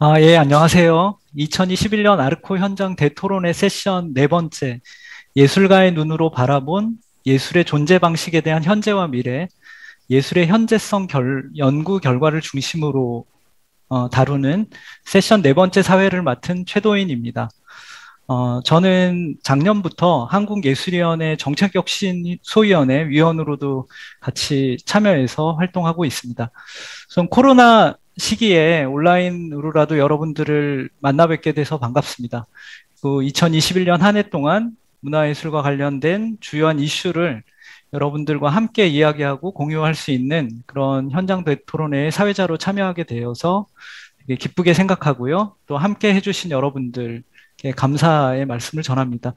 아, 예, 안녕하세요. 2021년 아르코 현장 대토론회 세션 네 번째, 예술가의 눈으로 바라본 예술의 존재 방식에 대한 현재와 미래, 예술의 현재성 결, 연구 결과를 중심으로 어, 다루는 세션 네 번째 사회를 맡은 최도인입니다. 어, 저는 작년부터 한국예술위원회 정책혁신 소위원회 위원으로도 같이 참여해서 활동하고 있습니다. 우선 코로나 시기에 온라인으로라도 여러분들을 만나 뵙게 돼서 반갑습니다. 그 2021년 한 해 동안 문화예술과 관련된 주요한 이슈를 여러분들과 함께 이야기하고 공유할 수 있는 그런 현장 토론회의 사회자로 참여하게 되어서 되게 기쁘게 생각하고요. 또 함께 해주신 여러분들께 감사의 말씀을 전합니다.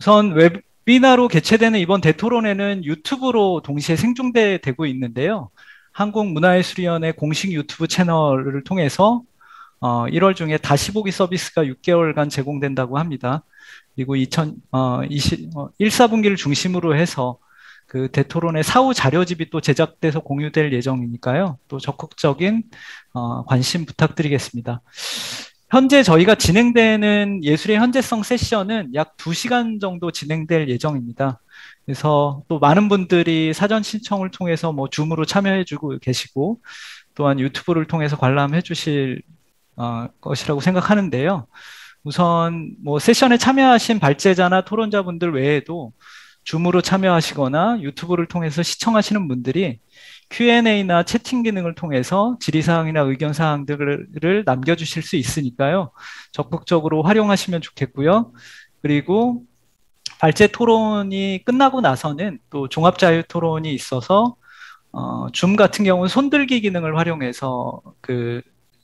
우선 웨비나로 개최되는 이번 대토론회는 유튜브로 동시에 생중계되고 있는데요. 한국문화예술위원회 공식 유튜브 채널을 통해서 어, 1월 중에 다시 보기 서비스가 6개월간 제공된다고 합니다. 그리고 2020, 어, 1, 4분기를 어, 중심으로 해서 그 대토론의 사후 자료집이 또 제작돼서 공유될 예정이니까요. 또 적극적인 어, 관심 부탁드리겠습니다. 현재 저희가 진행되는 예술의 현재성 세션은 약 2시간 정도 진행될 예정입니다. 그래서 또 많은 분들이 사전 신청을 통해서 뭐 줌으로 참여해주고 계시고 또한 유튜브를 통해서 관람해 주실 어, 것이라고 생각하는데요. 우선 뭐 세션에 참여하신 발제자나 토론자분들 외에도 줌으로 참여하시거나 유튜브를 통해서 시청하시는 분들이 Q&A나 채팅 기능을 통해서 질의사항이나 의견사항들을 남겨주실 수 있으니까요. 적극적으로 활용하시면 좋겠고요. 그리고 발제 토론이 끝나고 나서는 또 종합 자유 토론이 있어서 어, 줌 같은 경우는 손들기 기능을 활용해서 그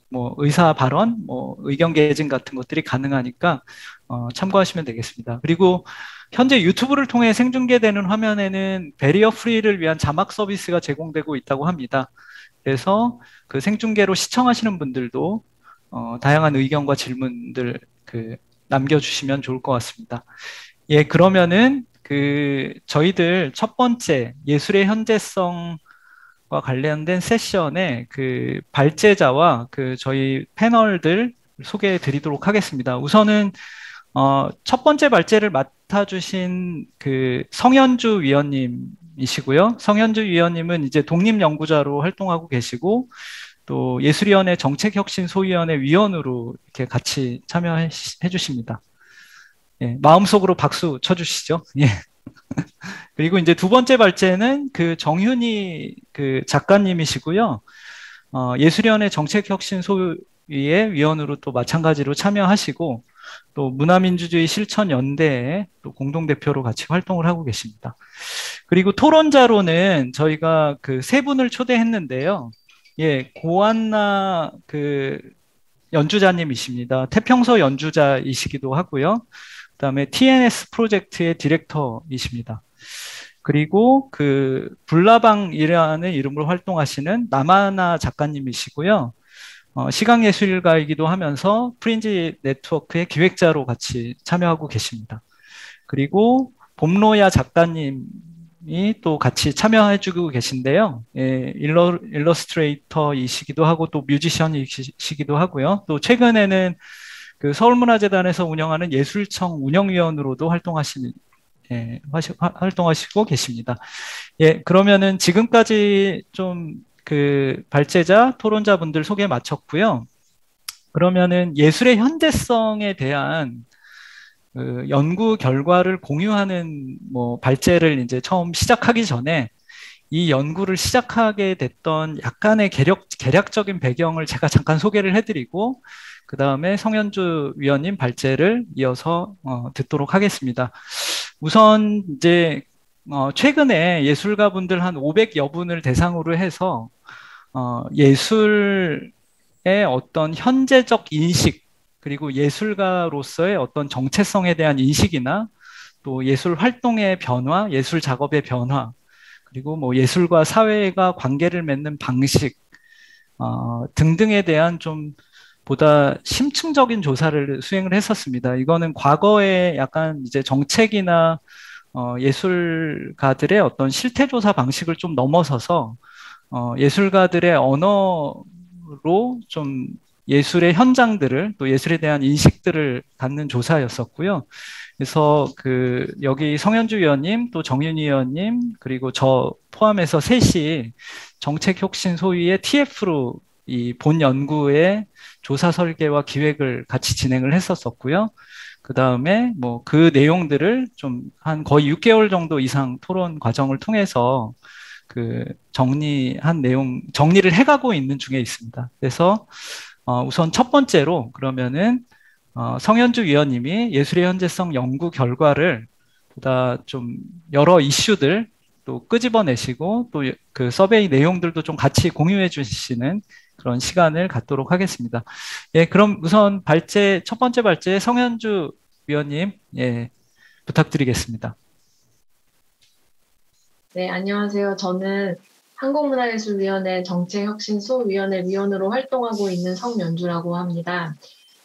뭐 의사 발언, 뭐 의견 개진 같은 것들이 가능하니까 어, 참고하시면 되겠습니다. 그리고 현재 유튜브를 통해 생중계되는 화면에는 베리어 프리를 위한 자막 서비스가 제공되고 있다고 합니다. 그래서 그 생중계로 시청하시는 분들도 어, 다양한 의견과 질문들 그 남겨주시면 좋을 것 같습니다. 예, 그러면은 그 저희들 첫 번째 예술의 현재성과 관련된 세션에 그 발제자와 그 저희 패널들 소개해 드리도록 하겠습니다. 우선은 어, 첫 번째 발제를 맡아주신 그 성현주 위원님이시고요. 성현주 위원님은 이제 독립연구자로 활동하고 계시고 또 예술위원회 정책혁신소위원회 위원으로 이렇게 같이 참여해 주십니다. 예, 마음속으로 박수 쳐주시죠. 예. 그리고 이제 두 번째 발제는 그 정윤희 그 작가님이시고요. 어, 예술위원회 정책혁신 소위의 위원으로 또 마찬가지로 참여하시고 또 문화민주주의 실천 연대에 또 공동대표로 같이 활동을 하고 계십니다. 그리고 토론자로는 저희가 그 세 분을 초대했는데요. 예, 고안나 그 연주자님이십니다. 태평소 연주자이시기도 하고요. 그다음에 TNS 프로젝트의 디렉터이십니다. 그리고 그 불나방이라는 이름으로 활동하시는 남하나 작가님이시고요. 어, 시각예술가이기도 하면서 프린지 네트워크의 기획자로 같이 참여하고 계십니다. 그리고 봄로야 작가님이 또 같이 참여해주고 계신데요. 예, 일러, 일러스트레이터이시기도 하고 또 뮤지션이시기도 하고요. 또 최근에는 그 서울문화재단에서 운영하는 예술청 운영위원으로도 활동하시는 예, 활동하시고 계십니다. 예, 그러면은 지금까지 좀 그 발제자, 토론자분들 소개 마쳤고요. 그러면은 예술의 현대성에 대한 그 연구 결과를 공유하는 뭐 발제를 이제 처음 시작하기 전에 이 연구를 시작하게 됐던 약간의 개력, 개략적인 배경을 제가 잠깐 소개를 해드리고 그 다음에 성현주 위원님 발제를 이어서 어, 듣도록 하겠습니다. 우선 이제 어, 최근에 예술가 분들 한 500여 분을 대상으로 해서 어, 예술의 어떤 현재적 인식 그리고 예술가로서의 어떤 정체성에 대한 인식이나 또 예술 활동의 변화, 예술 작업의 변화, 그리고 뭐 예술과 사회가 관계를 맺는 방식 어, 등등에 대한 좀 보다 심층적인 조사를 수행을 했었습니다. 이거는 과거에 약간 이제 정책이나 어, 예술가들의 어떤 실태 조사 방식을 좀 넘어서서 어, 예술가들의 언어로 좀 예술의 현장들을 또 예술에 대한 인식들을 갖는 조사였었고요. 그래서 그 여기 성현주 위원님 또 정윤희 위원님 그리고 저 포함해서 셋이 정책혁신 소위의 TF로 이 본 연구의 조사 설계와 기획을 같이 진행을 했었었고요. 그 다음에 뭐 그 내용들을 좀 한 거의 6개월 정도 이상 토론 과정을 통해서 그 정리한 내용, 정리를 해가고 있는 중에 있습니다. 그래서 어 우선 첫 번째로 그러면은 어 성현주 위원님이 예술의 현재성 연구 결과를 보다 좀 여러 이슈들 또 끄집어내시고 또 그 서베이 내용들도 좀 같이 공유해 주시는 그런 시간을 갖도록 하겠습니다. 예, 그럼 우선 발제 첫 번째 발제 성현주 위원님 예, 부탁드리겠습니다. 네, 안녕하세요. 저는 한국문화예술위원회 정책혁신소위원회 위원으로 활동하고 있는 성연주라고 합니다.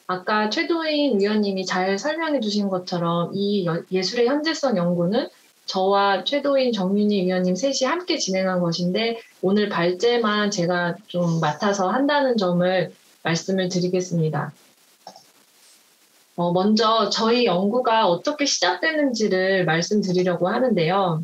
아까 최도인 위원님이 잘 설명해 주신 것처럼 이 예술의 현재성 연구는 저와 최도인 정윤희 위원님 셋이 함께 진행한 것인데 오늘 발제만 제가 좀 맡아서 한다는 점을 말씀을 드리겠습니다. 어, 먼저 저희 연구가 어떻게 시작되는지를 말씀드리려고 하는데요.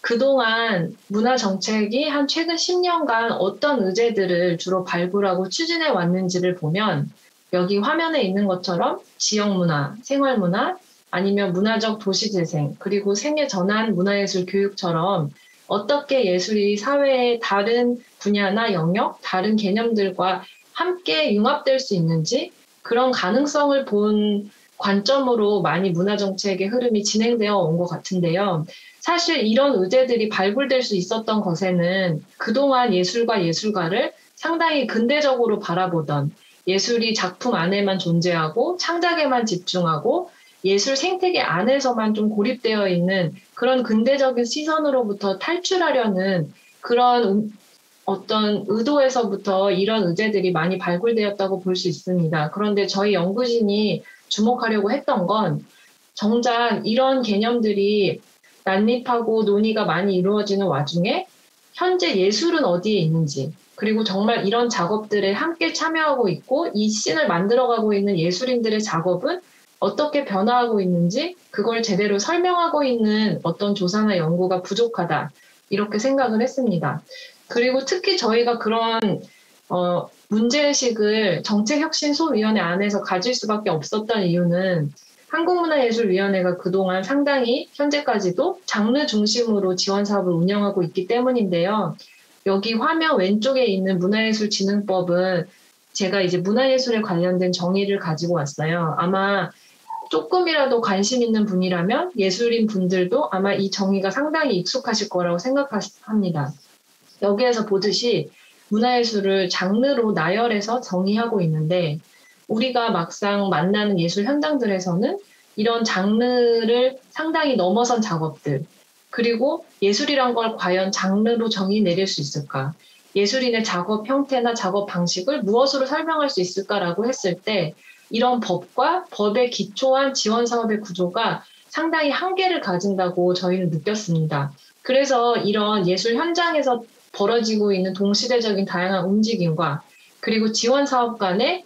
그동안 문화 정책이 한 최근 10년간 어떤 의제들을 주로 발굴하고 추진해 왔는지를 보면 여기 화면에 있는 것처럼 지역 문화, 생활 문화, 아니면 문화적 도시 재생, 그리고 생애 전환 문화예술 교육처럼 어떻게 예술이 사회의 다른 분야나 영역, 다른 개념들과 함께 융합될 수 있는지 그런 가능성을 본 관점으로 많이 문화정책의 흐름이 진행되어 온 것 같은데요. 사실 이런 의제들이 발굴될 수 있었던 것에는 그동안 예술과 예술가를 상당히 근대적으로 바라보던 예술이 작품 안에만 존재하고 창작에만 집중하고 예술 생태계 안에서만 좀 고립되어 있는 그런 근대적인 시선으로부터 탈출하려는 그런 어떤 의도에서부터 이런 의제들이 많이 발굴되었다고 볼 수 있습니다. 그런데 저희 연구진이 주목하려고 했던 건 정작 이런 개념들이 난립하고 논의가 많이 이루어지는 와중에 현재 예술은 어디에 있는지 그리고 정말 이런 작업들에 함께 참여하고 있고 이 씬을 만들어가고 있는 예술인들의 작업은 어떻게 변화하고 있는지 그걸 제대로 설명하고 있는 어떤 조사나 연구가 부족하다 이렇게 생각을 했습니다. 그리고 특히 저희가 그런 어, 문제의식을 정책혁신소위원회 안에서 가질 수밖에 없었던 이유는 한국문화예술위원회가 그동안 상당히 현재까지도 장르 중심으로 지원 사업을 운영하고 있기 때문인데요. 여기 화면 왼쪽에 있는 문화예술진흥법은 제가 이제 문화예술에 관련된 정의를 가지고 왔어요. 아마 조금이라도 관심 있는 분이라면 예술인 분들도 아마 이 정의가 상당히 익숙하실 거라고 생각합니다. 여기에서 보듯이 문화예술을 장르로 나열해서 정의하고 있는데 우리가 막상 만나는 예술 현장들에서는 이런 장르를 상당히 넘어선 작업들, 그리고 예술이란 걸 과연 장르로 정의 내릴 수 있을까? 예술인의 작업 형태나 작업 방식을 무엇으로 설명할 수 있을까라고 했을 때 이런 법과 법에 기초한 지원 사업의 구조가 상당히 한계를 가진다고 저희는 느꼈습니다. 그래서 이런 예술 현장에서 벌어지고 있는 동시대적인 다양한 움직임과 그리고 지원 사업 간의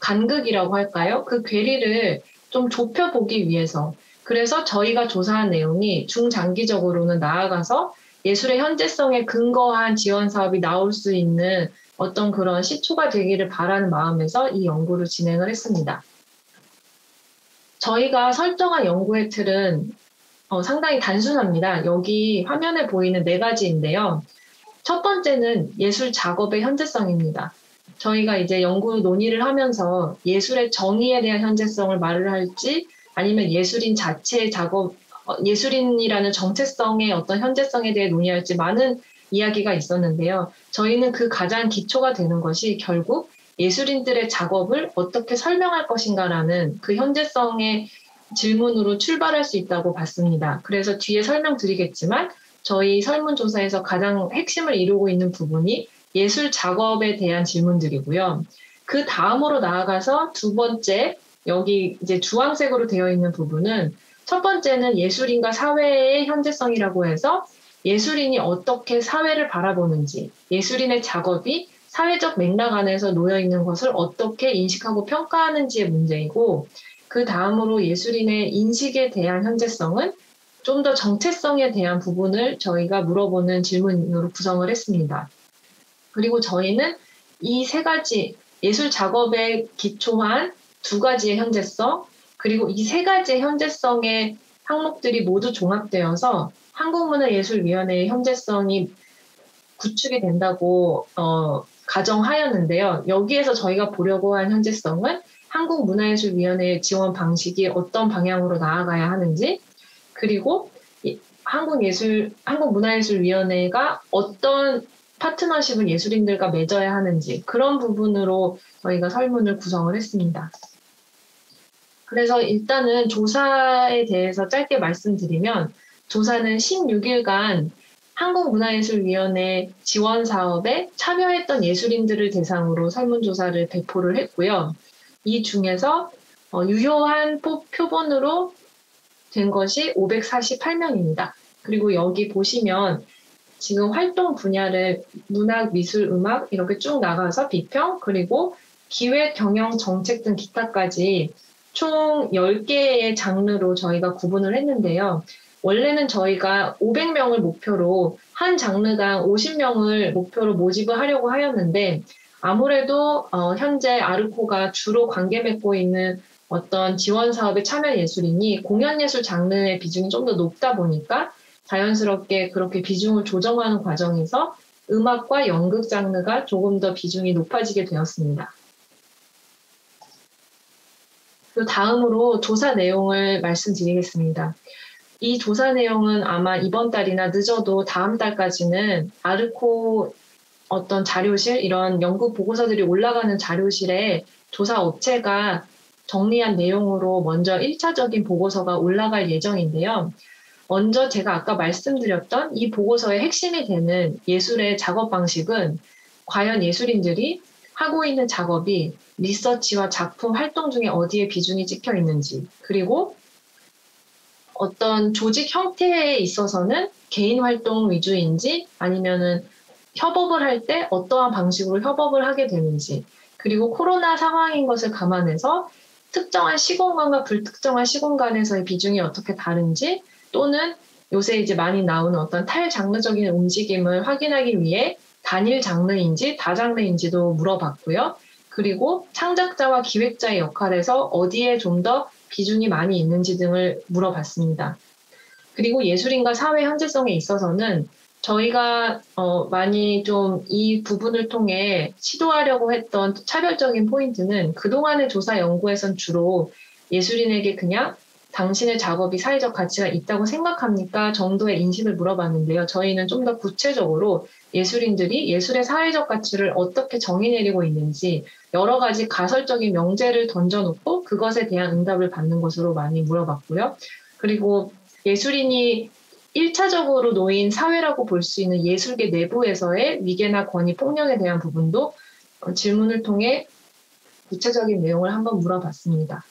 간극이라고 할까요? 그 괴리를 좀 좁혀보기 위해서 그래서 저희가 조사한 내용이 중장기적으로는 나아가서 예술의 현재성에 근거한 지원 사업이 나올 수 있는 어떤 그런 시초가 되기를 바라는 마음에서 이 연구를 진행을 했습니다. 저희가 설정한 연구의 틀은 어, 상당히 단순합니다. 여기 화면에 보이는 네 가지인데요. 첫 번째는 예술 작업의 현재성입니다. 저희가 이제 연구 논의를 하면서 예술의 정의에 대한 현재성을 말을 할지 아니면 예술인 자체의 작업, 어, 예술인이라는 정체성의 어떤 현재성에 대해 논의할지 많은 이야기가 있었는데요. 저희는 그 가장 기초가 되는 것이 결국 예술인들의 작업을 어떻게 설명할 것인가라는 그 현재성의 질문으로 출발할 수 있다고 봤습니다. 그래서 뒤에 설명드리겠지만 저희 설문조사에서 가장 핵심을 이루고 있는 부분이 예술 작업에 대한 질문들이고요. 그 다음으로 나아가서 두 번째, 여기 이제 주황색으로 되어 있는 부분은 첫 번째는 예술인과 사회의 현재성이라고 해서 예술인이 어떻게 사회를 바라보는지, 예술인의 작업이 사회적 맥락 안에서 놓여 있는 것을 어떻게 인식하고 평가하는지의 문제이고 그 다음으로 예술인의 인식에 대한 현재성은 좀 더 정체성에 대한 부분을 저희가 물어보는 질문으로 구성을 했습니다. 그리고 저희는 이 세 가지 예술 작업에 기초한 두 가지의 현재성, 그리고 이 세 가지의 현재성의 항목들이 모두 종합되어서 한국문화예술위원회의 현재성이 구축이 된다고 어, 가정하였는데요. 여기에서 저희가 보려고 한 현재성은 한국문화예술위원회의 지원 방식이 어떤 방향으로 나아가야 하는지, 그리고 한국예술, 한국문화예술위원회가 어떤 파트너십을 예술인들과 맺어야 하는지 그런 부분으로 저희가 설문을 구성을 했습니다. 그래서 일단은 조사에 대해서 짧게 말씀드리면 조사는 16일간 한국문화예술위원회 지원 사업에 참여했던 예술인들을 대상으로 설문조사를 배포를 했고요. 이 중에서 어, 유효한 표본으로 된 것이 548명입니다. 그리고 여기 보시면 지금 활동 분야를 문학, 미술, 음악 이렇게 쭉 나가서 비평 그리고 기획, 경영, 정책 등 기타까지 총 10개의 장르로 저희가 구분을 했는데요. 원래는 저희가 500명을 목표로 한 장르당 50명을 목표로 모집을 하려고 하였는데 아무래도 어, 현재 아르코가 주로 관계 맺고 있는 어떤 지원 사업에 참여 예술인이 공연 예술 장르의 비중이 좀 더 높다 보니까 자연스럽게 그렇게 비중을 조정하는 과정에서 음악과 연극 장르가 조금 더 비중이 높아지게 되었습니다. 그 다음으로 조사 내용을 말씀드리겠습니다. 이 조사 내용은 아마 이번 달이나 늦어도 다음 달까지는 아르코 어떤 자료실, 이런 연구 보고서들이 올라가는 자료실에 조사 업체가 정리한 내용으로 먼저 1차적인 보고서가 올라갈 예정인데요. 먼저 제가 아까 말씀드렸던 이 보고서의 핵심이 되는 예술의 작업 방식은 과연 예술인들이 하고 있는 작업이 리서치와 작품 활동 중에 어디에 비중이 찍혀 있는지, 그리고 어떤 조직 형태에 있어서는 개인 활동 위주인지 아니면은 협업을 할 때 어떠한 방식으로 협업을 하게 되는지, 그리고 코로나 상황인 것을 감안해서 특정한 시공간과 불특정한 시공간에서의 비중이 어떻게 다른지 또는 요새 이제 많이 나오는 어떤 탈장르적인 움직임을 확인하기 위해 단일 장르인지 다장르인지도 물어봤고요. 그리고 창작자와 기획자의 역할에서 어디에 좀 더 비중이 많이 있는지 등을 물어봤습니다. 그리고 예술인과 사회 현재성에 있어서는 저희가 어, 많이 좀 이 부분을 통해 시도하려고 했던 차별적인 포인트는 그동안의 조사 연구에선 주로 예술인에게 그냥 당신의 작업이 사회적 가치가 있다고 생각합니까? 정도의 인식을 물어봤는데요. 저희는 좀 더 구체적으로 예술인들이 예술의 사회적 가치를 어떻게 정의 내리고 있는지 여러 가지 가설적인 명제를 던져놓고 그것에 대한 응답을 받는 것으로 많이 물어봤고요. 그리고 예술인이 1차적으로 놓인 사회라고 볼 수 있는 예술계 내부에서의 위계나 권위 폭력에 대한 부분도 질문을 통해 구체적인 내용을 한번 물어봤습니다.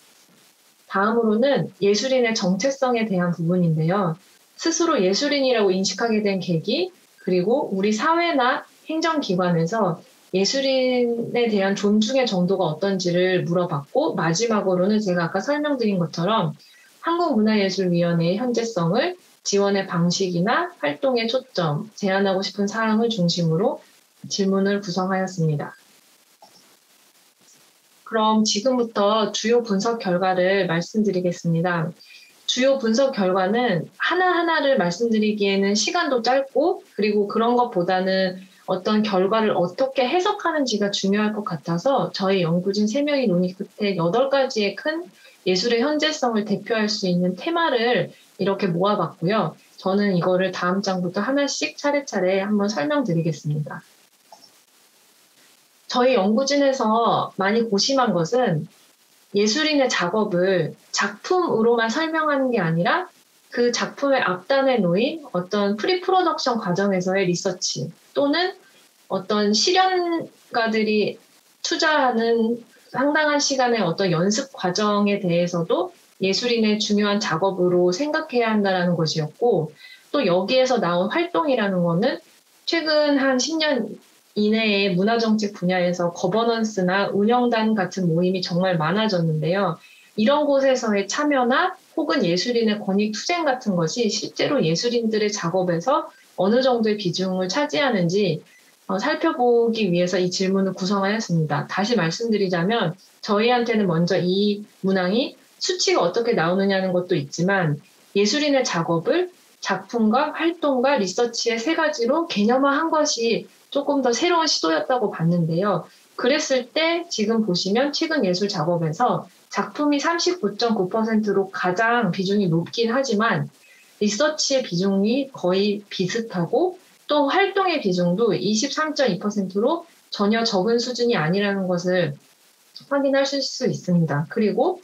다음으로는 예술인의 정체성에 대한 부분인데요. 스스로 예술인이라고 인식하게 된 계기, 그리고 우리 사회나 행정기관에서 예술인에 대한 존중의 정도가 어떤지를 물어봤고, 마지막으로는 제가 아까 설명드린 것처럼 한국문화예술위원회의 현재성을 지원의 방식이나 활동의 초점, 제안하고 싶은 사항을 중심으로 질문을 구성하였습니다. 그럼 지금부터 주요 분석 결과를 말씀드리겠습니다. 주요 분석 결과는 하나하나를 말씀드리기에는 시간도 짧고 그리고 그런 것보다는 어떤 결과를 어떻게 해석하는지가 중요할 것 같아서 저희 연구진 3명이 논의 끝에 8가지의 큰 예술의 현재성을 대표할 수 있는 테마를 이렇게 모아봤고요. 저는 이거를 다음 장부터 하나씩 차례차례 한번 설명드리겠습니다. 저희 연구진에서 많이 고심한 것은 예술인의 작업을 작품으로만 설명하는 게 아니라 그 작품의 앞단에 놓인 어떤 pre-production 과정에서의 리서치 또는 어떤 실현가들이 투자하는 상당한 시간의 어떤 연습 과정에 대해서도 예술인의 중요한 작업으로 생각해야 한다는 것이었고 또 여기에서 나온 활동이라는 거는 최근 한 10년 이내에 문화정책 분야에서 거버넌스나 운영단 같은 모임이 정말 많아졌는데요. 이런 곳에서의 참여나 혹은 예술인의 권익 투쟁 같은 것이 실제로 예술인들의 작업에서 어느 정도의 비중을 차지하는지 어, 살펴보기 위해서 이 질문을 구성하였습니다. 다시 말씀드리자면 저희한테는 먼저 이 문항이 수치가 어떻게 나오느냐는 것도 있지만 예술인의 작업을 작품과 활동과 리서치의 세 가지로 개념화한 것이 조금 더 새로운 시도였다고 봤는데요. 그랬을 때 지금 보시면 최근 예술 작업에서 작품이 39.9%로 가장 비중이 높긴 하지만 리서치의 비중이 거의 비슷하고 또 활동의 비중도 23.2%로 전혀 적은 수준이 아니라는 것을 확인하실 수 있습니다. 그리고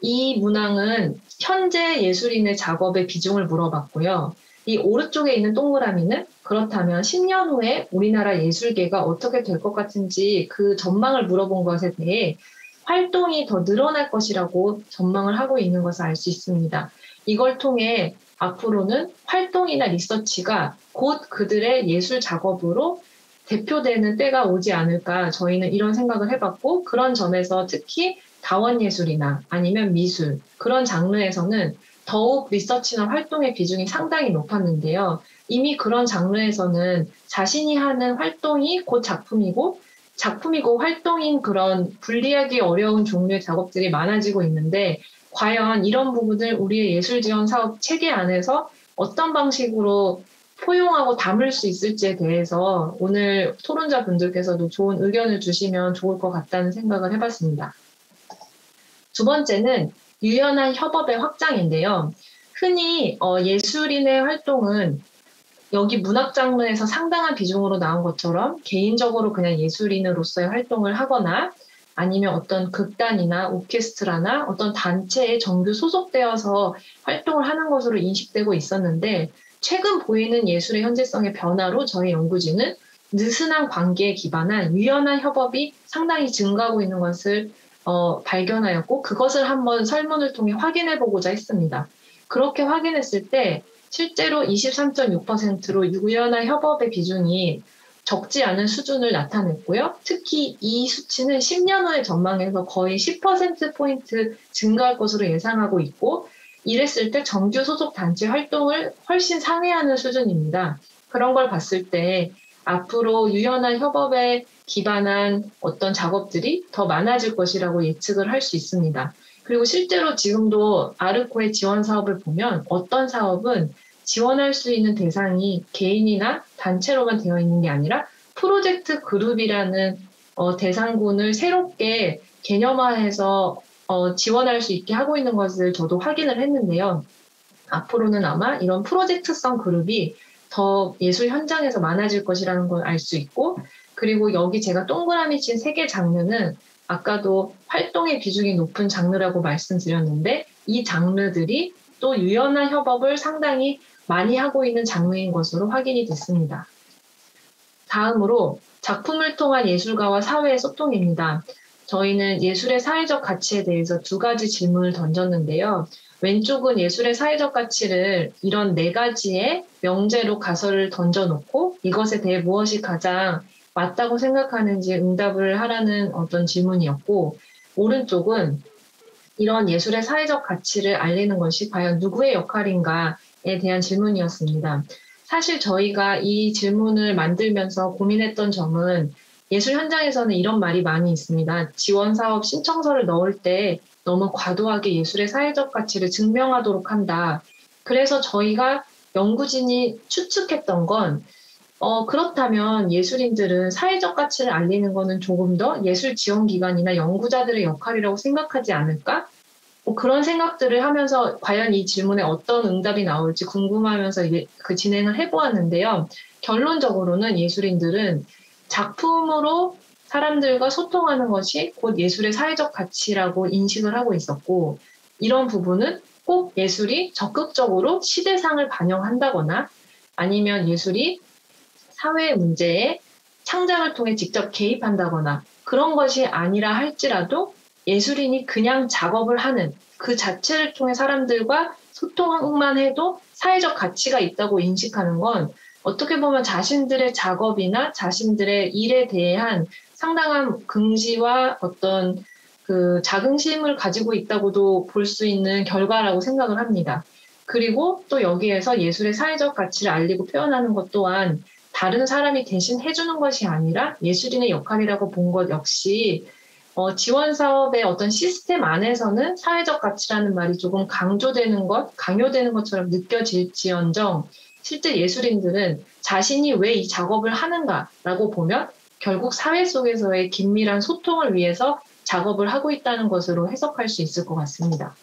이 문항은 현재 예술인의 작업의 비중을 물어봤고요. 이 오른쪽에 있는 동그라미는 그렇다면 10년 후에 우리나라 예술계가 어떻게 될 것 같은지 그 전망을 물어본 것에 대해 활동이 더 늘어날 것이라고 전망을 하고 있는 것을 알 수 있습니다. 이걸 통해 앞으로는 활동이나 리서치가 곧 그들의 예술 작업으로 대표되는 때가 오지 않을까 저희는 이런 생각을 해봤고 그런 점에서 특히 다원 예술이나 아니면 미술 그런 장르에서는 더욱 리서치나 활동의 비중이 상당히 높았는데요. 이미 그런 장르에서는 자신이 하는 활동이 곧 작품이고 작품이고 활동인 그런 분리하기 어려운 종류의 작업들이 많아지고 있는데 과연 이런 부분을 우리의 예술 지원 사업 체계 안에서 어떤 방식으로 포용하고 담을 수 있을지에 대해서 오늘 토론자 분들께서도 좋은 의견을 주시면 좋을 것 같다는 생각을 해봤습니다. 두 번째는 유연한 협업의 확장인데요. 흔히 어, 예술인의 활동은 여기 문학 장르에서 상당한 비중으로 나온 것처럼 개인적으로 그냥 예술인으로서의 활동을 하거나 아니면 어떤 극단이나 오케스트라나 어떤 단체에 정규 소속되어서 활동을 하는 것으로 인식되고 있었는데 최근 보이는 예술의 현재성의 변화로 저희 연구진은 느슨한 관계에 기반한 유연한 협업이 상당히 증가하고 있는 것을 어, 발견하였고 그것을 한번 설문을 통해 확인해 보고자 했습니다. 그렇게 확인했을 때 실제로 23.6%로 유연한 협업의 비중이 적지 않은 수준을 나타냈고요. 특히 이 수치는 10년 후의 전망에서 거의 10%포인트 증가할 것으로 예상하고 있고, 이랬을 때 정규 소속 단체 활동을 훨씬 상회하는 수준입니다. 그런 걸 봤을 때 앞으로 유연한 협업에 기반한 어떤 작업들이 더 많아질 것이라고 예측을 할 수 있습니다. 그리고 실제로 지금도 아르코의 지원 사업을 보면 어떤 사업은 지원할 수 있는 대상이 개인이나 단체로만 되어 있는 게 아니라 프로젝트 그룹이라는 어, 대상군을 새롭게 개념화해서 어, 지원할 수 있게 하고 있는 것을 저도 확인을 했는데요. 앞으로는 아마 이런 프로젝트성 그룹이 더 예술 현장에서 많아질 것이라는 걸 알 수 있고, 그리고 여기 제가 동그라미 친 세 개 장르는 아까도 활동의 비중이 높은 장르라고 말씀드렸는데, 이 장르들이 또 유연한 협업을 상당히 많이 하고 있는 장르인 것으로 확인이 됐습니다. 다음으로 작품을 통한 예술가와 사회의 소통입니다. 저희는 예술의 사회적 가치에 대해서 두 가지 질문을 던졌는데요. 왼쪽은 예술의 사회적 가치를 이런 네 가지의 명제로 가설을 던져놓고 이것에 대해 무엇이 가장 맞다고 생각하는지 응답을 하라는 어떤 질문이었고, 오른쪽은 이런 예술의 사회적 가치를 알리는 것이 과연 누구의 역할인가 에 대한 질문이었습니다. 사실 저희가 이 질문을 만들면서 고민했던 점은 예술 현장에서는 이런 말이 많이 있습니다. 지원 사업 신청서를 넣을 때 너무 과도하게 예술의 사회적 가치를 증명하도록 한다. 그래서 저희가 연구진이 추측했던 건 어, 그렇다면 예술인들은 사회적 가치를 알리는 것은 조금 더 예술 지원 기관이나 연구자들의 역할이라고 생각하지 않을까? 뭐 그런 생각들을 하면서 과연 이 질문에 어떤 응답이 나올지 궁금하면서 그 진행을 해보았는데요. 결론적으로는 예술인들은 작품으로 사람들과 소통하는 것이 곧 예술의 사회적 가치라고 인식을 하고 있었고, 이런 부분은 꼭 예술이 적극적으로 시대상을 반영한다거나 아니면 예술이 사회 문제에 창작을 통해 직접 개입한다거나 그런 것이 아니라 할지라도 예술인이 그냥 작업을 하는 그 자체를 통해 사람들과 소통만 해도 사회적 가치가 있다고 인식하는 건 어떻게 보면 자신들의 작업이나 자신들의 일에 대한 상당한 긍지와 어떤 그 자긍심을 가지고 있다고도 볼 수 있는 결과라고 생각을 합니다. 그리고 또 여기에서 예술의 사회적 가치를 알리고 표현하는 것 또한 다른 사람이 대신 해주는 것이 아니라 예술인의 역할이라고 본 것 역시 어, 지원 사업의 어떤 시스템 안에서는 사회적 가치라는 말이 조금 강조되는 것, 강요되는 것처럼 느껴질지언정 실제 예술인들은 자신이 왜 이 작업을 하는가라고 보면 결국 사회 속에서의 긴밀한 소통을 위해서 작업을 하고 있다는 것으로 해석할 수 있을 것 같습니다.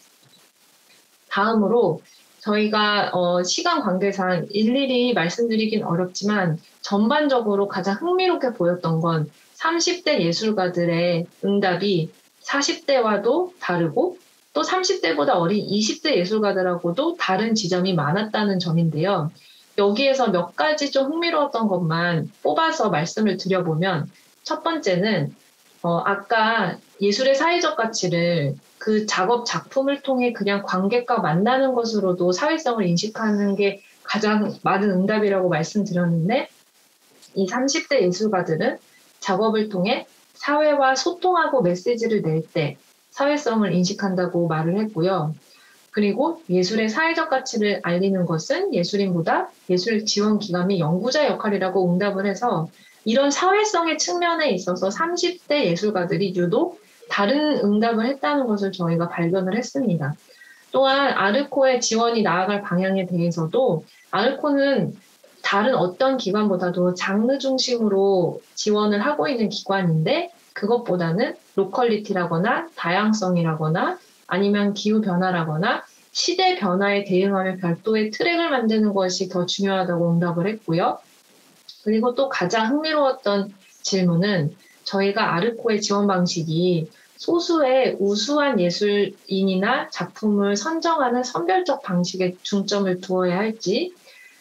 다음으로 저희가 어, 시간 관계상 일일이 말씀드리긴 어렵지만 전반적으로 가장 흥미롭게 보였던 건 30대 예술가들의 응답이 40대와도 다르고 또 30대보다 어린 20대 예술가들하고도 다른 지점이 많았다는 점인데요. 여기에서 몇 가지 좀 흥미로웠던 것만 뽑아서 말씀을 드려보면 첫 번째는 어, 아까 예술의 사회적 가치를 그 작업 작품을 통해 그냥 관객과 만나는 것으로도 사회성을 인식하는 게 가장 많은 응답이라고 말씀드렸는데 이 30대 예술가들은 작업을 통해 사회와 소통하고 메시지를 낼 때 사회성을 인식한다고 말을 했고요. 그리고 예술의 사회적 가치를 알리는 것은 예술인보다 예술 지원 기관의 연구자 역할이라고 응답을 해서 이런 사회성의 측면에 있어서 30대 예술가들이 유독 다른 응답을 했다는 것을 저희가 발견을 했습니다. 또한 아르코의 지원이 나아갈 방향에 대해서도 아르코는 다른 어떤 기관보다도 장르 중심으로 지원을 하고 있는 기관인데 그것보다는 로컬리티라거나 다양성이라거나 아니면 기후 변화라거나 시대 변화에 대응하며 별도의 트랙을 만드는 것이 더 중요하다고 응답을 했고요. 그리고 또 가장 흥미로웠던 질문은 저희가 아르코의 지원 방식이 소수의 우수한 예술인이나 작품을 선정하는 선별적 방식에 중점을 두어야 할지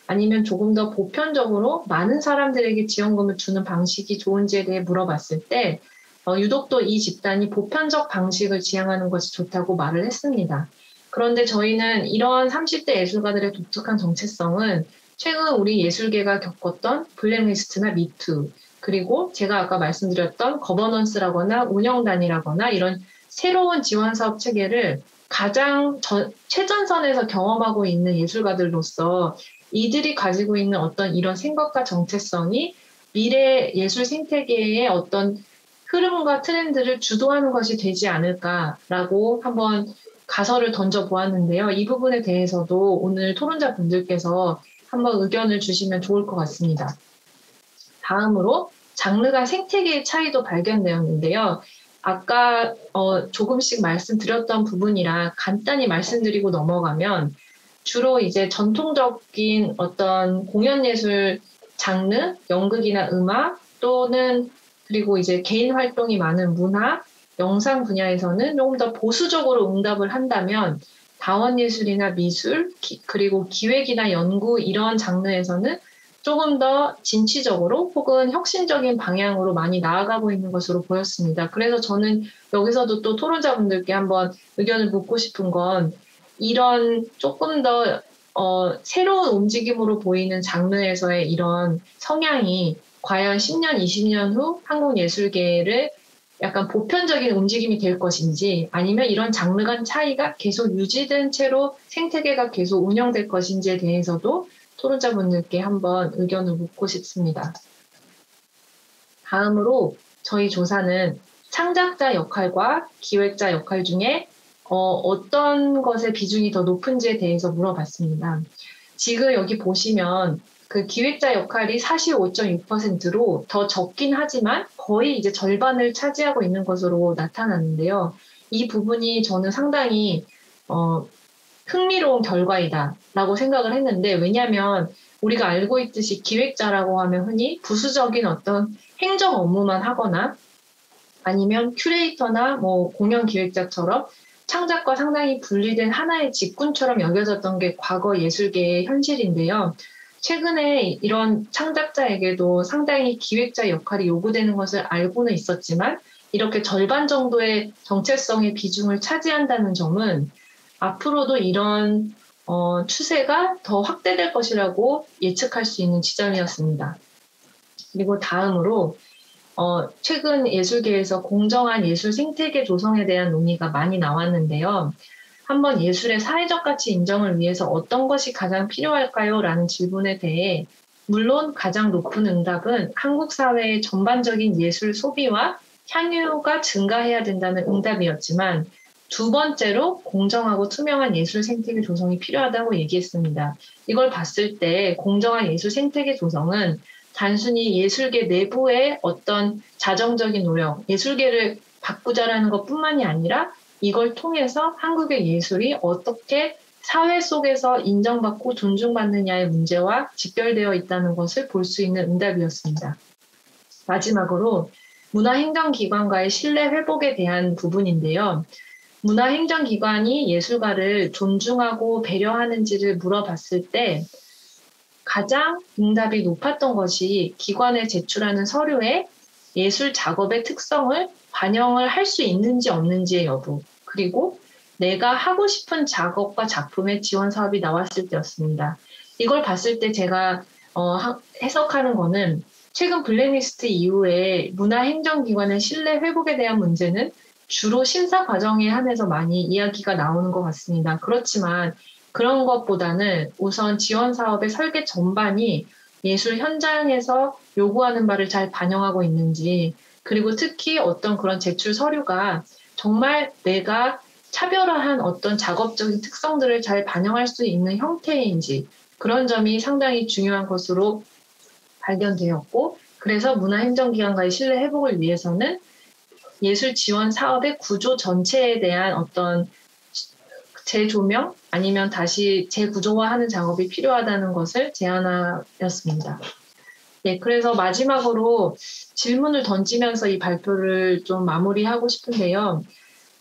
아니면 조금 더 보편적으로 많은 사람들에게 지원금을 주는 방식이 좋은지에 대해 물어봤을 때 어, 유독 또 이 집단이 보편적 방식을 지향하는 것이 좋다고 말을 했습니다. 그런데 저희는 이러한 30대 예술가들의 독특한 정체성은 최근 우리 예술계가 겪었던 블랙리스트나 미투, 그리고 제가 아까 말씀드렸던 거버넌스라거나 운영단이라거나 이런 새로운 지원 사업 체계를 가장 저, 최전선에서 경험하고 있는 예술가들로서 이들이 가지고 있는 어떤 이런 생각과 정체성이 미래 예술 생태계의 어떤 흐름과 트렌드를 주도하는 것이 되지 않을까라고 한번 가설을 던져 보았는데요. 이 부분에 대해서도 오늘 토론자 분들께서 한번 의견을 주시면 좋을 것 같습니다. 다음으로 장르가 생태계의 차이도 발견되었는데요. 아까 어, 조금씩 말씀드렸던 부분이라 간단히 말씀드리고 넘어가면 주로 이제 전통적인 어떤 공연 예술 장르, 연극이나 음악 또는 그리고 이제 개인 활동이 많은 문화, 영상 분야에서는 조금 더 보수적으로 응답을 한다면 다원 예술이나 미술, 기, 그리고 기획이나 연구 이런 장르에서는 조금 더 진취적으로 혹은 혁신적인 방향으로 많이 나아가고 있는 것으로 보였습니다. 그래서 저는 여기서도 또 토론자분들께 한번 의견을 묻고 싶은 건 이런 조금 더 어, 새로운 움직임으로 보이는 장르에서의 이런 성향이 과연 10년, 20년 후 한국 예술계를 약간 보편적인 움직임이 될 것인지 아니면 이런 장르 간 차이가 계속 유지된 채로 생태계가 계속 운영될 것인지에 대해서도 토론자분들께 한번 의견을 묻고 싶습니다. 다음으로 저희 조사는 창작자 역할과 기획자 역할 중에 어, 떤 것의 비중이 더 높은지에 대해서 물어봤습니다. 지금 여기 보시면 그 기획자 역할이 45.6%로 더 적긴 하지만 거의 이제 절반을 차지하고 있는 것으로 나타났는데요. 이 부분이 저는 상당히 어, 흥미로운 결과이다라고 생각을 했는데 왜냐하면 우리가 알고 있듯이 기획자라고 하면 흔히 부수적인 어떤 행정 업무만 하거나 아니면 큐레이터나 뭐 공연 기획자처럼 창작과 상당히 분리된 하나의 직군처럼 여겨졌던 게 과거 예술계의 현실인데요. 최근에 이런 창작자에게도 상당히 기획자 역할이 요구되는 것을 알고는 있었지만 이렇게 절반 정도의 정체성의 비중을 차지한다는 점은 앞으로도 이런 어, 추세가 더 확대될 것이라고 예측할 수 있는 지점이었습니다. 그리고 다음으로 어, 최근 예술계에서 공정한 예술 생태계 조성에 대한 논의가 많이 나왔는데요. 한번 예술의 사회적 가치 인정을 위해서 어떤 것이 가장 필요할까요? 라는 질문에 대해 물론 가장 높은 응답은 한국 사회의 전반적인 예술 소비와 향유가 증가해야 된다는 응답이었지만 두 번째로 공정하고 투명한 예술 생태계 조성이 필요하다고 얘기했습니다. 이걸 봤을 때 공정한 예술 생태계 조성은 단순히 예술계 내부의 어떤 자정적인 노력, 예술계를 바꾸자라는 것 뿐만이 아니라 이걸 통해서 한국의 예술이 어떻게 사회 속에서 인정받고 존중받느냐의 문제와 직결되어 있다는 것을 볼 수 있는 응답이었습니다. 마지막으로 문화행정기관과의 신뢰 회복에 대한 부분인데요. 문화행정기관이 예술가를 존중하고 배려하는지를 물어봤을 때 가장 응답이 높았던 것이 기관에 제출하는 서류에 예술 작업의 특성을 반영을 할 수 있는지 없는지의 여부, 그리고 내가 하고 싶은 작업과 작품의 지원 사업이 나왔을 때였습니다. 이걸 봤을 때 제가 어, 해석하는 거는 최근 블랙리스트 이후에 문화행정기관의 신뢰 회복에 대한 문제는 주로 심사 과정에 한해서 많이 이야기가 나오는 것 같습니다. 그렇지만 그런 것보다는 우선 지원 사업의 설계 전반이 예술 현장에서 요구하는 바를 잘 반영하고 있는지, 그리고 특히 어떤 그런 제출 서류가 정말 내가 차별화한 어떤 작업적인 특성들을 잘 반영할 수 있는 형태인지 그런 점이 상당히 중요한 것으로 발견되었고 그래서 문화행정기관과의 신뢰 회복을 위해서는 예술 지원 사업의 구조 전체에 대한 어떤 재조명 아니면 다시 재구조화하는 작업이 필요하다는 것을 제안하였습니다. 네, 그래서 마지막으로 질문을 던지면서 이 발표를 좀 마무리하고 싶은데요.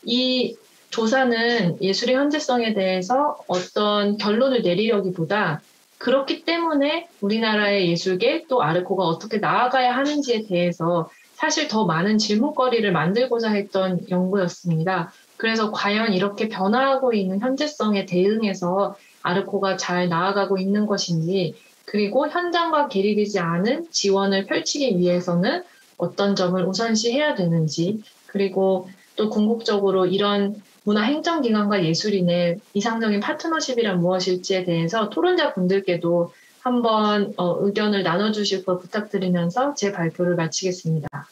이 조사는 예술의 현재성에 대해서 어떤 결론을 내리려기보다 그렇기 때문에 우리나라의 예술계 또 아르코가 어떻게 나아가야 하는지에 대해서 사실 더 많은 질문거리를 만들고자 했던 연구였습니다. 그래서 과연 이렇게 변화하고 있는 현재성에 대응해서 아르코가 잘 나아가고 있는 것인지 그리고 현장과 괴리되지 않은 지원을 펼치기 위해서는 어떤 점을 우선시해야 되는지, 그리고 또 궁극적으로 이런 문화행정기관과 예술인의 이상적인 파트너십이란 무엇일지에 대해서 토론자 분들께도 한번 어, 의견을 나눠주실 걸 부탁드리면서 제 발표를 마치겠습니다.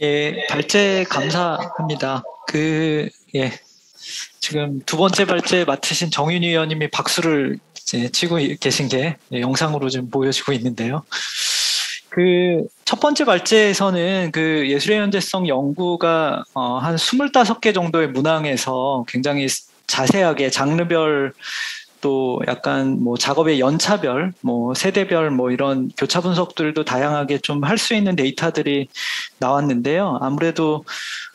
예, 발제 감사합니다. 그, 예, 지금 두 번째 발제 맡으신 정윤 의원님이 박수를 치고 계신 게 영상으로 좀 보여지고 있는데요. 그 첫 번째 발제에서는 그 예술의 현재성 연구가 어 한 25개 정도의 문항에서 굉장히 자세하게 장르별 또 약간 뭐 작업의 연차별, 뭐 세대별 뭐 이런 교차 분석들도 다양하게 좀 할 수 있는 데이터들이 나왔는데요. 아무래도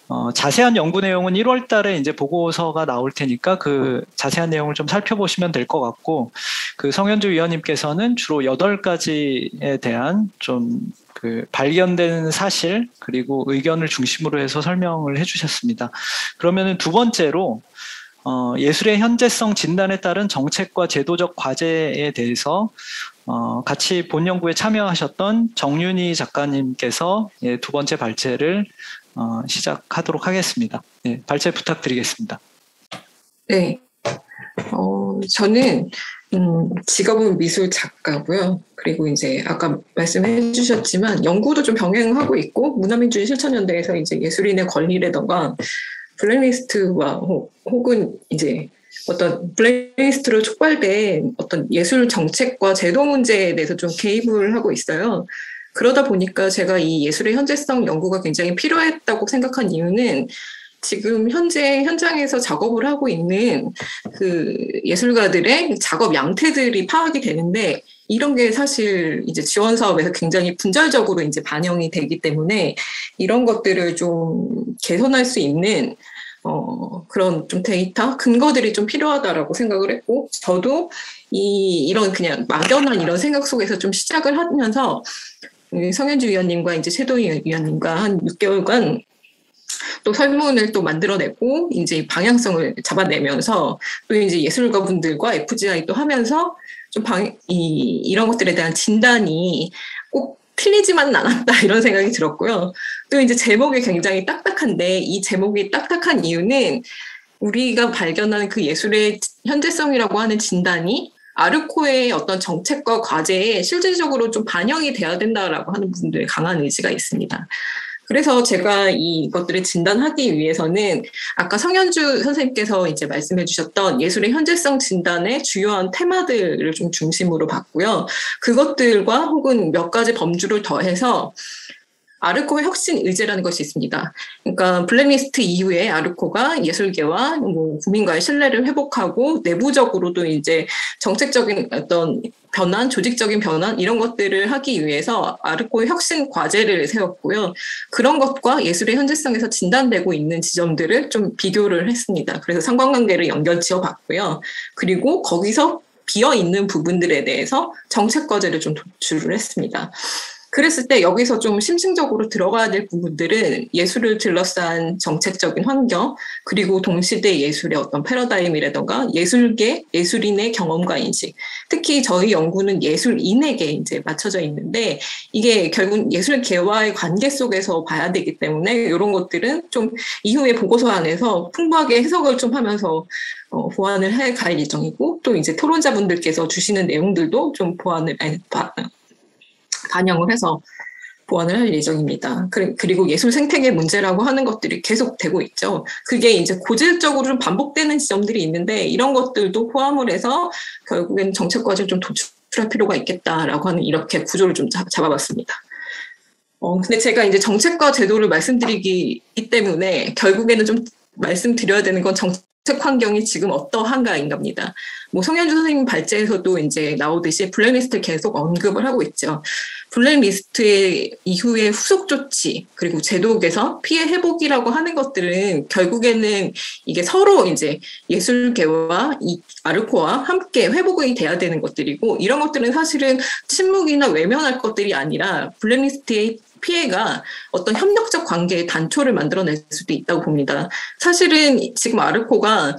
어, 자세한 연구 내용은 1월 달에 이제 보고서가 나올 테니까 그 자세한 내용을 좀 살펴보시면 될 것 같고 그 성현주 위원님께서는 주로 8가지에 대한 좀 그 발견된 사실 그리고 의견을 중심으로 해서 설명을 해 주셨습니다. 그러면은 두 번째로 어, 예술의 현재성 진단에 따른 정책과 제도적 과제에 대해서 어, 같이 본 연구에 참여하셨던 정윤희 작가님께서 예, 두 번째 발제를 어, 시작하도록 하겠습니다. 네, 발제 부탁드리겠습니다. 네. 어, 저는 음, 직업은 미술 작가고요. 그리고 이제 아까 말씀해 주셨지만 연구도 좀 병행하고 있고 문화민주주의 실천연대에서 이제 예술인의 권리라던가 블랙리스트와 혹은 이제 어떤 블랙리스트로 촉발된 어떤 예술 정책과 제도 문제에 대해서 좀 개입을 하고 있어요. 그러다 보니까 제가 이 예술의 현재성 연구가 굉장히 필요했다고 생각한 이유는 지금 현재 현장에서 작업을 하고 있는 그 예술가들의 작업 양태들이 파악이 되는데 이런 게 사실 이제 지원 사업에서 굉장히 분절적으로 이제 반영이 되기 때문에 이런 것들을 좀 개선할 수 있는 어, 그런 좀 데이터, 근거들이 좀 필요하다라고 생각을 했고, 저도 이, 이런 그냥 막연한 이런 생각 속에서 좀 시작을 하면서 성현주 위원님과 이제 최도희 위원님과 한 6개월간 또 설문을 또 만들어내고 이제 방향성을 잡아내면서 또 이제 예술가 분들과 FGI 또 하면서 좀 방, 이, 이런 것들에 대한 진단이 꼭 틀리지만은 않았다 이런 생각이 들었고요. 또 이제 제목이 굉장히 딱딱한데 이 제목이 딱딱한 이유는 우리가 발견하는 그 예술의 현재성이라고 하는 진단이 아르코의 어떤 정책과 과제에 실질적으로 좀 반영이 돼야 된다라고 하는 분들의 강한 의지가 있습니다. 그래서 제가 이것들을 진단하기 위해서는 아까 성현주 선생님께서 이제 말씀해 주셨던 예술의 현재성 진단의 주요한 테마들을 좀 중심으로 봤고요. 그것들과 혹은 몇 가지 범주를 더해서 아르코의 혁신 의제라는 것이 있습니다. 그러니까 블랙리스트 이후에 아르코가 예술계와 뭐 국민과의 신뢰를 회복하고 내부적으로도 이제 정책적인 어떤 변환, 조직적인 변환 이런 것들을 하기 위해서 아르코의 혁신 과제를 세웠고요. 그런 것과 예술의 현재성에서 진단되고 있는 지점들을 좀 비교를 했습니다. 그래서 상관관계를 연결 지어봤고요. 그리고 거기서 비어 있는 부분들에 대해서 정책 과제를 좀 도출을 했습니다. 그랬을 때 여기서 좀 심층적으로 들어가야 될 부분들은 예술을 둘러싼 정책적인 환경, 그리고 동시대 예술의 어떤 패러다임이라던가 예술계, 예술인의 경험과 인식. 특히 저희 연구는 예술인에게 이제 맞춰져 있는데 이게 결국 예술계와의 관계 속에서 봐야 되기 때문에 이런 것들은 좀 이후에 보고서 안에서 풍부하게 해석을 좀 하면서 어, 보완을 해 갈 예정이고 또 이제 토론자분들께서 주시는 내용들도 좀 보완을 아니, 반영을 해서 보완을 할 예정입니다. 그리고 예술 생태계 문제라고 하는 것들이 계속 되고 있죠. 그게 이제 고질적으로 좀 반복되는 지점들이 있는데 이런 것들도 포함을 해서 결국엔 정책 과제를 좀 도출할 필요가 있겠다라고 하는 이렇게 구조를 좀 잡아봤습니다. 어, 근데 제가 이제 정책과 제도를 말씀드리기 때문에 결국에는 좀 말씀드려야 되는 건 정책 환경이 지금 어떠한가인 겁니다. 뭐 송현주 선생님 발제에서도 이제 나오듯이 블랙리스트 계속 언급을 하고 있죠. 블랙리스트 이후의 후속 조치 그리고 제도 개선, 피해 회복이라고 하는 것들은 결국에는 이게 서로 이제 예술계와 이 아르코와 함께 회복이 돼야 되는 것들이고 이런 것들은 사실은 침묵이나 외면할 것들이 아니라 블랙리스트의 피해가 어떤 협력적 관계의 단초를 만들어낼 수도 있다고 봅니다. 사실은 지금 아르코가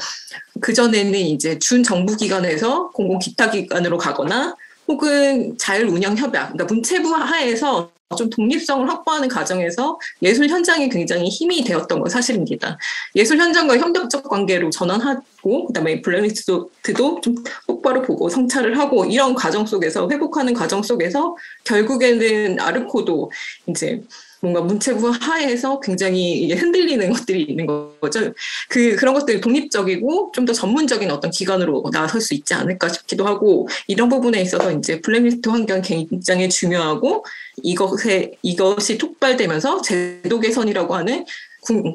그전에는 이제 준 정부 기관에서 공공 기타 기관으로 가거나 혹은 자율운영 협약, 그러니까 문체부 하에서 좀 독립성을 확보하는 과정에서 예술 현장이 굉장히 힘이 되었던 건 사실입니다. 예술 현장과 협력적 관계로 전환하고 그다음에 블랙리스트도 좀 똑바로 보고 성찰을 하고 이런 과정 속에서 회복하는 과정 속에서 결국에는 아르코도 이제 뭔가 문체부 하에서 굉장히 흔들리는 것들이 있는 거죠. 그 그런 것들이 독립적이고 좀 더 전문적인 어떤 기관으로 나설 수 있지 않을까 싶기도 하고 이런 부분에 있어서 이제 블랙리스트 환경 굉장히 중요하고 이것에 이것이 촉발되면서 제도 개선이라고 하는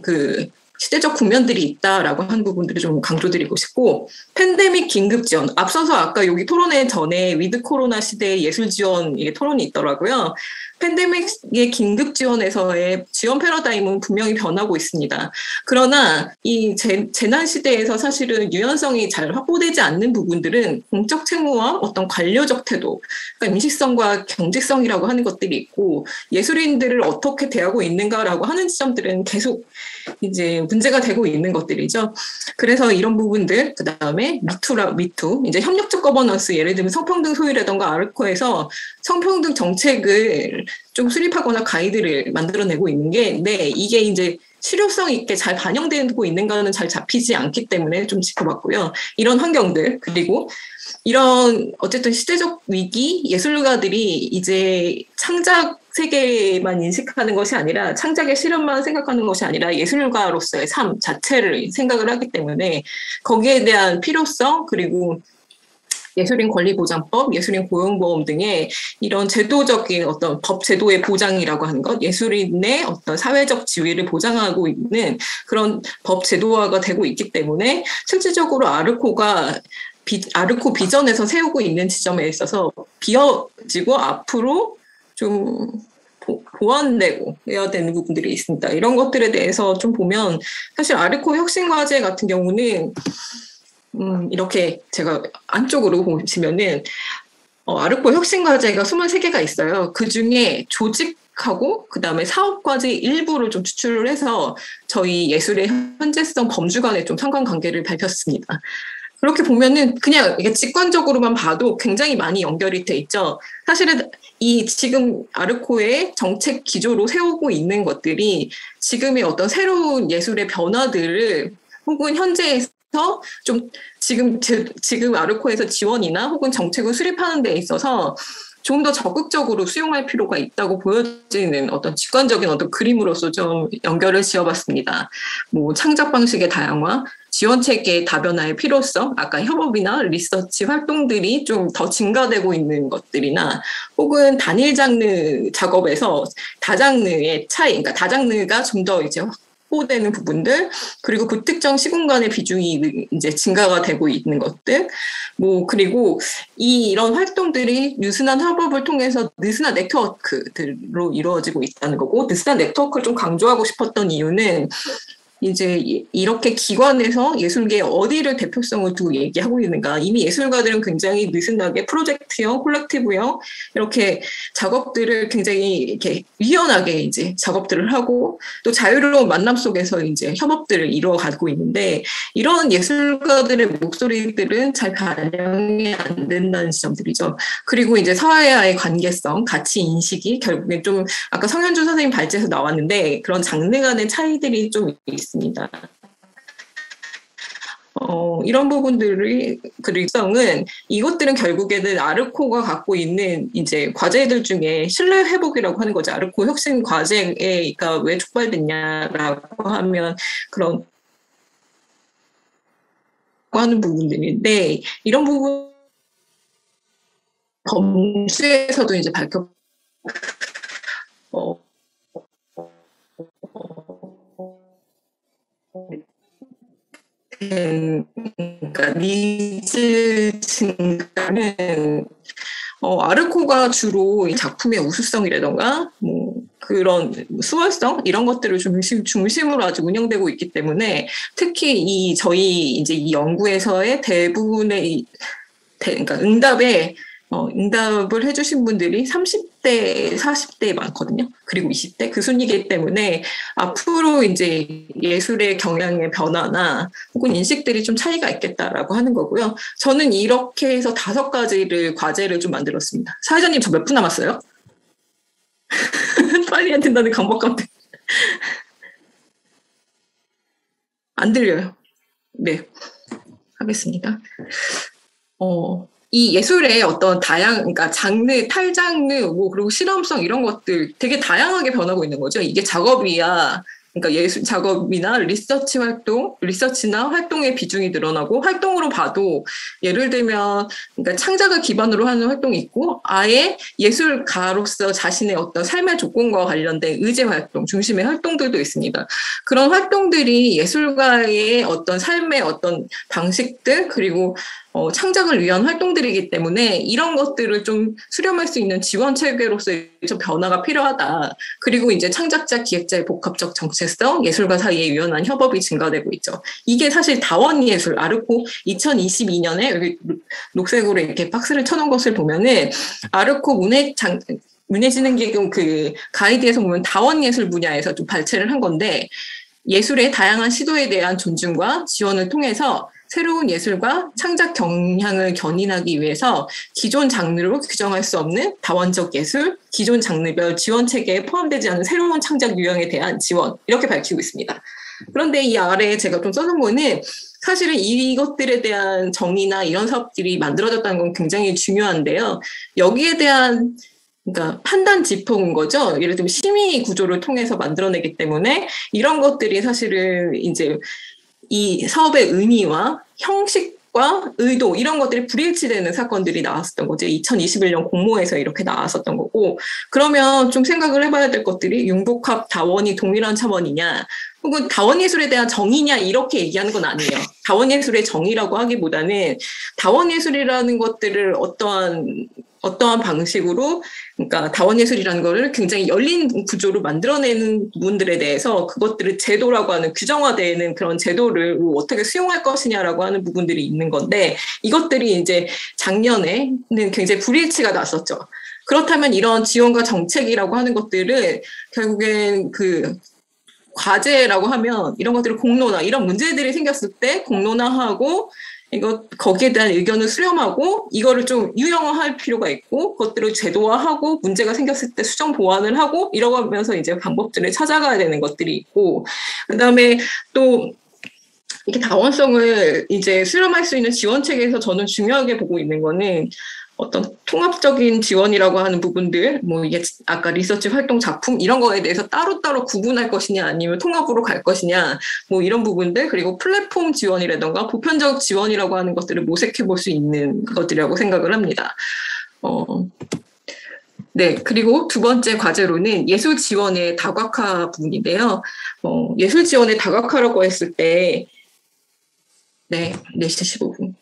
그 시대적 국면들이 있다라고 하는 부분들을 좀 강조드리고 싶고 팬데믹 긴급 지원 앞서서 아까 여기 토론회 전에 위드 코로나 시대의 예술 지원 토론이 있더라고요. 팬데믹의 긴급 지원에서의 지원 패러다임은 분명히 변하고 있습니다. 그러나 이 재, 재난 시대에서 사실은 유연성이 잘 확보되지 않는 부분들은 공적 책무와 어떤 관료적 태도, 그러니까 인식성과 경직성이라고 하는 것들이 있고 예술인들을 어떻게 대하고 있는가라고 하는 지점들은 계속 이제 문제가 되고 있는 것들이죠. 그래서 이런 부분들, 그 다음에 미투라, 미투, 이제 협력적 거버넌스, 예를 들면 성평등 소위라던가 아르코에서 성평등 정책을 좀 수립하거나 가이드를 만들어내고 있는 게, 네, 이게 이제 실효성 있게 잘 반영되고 있는가는 잘 잡히지 않기 때문에 좀 짚어봤고요. 이런 환경들, 그리고 이런 어쨌든 시대적 위기, 예술가들이 이제 창작 세계만 인식하는 것이 아니라 창작의 실험만 생각하는 것이 아니라 예술가로서의 삶 자체를 생각을 하기 때문에 거기에 대한 필요성 그리고 예술인 권리보장법, 예술인 고용보험 등의 이런 제도적인 어떤 법 제도의 보장이라고 하는 것, 예술인의 어떤 사회적 지위를 보장하고 있는 그런 법 제도화가 되고 있기 때문에 실질적으로 아르코가 비, 아르코 비전에서 세우고 있는 지점에 있어서 비어지고 앞으로 좀 보완되고 해야 되는 부분들이 있습니다. 이런 것들에 대해서 좀 보면 사실 아르코 혁신 과제 같은 경우는 음, 이렇게 제가 안쪽으로 보시면은 어, 아르코 혁신 과제가 23개가 있어요. 그 중에 조직 하고 그다음에 사업 과제 일부를 좀 추출을 해서 저희 예술의 현재성 범주 간에 좀 상관관계를 밝혔습니다. 그렇게 보면은 그냥 이게 직관적으로만 봐도 굉장히 많이 연결이 돼 있죠. 사실은 이 지금 아르코의 정책 기조로 세우고 있는 것들이 지금의 어떤 새로운 예술의 변화들을 혹은 현재에서 좀 지금 지금 아르코에서 지원이나 혹은 정책을 수립하는 데 있어서 좀 더 적극적으로 수용할 필요가 있다고 보여지는 어떤 직관적인 어떤 그림으로서 좀 연결을 지어봤습니다. 뭐 창작 방식의 다양화, 지원 체계의 다변화의 필요성, 아까 협업이나 리서치 활동들이 좀 더 증가되고 있는 것들이나 혹은 단일 장르 작업에서 다장르의 차이, 그러니까 다장르가 좀 더 이제 확보되는 부분들 그리고 그 특정 시공간의 비중이 이제 증가가 되고 있는 것들 뭐 그리고 이 이런 활동들이 느슨한 협업을 통해서 느슨한 네트워크들로 이루어지고 있다는 거고 느슨한 네트워크를 좀 강조하고 싶었던 이유는 이제 이렇게 기관에서 예술계 어디를 대표성을 두고 얘기하고 있는가 이미 예술가들은 굉장히 느슨하게 프로젝트형 콜렉티브형 이렇게 작업들을 굉장히 이렇게 유연하게 이제 작업들을 하고 또 자유로운 만남 속에서 이제 협업들을 이루어가고 있는데 이런 예술가들의 목소리들은 잘 반영이 안 된다는 지점들이죠. 그리고 이제 사회와의 관계성, 가치 인식이 결국에 좀 아까 성현주 선생님 발제에서 나왔는데 그런 장르 간의 차이들이 좀 있. 있습니다. 어, 이런 부분들이 그리성은 이것들은 결국에는 아르코가 갖고 있는 이제 과제들 중에 신뢰 회복이라고 하는 거죠. 아르코 혁신 과제가 왜 촉발됐냐라고 하면 그런 하는 부분들인데 이런 부분 범수에서도 이제 밝혀 어, 그러니까 니즈 증가는 어, 아르코가 주로 이 작품의 우수성이라던가 뭐 그런 수월성 이런 것들을 중심 중심으로 아주 운영되고 있기 때문에 특히 이 저희 이제 이 연구에서의 대부분의 이, 대, 그러니까 응답에 어, 응답을 해주신 분들이 30대, 40대 많거든요. 그리고 20대 그 순위이기 때문에 앞으로 이제 예술의 경향의 변화나 혹은 인식들이 좀 차이가 있겠다라고 하는 거고요. 저는 이렇게 해서 다섯 가지를 과제를 좀 만들었습니다. 사회자님 저 몇 분 남았어요? 빨리 해야 된다는 강박감 때 안 들려요. 네. 하겠습니다. 어, 이 예술의 어떤 다양, 그러니까 장르, 탈장르, 뭐 그리고 실험성 이런 것들 되게 다양하게 변하고 있는 거죠. 이게 작업이야. 그러니까 예술 작업이나 리서치 활동, 리서치나 활동의 비중이 늘어나고 활동으로 봐도 예를 들면 그러니까 창작을 기반으로 하는 활동이 있고 아예 예술가로서 자신의 어떤 삶의 조건과 관련된 의제 활동, 중심의 활동들도 있습니다. 그런 활동들이 예술가의 어떤 삶의 어떤 방식들 그리고 어, 창작을 위한 활동들이기 때문에 이런 것들을 좀 수렴할 수 있는 지원 체계로서의 좀 변화가 필요하다. 그리고 이제 창작자, 기획자의 복합적 정체성, 예술가 사이의 유연한 협업이 증가되고 있죠. 이게 사실 다원 예술 아르코 2022년에 여기 녹색으로 이렇게 박스를 쳐놓은 것을 보면은 아르코 문해 장 문예진흥기금 그 가이드에서 보면 다원 예술 분야에서 좀 발췌를 한 건데 예술의 다양한 시도에 대한 존중과 지원을 통해서 새로운 예술과 창작 경향을 견인하기 위해서 기존 장르로 규정할 수 없는 다원적 예술, 기존 장르별 지원 체계에 포함되지 않은 새로운 창작 유형에 대한 지원 이렇게 밝히고 있습니다. 그런데 이 아래에 제가 좀 써놓은 거는 사실은 이것들에 대한 정의나 이런 사업들이 만들어졌다는 건 굉장히 중요한데요. 여기에 대한 그러니까 판단 지표인 거죠. 예를 들면 심의 구조를 통해서 만들어내기 때문에 이런 것들이 사실은 이제 이 사업의 의미와 형식과 의도 이런 것들이 불일치되는 사건들이 나왔었던 거죠. 2021년 공모에서 이렇게 나왔었던 거고 그러면 좀 생각을 해봐야 될 것들이 융복합 다원이 동일한 차원이냐 혹은 다원예술에 대한 정의냐 이렇게 얘기하는 건 아니에요. 다원예술의 정의라고 하기보다는 다원예술이라는 것들을 어떠한 어떠한 방식으로 그러니까 다원예술이라는 거를 굉장히 열린 구조로 만들어내는 부분들에 대해서 그것들을 제도라고 하는 규정화되는 그런 제도를 어떻게 수용할 것이냐라고 하는 부분들이 있는 건데 이것들이 이제 작년에는 굉장히 불일치가 났었죠. 그렇다면 이런 지원과 정책이라고 하는 것들을 결국엔 그 과제라고 하면 이런 것들을 공론화, 이런 문제들이 생겼을 때 공론화하고 이거 거기에 대한 의견을 수렴하고 이거를 좀 유형화할 필요가 있고 그것들을 제도화하고 문제가 생겼을 때 수정 보완을 하고 이러면서 이제 방법들을 찾아가야 되는 것들이 있고 그다음에 또 이렇게 다원성을 이제 수렴할 수 있는 지원 체계에서 저는 중요하게 보고 있는 거는 어떤 통합적인 지원이라고 하는 부분들, 뭐 이게 아까 리서치 활동 작품 이런 거에 대해서 따로따로 구분할 것이냐 아니면 통합으로 갈 것이냐 뭐 이런 부분들 그리고 플랫폼 지원이라던가 보편적 지원이라고 하는 것들을 모색해 볼 수 있는 것들이라고 생각을 합니다. 어, 네, 그리고 두 번째 과제로는 예술 지원의 다각화 부분인데요. 어, 예술 지원의 다각화라고 했을 때, 네, 4시 15분.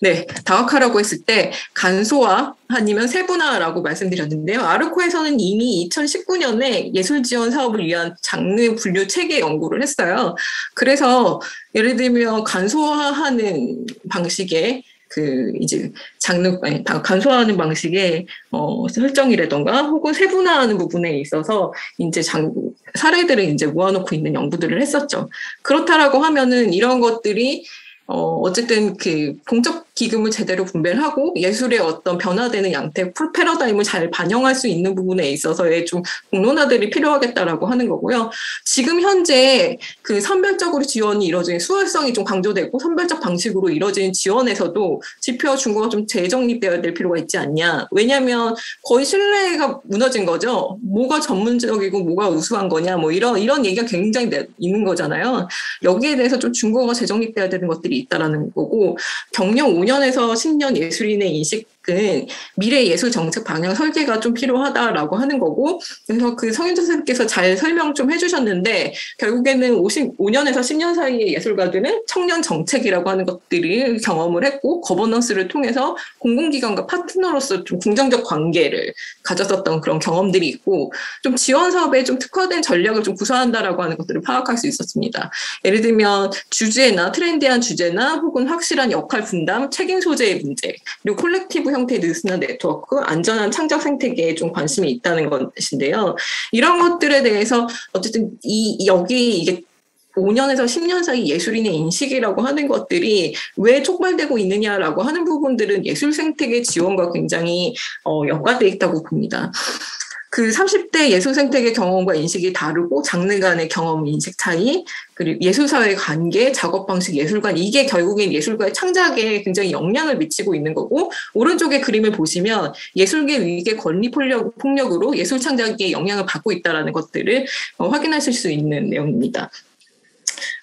네, 다각화라고 했을 때 간소화 아니면 세분화라고 말씀드렸는데요. 아르코에서는 이미 2019년에 예술 지원 사업을 위한 장르 분류 체계 연구를 했어요. 그래서 예를 들면 간소화하는 방식의 그 이제 장르 아니 간소화하는 방식의 어 설정이라던가 혹은 세분화하는 부분에 있어서 이제 장 사례들을 이제 모아놓고 있는 연구들을 했었죠. 그렇다라고 하면은 이런 것들이 어, 어쨌든 그 공적 기금을 제대로 분배를 하고 예술의 어떤 변화되는 양태, 풀 패러다임을 잘 반영할 수 있는 부분에 있어서의 좀 공론화들이 필요하겠다라고 하는 거고요. 지금 현재 그 선별적으로 지원이 이루어진 수월성이 좀 강조되고 선별적 방식으로 이루어진 지원에서도 지표와 준거가 좀 재정립되어야 될 필요가 있지 않냐. 왜냐하면 거의 신뢰가 무너진 거죠. 뭐가 전문적이고 뭐가 우수한 거냐. 뭐 이런 이런 얘기가 굉장히 있는 거잖아요. 여기에 대해서 좀 준거가 재정립되어야 되는 것들이 있다라는 거고 경영 5년 에서 10년 예술인의 인식 은 미래 예술 정책 방향 설계가 좀 필요하다라고 하는 거고 그래서 그 성윤재 선생님께서 잘 설명 좀 해주셨는데 결국에는 55년에서 10년 사이의 예술가들은 청년 정책이라고 하는 것들이 경험을 했고 거버넌스를 통해서 공공기관과 파트너로서 좀 긍정적 관계를 가졌었던 그런 경험들이 있고 좀 지원 사업에 좀 특화된 전략을 좀 구사한다라고 하는 것들을 파악할 수 있었습니다. 예를 들면 주제나 트렌디한 주제나 혹은 확실한 역할 분담, 책임 소재의 문제 그리고 collective 형태의 뉴스나 네트워크, 안전한 창작 생태계에 좀 관심이 있다는 것인데요. 이런 것들에 대해서 어쨌든 이 여기 이게 5년에서 10년 사이 예술인의 인식이라고 하는 것들이 왜 촉발되고 있느냐라고 하는 부분들은 예술 생태계 지원과 굉장히 어, 연관되어 있다고 봅니다. 그 30대 예술 생태계 경험과 인식이 다르고 장르 간의 경험 인식 차이, 그리고 예술사회의 관계, 작업 방식, 예술관 이게 결국엔 예술가의 창작에 굉장히 영향을 미치고 있는 거고 오른쪽의 그림을 보시면 예술계 위계 권리 폭력, 폭력으로 예술 창작에 영향을 받고 있다라는 것들을 어, 확인하실 수 있는 내용입니다.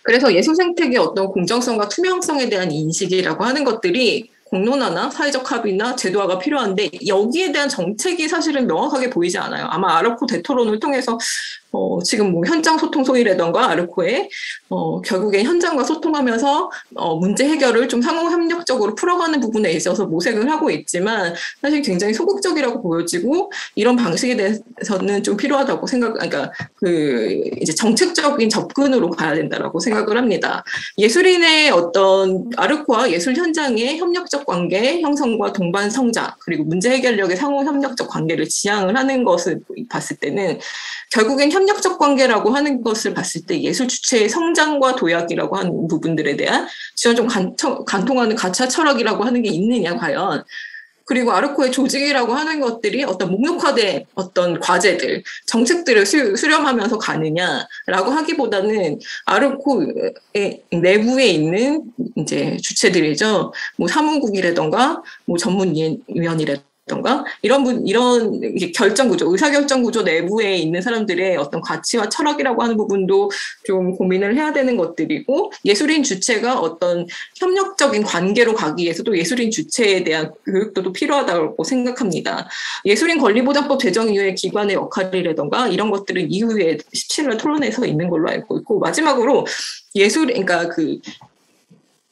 그래서 예술 생태계의 어떤 공정성과 투명성에 대한 인식이라고 하는 것들이 공론화나 사회적 합의나 제도화가 필요한데 여기에 대한 정책이 사실은 명확하게 보이지 않아요. 아마 아르코 대토론을 통해서 어, 지금 뭐 현장 소통 소위라던가 아르코에 어, 결국에 현장과 소통하면서 어, 문제 해결을 좀 상호 협력적으로 풀어가는 부분에 있어서 모색을 하고 있지만 사실 굉장히 소극적이라고 보여지고 이런 방식에 대해서는 좀 필요하다고 생각, 그러니까 그 이제 정책적인 접근으로 가야 된다라고 생각을 합니다. 예술인의 어떤 아르코와 예술 현장의 협력적 관계 형성과 동반 성장 그리고 문제 해결력의 상호 협력적 관계를 지향을 하는 것을 봤을 때는 결국엔 협 력적 관계라고 하는 것을 봤을 때 예술 주체의 성장과 도약이라고 하는 부분들에 대한 지원 좀 간, 통하는 가차 철학이라고 하는 게 있느냐 과연 그리고 아르코의 조직이라고 하는 것들이 어떤 목록화된 어떤 과제들, 정책들을 수, 수렴하면서 가느냐라고 하기보다는 아르코의 내부에 있는 이제 주체들이죠. 뭐 사무국이라던가 뭐 전문위원이라던가 던가 이런 분 이런 결정 구조 의사 결정 구조 내부에 있는 사람들의 어떤 가치와 철학이라고 하는 부분도 좀 고민을 해야 되는 것들이고 예술인 주체가 어떤 협력적인 관계로 가기 위해서도 예술인 주체에 대한 교육도 필요하다고 생각합니다. 예술인 권리보장법 제정 이후의 기관의 역할이라던가 이런 것들은 이후에 17일 토론에서 있는 걸로 알고 있고 마지막으로 예술 그러니까 그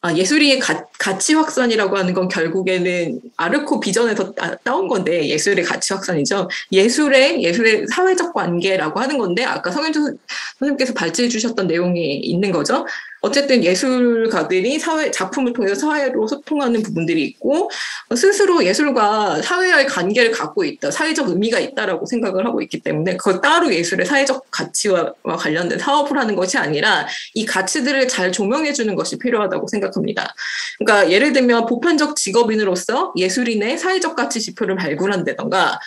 아, 예술이 가, 가치 확산이라고 하는 건 결국에는 아르코 비전에서 따, 온 건데 예술의 가치 확산이죠. 예술의 예술의 사회적 관계라고 하는 건데 아까 성현주 선생님께서 발제해 주셨던 내용이 있는 거죠. 어쨌든 예술가들이 사회 작품을 통해서 사회로 소통하는 부분들이 있고 스스로 예술과 사회와의 관계를 갖고 있다, 사회적 의미가 있다라고 생각을 하고 있기 때문에 그 따로 예술의 사회적 가치와 관련된 사업을 하는 것이 아니라 이 가치들을 잘 조명해 주는 것이 필요하다고 생각합니다. 그러니까 예를 들면 보편적 직업인으로서 예술인의 사회적 가치 지표를 발굴한다던가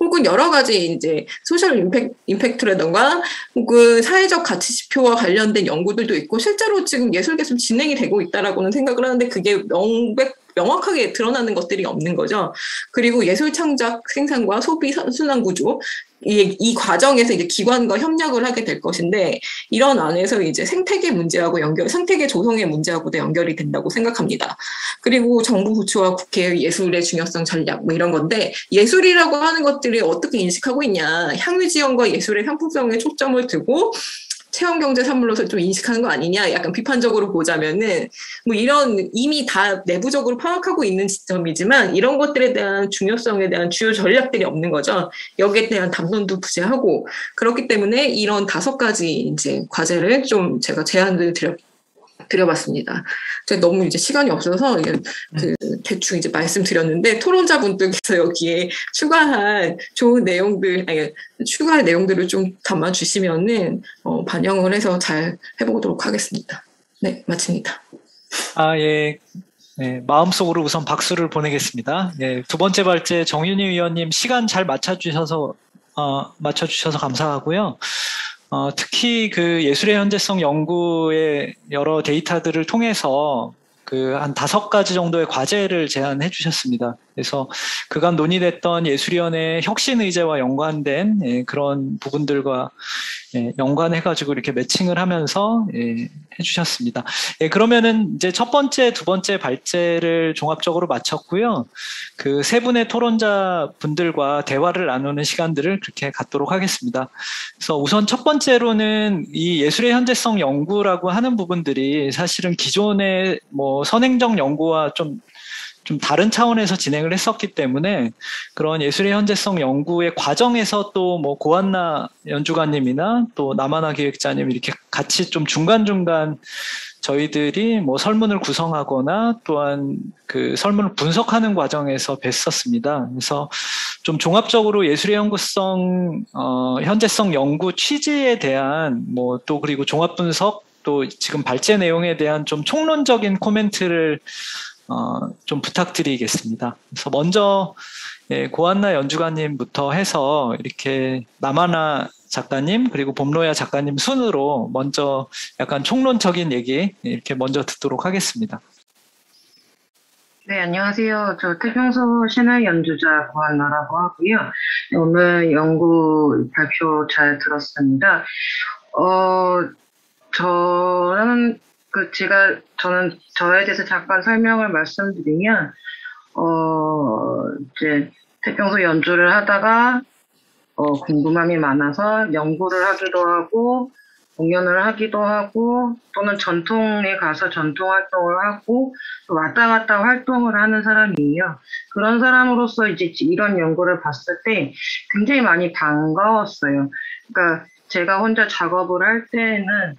혹은 여러 가지 이제 소셜 임팩, 임팩트라던가 혹은 사회적 가치 지표와 관련된 연구들도 있고 실제로 지금 예술 계속 진행이 되고 있다라고는 생각을 하는데 그게 명백 명확하게 드러나는 것들이 없는 거죠. 그리고 예술 창작 생산과 소비 순환 구조 이, 이 과정에서 이제 기관과 협력을 하게 될 것인데 이런 안에서 이제 생태계 문제하고 연결, 생태계 조성의 문제하고도 연결이 된다고 생각합니다. 그리고 정부 부처와 국회의 예술의 중요성 전략 뭐 이런 건데 예술이라고 하는 것들이 어떻게 인식하고 있냐 향유 지원과 예술의 상품성에 초점을 두고 체험 경제 산물로서 좀 인식하는 거 아니냐 약간 비판적으로 보자면은 뭐 이런 이미 다 내부적으로 파악하고 있는 지점이지만 이런 것들에 대한 중요성에 대한 주요 전략들이 없는 거죠. 여기에 대한 담론도 부재하고 그렇기 때문에 이런 다섯 가지 이제 과제를 좀 제가 제안을 드렸 드려봤습니다. 제가 너무 이제 시간이 없어서 그 대충 이제 말씀드렸는데 토론자분들께서 여기에 추가한 좋은 내용들, 아니, 추가할 내용들을 좀 담아주시면은 어, 반영을 해서 잘 해보도록 하겠습니다. 네, 마칩니다. 아, 예. 네, 마음속으로 우선 박수를 보내겠습니다. 네, 두 번째 발제 정윤희 위원님 시간 잘 맞춰주셔서 어, 맞춰주셔서 감사하고요. 어, 특히 그 예술의 현재성 연구의 여러 데이터들을 통해서 그 한 다섯 가지 정도의 과제를 제안해 주셨습니다. 그래서 그간 논의됐던 예술위원회 혁신 의제와 연관된 예, 그런 부분들과 예, 연관해가지고 이렇게 매칭을 하면서 예, 해주셨습니다. 예, 그러면은 이제 첫 번째, 두 번째 발제를 종합적으로 마쳤고요. 그 세 분의 토론자 분들과 대화를 나누는 시간들을 그렇게 갖도록 하겠습니다. 그래서 우선 첫 번째로는 이 예술의 현재성 연구라고 하는 부분들이 사실은 기존의 뭐 선행적 연구와 좀 좀 다른 차원에서 진행을 했었기 때문에 그런 예술의 현재성 연구의 과정에서 또 뭐 고한나 연주가님이나 또 남하나 기획자님 이렇게 같이 좀 중간중간 저희들이 뭐 설문을 구성하거나 또한 그 설문을 분석하는 과정에서 뵀었습니다. 그래서 좀 종합적으로 예술의 연구성, 어, 현재성 연구 취지에 대한 뭐 또 그리고 종합 분석 또 지금 발제 내용에 대한 좀 총론적인 코멘트를 어, 좀 부탁드리겠습니다. 그래서 먼저 예, 고한나 연주가님부터 해서 이렇게 남하나 작가님 그리고 봄로야 작가님 순으로 먼저 약간 총론적인 얘기 이렇게 먼저 듣도록 하겠습니다. 네, 안녕하세요. 저 태평소 신의 연주자 고한나라고 하고요. 오늘 연구 발표 잘 들었습니다. 어, 저는 그 제가 저는 저에 대해서 잠깐 설명을 말씀드리면 어 이제 태평소 연주를 하다가 어 궁금함이 많아서 연구를 하기도 하고 공연을 하기도 하고 또는 전통에 가서 전통 활동을 하고 또 왔다 갔다 활동을 하는 사람이에요. 그런 사람으로서 이제 이런 연구를 봤을 때 굉장히 많이 반가웠어요. 그러니까 제가 혼자 작업을 할 때는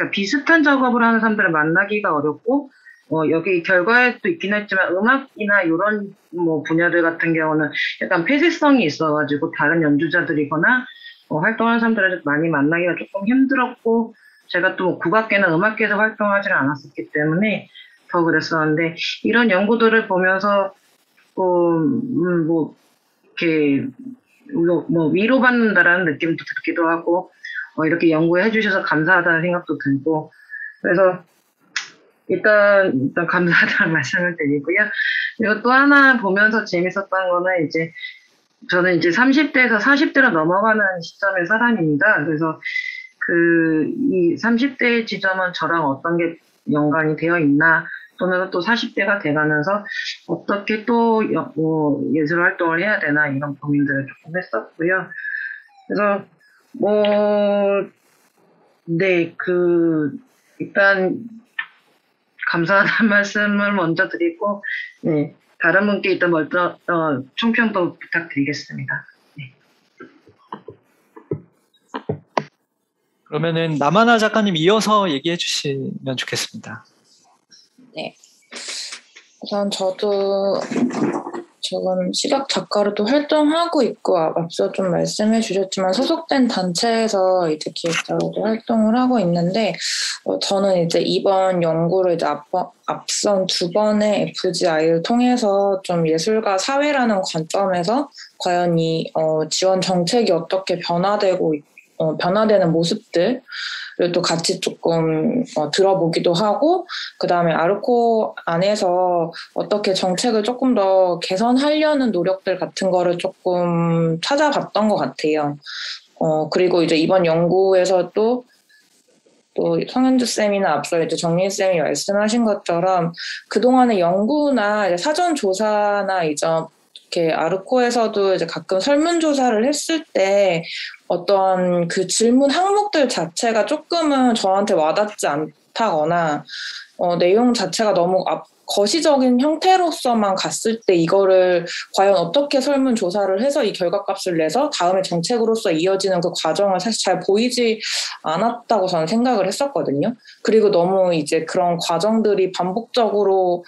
그러니까 비슷한 작업을 하는 사람들을 만나기가 어렵고 어, 여기 결과에도 있긴 했지만 음악이나 이런 뭐 분야들 같은 경우는 약간 폐쇄성이 있어가지고 다른 연주자들이거나 어, 활동하는 사람들을 많이 만나기가 조금 힘들었고 제가 또뭐 국악계나 음악계에서 활동하지 않았었기 때문에 더 그랬었는데 이런 연구들을 보면서 어, 음, 뭐 이렇게 뭐 위로받는다라는 느낌도 들기도 하고 어, 이렇게 연구해 주셔서 감사하다는 생각도 들고 그래서 일단 일단 감사하다는 말씀을 드리고요. 그리고 또 하나 보면서 재밌었던 거는 이제 저는 이제 30대에서 40대로 넘어가는 시점의 사람입니다. 그래서 그 이 30대의 지점은 저랑 어떤 게 연관이 되어 있나 또는 또 40대가 돼가면서 어떻게 또 뭐 예술 활동을 해야 되나 이런 고민들을 조금 했었고요. 그래서 뭐, 네, 그, 일단, 감사하다는 말씀을 먼저 드리고, 네, 다른 분께 있던 먼저 어, 총평도 부탁드리겠습니다. 네. 그러면은 남하나 작가님 이어서 얘기해 주시면 좋겠습니다. 네. 우선 저도 지금 시각 작가로도 활동하고 있고 앞서 좀 말씀해 주셨지만 소속된 단체에서 이제 기획자로도 활동을 하고 있는데 어, 저는 이제 이번 연구를 이제 앞, 앞선 두 번의 FGI를 통해서 좀 예술과 사회라는 관점에서 과연 이 어, 지원 정책이 어떻게 변화되고 어, 변화되는 모습들 또 같이 조금 어, 들어보기도 하고 그 다음에 아르코 안에서 어떻게 정책을 조금 더 개선하려는 노력들 같은 거를 조금 찾아봤던 것 같아요. 어, 그리고 이제 이번 연구에서 또, 또 성현주 쌤이나 앞서 이제 정민 쌤이 말씀하신 것처럼 그동안의 연구나 사전 조사나 이제 이렇게 아르코에서도 이제 가끔 설문조사를 했을 때 어떤 그 질문 항목들 자체가 조금은 저한테 와닿지 않다거나 어, 내용 자체가 너무 앞, 거시적인 형태로서만 갔을 때 이거를 과연 어떻게 설문조사를 해서 이 결과값을 내서 다음에 정책으로서 이어지는 그 과정을 사실 잘 보이지 않았다고 저는 생각을 했었거든요. 그리고 너무 이제 그런 과정들이 반복적으로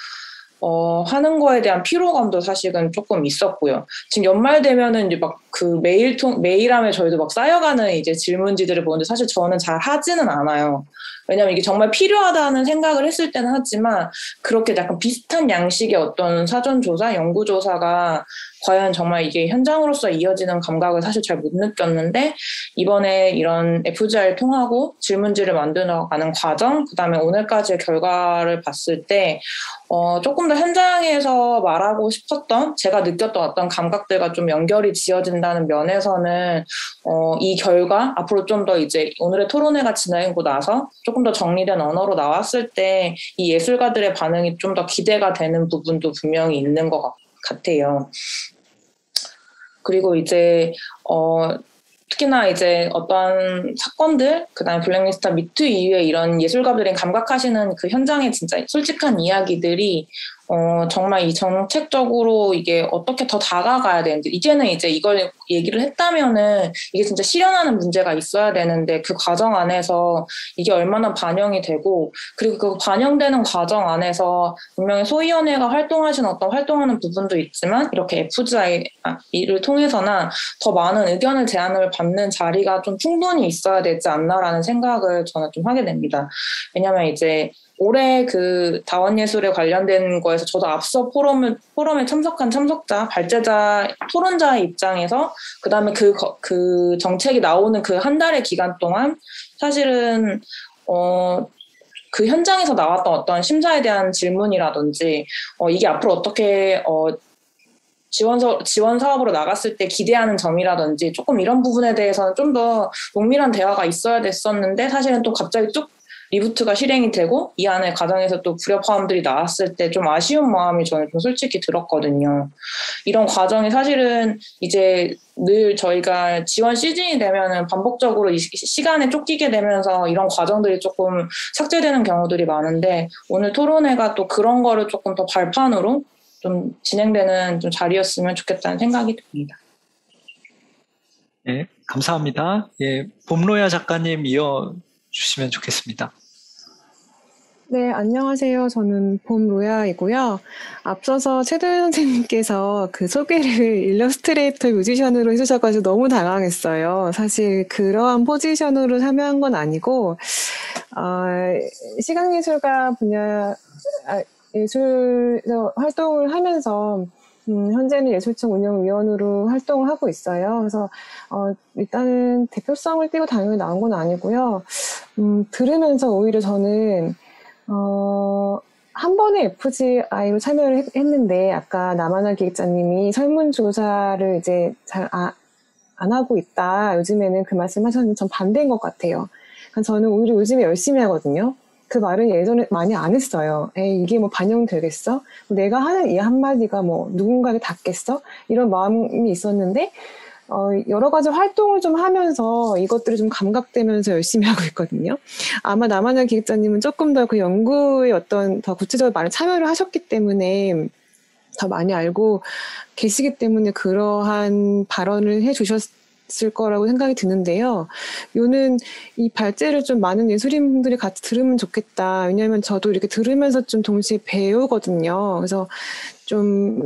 어, 하는 거에 대한 피로감도 사실은 조금 있었고요. 지금 연말 되면은 이제 막 그 메일 통, 메일함에 저희도 막 쌓여가는 이제 질문지들을 보는데 사실 저는 잘 하지는 않아요. 왜냐면 이게 정말 필요하다는 생각을 했을 때는 하지만 그렇게 약간 비슷한 양식의 어떤 사전조사, 연구조사가 과연 정말 이게 현장으로서 이어지는 감각을 사실 잘 못 느꼈는데 이번에 이런 FGI를 통하고 질문지를 만들어 가는 과정, 그 다음에 오늘까지의 결과를 봤을 때 어, 조금 더 현장에서 말하고 싶었던 제가 느꼈던 어떤 감각들과 좀 연결이 지어진다는 면에서는 어, 이 결과 앞으로 좀 더 이제 오늘의 토론회가 진행하고 나서 조금 더 정리된 언어로 나왔을 때 이 예술가들의 반응이 좀 더 기대가 되는 부분도 분명히 있는 것 같아요. 그리고 이제 어 특히나 이제 어떤 사건들, 그 다음에 블랙리스트 미투 이후에 이런 예술가들이 감각하시는 그 현장의 진짜 솔직한 이야기들이 어, 정말 이 정책적으로 이게 어떻게 더 다가가야 되는지, 이제는 이제 이걸 얘기를 했다면은 이게 진짜 실현하는 문제가 있어야 되는데 그 과정 안에서 이게 얼마나 반영이 되고, 그리고 그 반영되는 과정 안에서 분명히 소위원회가 활동하시는 어떤 활동하는 부분도 있지만 이렇게 FGI를 통해서나 더 많은 의견을 제안을 받는 자리가 좀 충분히 있어야 되지 않나라는 생각을 저는 좀 하게 됩니다. 왜냐면 이제 올해 그 다원예술에 관련된 거에서 저도 앞서 포럼을, 포럼에 참석한 참석자, 발제자, 토론자의 입장에서 그 다음에 그, 그 정책이 나오는 그 한 달의 기간 동안 사실은, 어, 그 현장에서 나왔던 어떤 심사에 대한 질문이라든지, 어, 이게 앞으로 어떻게, 어, 지원, 지원 사업으로 나갔을 때 기대하는 점이라든지 조금 이런 부분에 대해서는 좀더 농밀한 대화가 있어야 됐었는데 사실은 또 갑자기 쭉 리부트가 실행이 되고 이 안에 가정에서 또 불협화음들이 나왔을 때 좀 아쉬운 마음이 저는 좀 솔직히 들었거든요. 이런 과정이 사실은 이제 늘 저희가 지원 시즌이 되면은 반복적으로 이 시간에 쫓기게 되면서 이런 과정들이 조금 삭제되는 경우들이 많은데 오늘 토론회가 또 그런 거를 조금 더 발판으로 좀 진행되는 좀 자리였으면 좋겠다는 생각이 듭니다. 네, 감사합니다. 예, 봄로야 작가님 이어 주시면 좋겠습니다. 네, 안녕하세요. 저는 봄로야이고요. 앞서서 최도현 선생님께서 그 소개를 일러스트레이터 뮤지션으로 해주셔가지고 너무 당황했어요. 사실 그러한 포지션으로 참여한 건 아니고, 어, 시각예술가 분야, 아, 예술 활동을 하면서 음, 현재는 예술청 운영위원으로 활동을 하고 있어요. 그래서 어, 일단은 대표성을 띄고 당연히 나온 건 아니고요. 음, 들으면서 오히려 저는 어, 한 번에 FGI로 참여를 했, 는데 아까 남한아 기획자님이 설문조사를 이제 잘 아, 안 하고 있다. 요즘에는 그 말씀 하셨는데 전 반대인 것 같아요. 저는 오히려 요즘에 열심히 하거든요. 그 말은 예전에 많이 안 했어요. 에이, 이게 뭐 반영되겠어? 내가 하는 이 한마디가 뭐 누군가에게 닿겠어? 이런 마음이 있었는데, 어, 여러 가지 활동을 좀 하면서 이것들이 좀 감각되면서 열심히 하고 있거든요. 아마 남한현 기획자님은 조금 더 그 연구에 어떤 더 구체적으로 많이 참여를 하셨기 때문에 더 많이 알고 계시기 때문에 그러한 발언을 해 주셨을 거라고 생각이 드는데요. 요는 이 발제를 좀 많은 예술인분들이 같이 들으면 좋겠다. 왜냐하면 저도 이렇게 들으면서 좀 동시에 배우거든요. 그래서 좀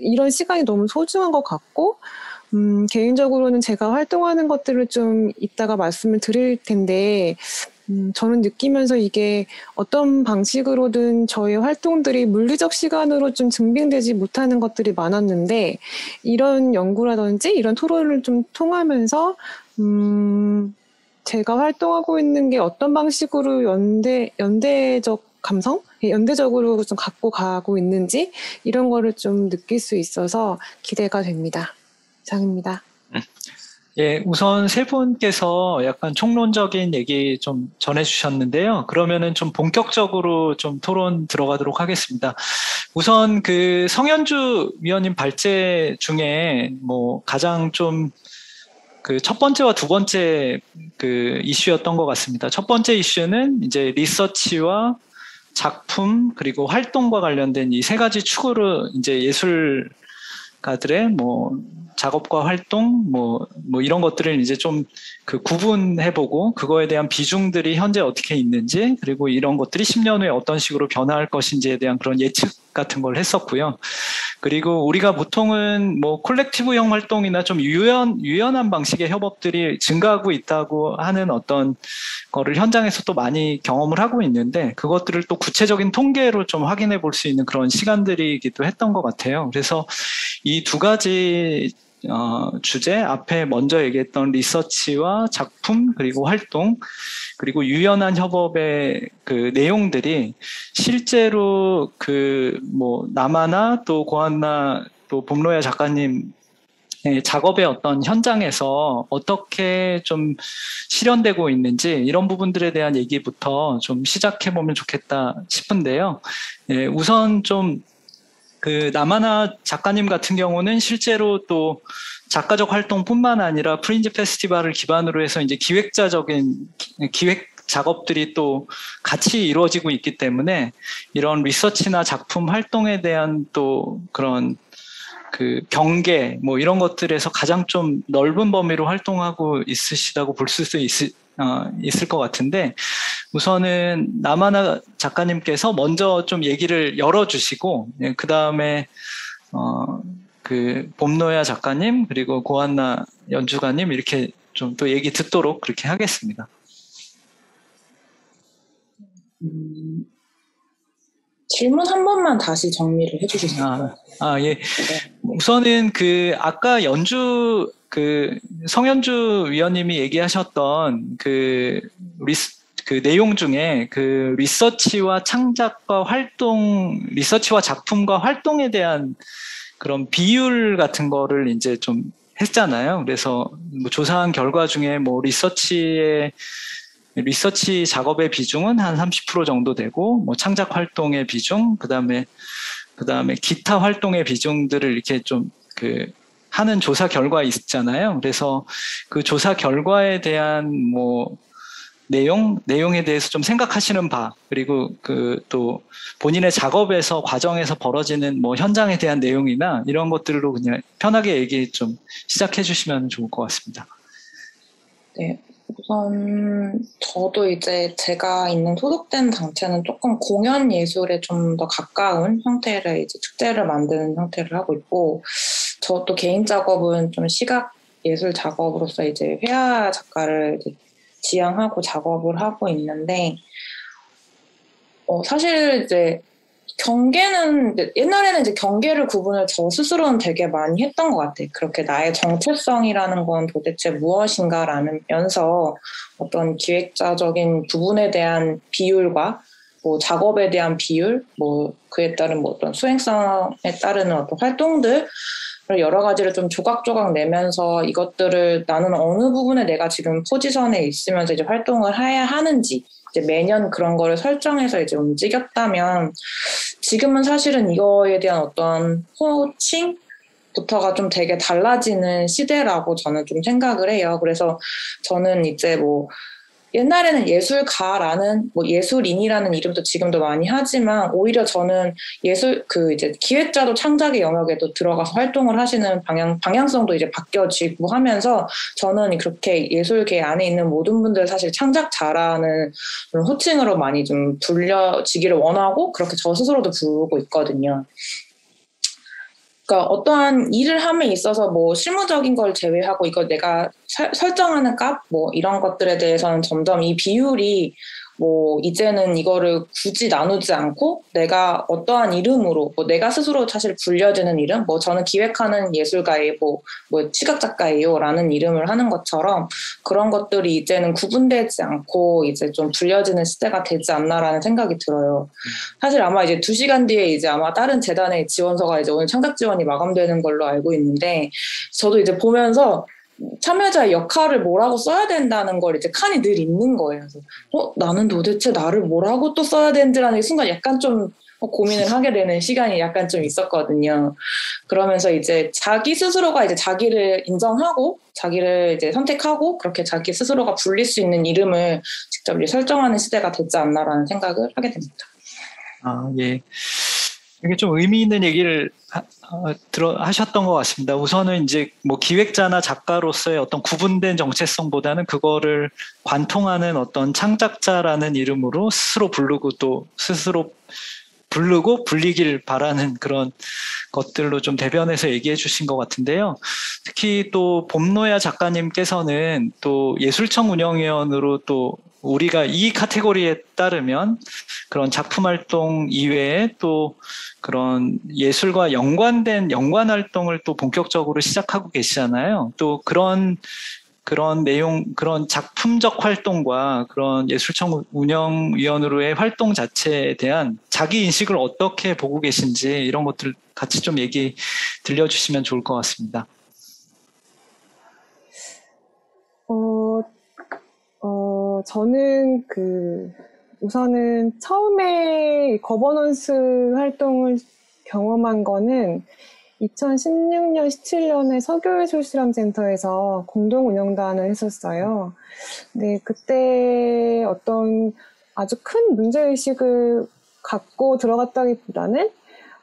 이런 시간이 너무 소중한 것 같고 음, 개인적으로는 제가 활동하는 것들을 좀 이따가 말씀을 드릴 텐데, 음, 저는 느끼면서 이게 어떤 방식으로든 저의 활동들이 물리적 시간으로 좀 증빙되지 못하는 것들이 많았는데, 이런 연구라든지 이런 토론을 좀 통하면서, 음, 제가 활동하고 있는 게 어떤 방식으로 연대, 연대적 감성? 연대적으로 좀 갖고 가고 있는지, 이런 거를 좀 느낄 수 있어서 기대가 됩니다. 장입니다. 예, 우선 세 분께서 약간 총론적인 얘기 좀 전해주셨는데요. 그러면은 좀 본격적으로 좀 토론 들어가도록 하겠습니다. 우선 그 성현주 위원님 발제 중에 뭐 가장 좀 그 첫 번째와 두 번째 그 이슈였던 것 같습니다. 첫 번째 이슈는 이제 리서치와 작품 그리고 활동과 관련된 이 세 가지 축으로 이제 예술가들의 뭐 작업과 활동 뭐, 뭐 이런 것들을 이제 좀 그 구분해보고 그거에 대한 비중들이 현재 어떻게 있는지 그리고 이런 것들이 10년 후에 어떤 식으로 변화할 것인지에 대한 그런 예측 같은 걸 했었고요. 그리고 우리가 보통은 뭐 콜렉티브형 활동이나 좀 유연, 유연한 방식의 협업들이 증가하고 있다고 하는 어떤 거를 현장에서 또 많이 경험을 하고 있는데 그것들을 또 구체적인 통계로 좀 확인해 볼 수 있는 그런 시간들이기도 했던 것 같아요. 그래서 이 두 가지 어, 주제 앞에 먼저 얘기했던 리서치와 작품 그리고 활동 그리고 유연한 협업의 그 내용들이 실제로 그 뭐 남아나 또 고한나 또 봄로야 작가님 작업의 어떤 현장에서 어떻게 좀 실현되고 있는지 이런 부분들에 대한 얘기부터 좀 시작해 보면 좋겠다 싶은데요. 예, 우선 좀 그 남하나 작가님 같은 경우는 실제로 또 작가적 활동뿐만 아니라 프린지 페스티벌을 기반으로 해서 이제 기획자적인 기획 작업들이 또 같이 이루어지고 있기 때문에 이런 리서치나 작품 활동에 대한 또 그런 그 경계 뭐 이런 것들에서 가장 좀 넓은 범위로 활동하고 있으시다고 볼 수 있을 어, 있을 것 같은데 우선은 남하나 작가님께서 먼저 좀 얘기를 열어주시고 예, 그 다음에 어, 그 봄노야 작가님 그리고 고한나 연주가님 이렇게 좀 또 얘기 듣도록 그렇게 하겠습니다. 음, 질문 한 번만 다시 정리를 해주시면 아, 아 예. 우선은 그 아까 연주 그 성현주 위원님이 얘기하셨던 그 리스 그 내용 중에 그 리서치와 창작과 활동, 리서치와 작품과 활동에 대한 그런 비율 같은 거를 이제 좀 했잖아요. 그래서 뭐 조사한 결과 중에 뭐 리서치의 리서치 작업의 비중은 한 30% 정도 되고 뭐 창작 활동의 비중 그다음에 그다음에 기타 활동의 비중들을 이렇게 좀 그 하는 조사 결과 있잖아요. 그래서 그 조사 결과에 대한 뭐 내용, 내용에 대해서 좀 생각하시는 바, 그리고 그 또 본인의 작업에서 과정에서 벌어지는 뭐 현장에 대한 내용이나 이런 것들로 그냥 편하게 얘기 좀 시작해 주시면 좋을 것 같습니다. 네. 우선 저도 이제 제가 있는 소속된 단체는 조금 공연 예술에 좀 더 가까운 형태를 이제 축제를 만드는 형태를 하고 있고 저도 개인 작업은 좀 시각 예술 작업으로서 이제 회화 작가를 이제 지향하고 작업을 하고 있는데 어, 사실 이제 경계는 옛날에는 이제 경계를 구분을 저 스스로는 되게 많이 했던 것 같아요. 그렇게 나의 정체성이라는 건 도대체 무엇인가라면서 어떤 기획자적인 부분에 대한 비율과 뭐 작업에 대한 비율, 뭐 그에 따른 뭐 어떤 수행성에 따르는 어떤 활동들 여러 가지를 좀 조각조각 내면서 이것들을 나는 어느 부분에 내가 지금 포지션에 있으면서 이제 활동을 해야 하는지 이제 매년 그런 거를 설정해서 이제 움직였다면 지금은 사실은 이거에 대한 어떤 호칭 부터가 좀 되게 달라지는 시대라고 저는 좀 생각을 해요. 그래서 저는 이제 뭐 옛날에는 예술가라는 뭐 예술인이라는 이름도 지금도 많이 하지만 오히려 저는 예술 그 이제 기획자도 창작의 영역에도 들어가서 활동을 하시는 방향 방향성도 이제 바뀌어지고 하면서 저는 그렇게 예술계 안에 있는 모든 분들 사실 창작자라는 호칭으로 많이 좀 불려지기를 원하고 그렇게 저 스스로도 부르고 있거든요. 그러니까 어떠한 일을 함에 있어서 뭐 실무적인 걸 제외하고 이걸 내가 설, 설정하는 값 뭐 이런 것들에 대해서는 점점 이 비율이 뭐 이제는 이거를 굳이 나누지 않고 내가 어떠한 이름으로 뭐 내가 스스로 사실 불려지는 이름 뭐 저는 기획하는 예술가의 뭐, 뭐 시각 작가예요라는 이름을 하는 것처럼 그런 것들이 이제는 구분되지 않고 이제 좀 불려지는 시대가 되지 않나라는 생각이 들어요. 사실 아마 이제 두 시간 뒤에 이제 아마 다른 재단의 지원서가 이제 오늘 창작 지원이 마감되는 걸로 알고 있는데 저도 이제 보면서 참여자의 역할을 뭐라고 써야 된다는 걸 이제 칸이 늘 있는 거예요. 그래서 어 나는 도대체 나를 뭐라고 또 써야 되는지라는 순간 약간 좀 고민을 하게 되는 시간이 약간 좀 있었거든요. 그러면서 이제 자기 스스로가 이제 자기를 인정하고 자기를 이제 선택하고 그렇게 자기 스스로가 불릴 수 있는 이름을 직접 설정하는 시대가 됐지 않나라는 생각을 하게 됩니다. 아 예. 이게 좀 의미 있는 얘기를 하, 어, 들어 하셨던 것 같습니다. 우선은 이제 뭐 기획자나 작가로서의 어떤 구분된 정체성보다는 그거를 관통하는 어떤 창작자라는 이름으로 스스로 부르고 또 스스로 부르고 불리길 바라는 그런 것들로 좀 대변해서 얘기해 주신 것 같은데요. 특히 또 봄노야 작가님께서는 또 예술청 운영위원으로 또 우리가 이 카테고리에 따르면 그런 작품 활동 이외에 또 그런 예술과 연관된 연관 활동을 또 본격적으로 시작하고 계시잖아요. 또 그런 그런 내용, 그런 작품적 활동과 그런 예술청 운영위원으로의 활동 자체에 대한 자기 인식을 어떻게 보고 계신지 이런 것들 같이 좀 얘기 들려주시면 좋을 것 같습니다. 어, 어, 저는 그, 우선은 처음에 거버넌스 활동을 경험한 거는 2016년, 17년에 서교예술실험센터에서 공동 운영단을 했었어요. 네, 그때 어떤 아주 큰 문제의식을 갖고 들어갔다기보다는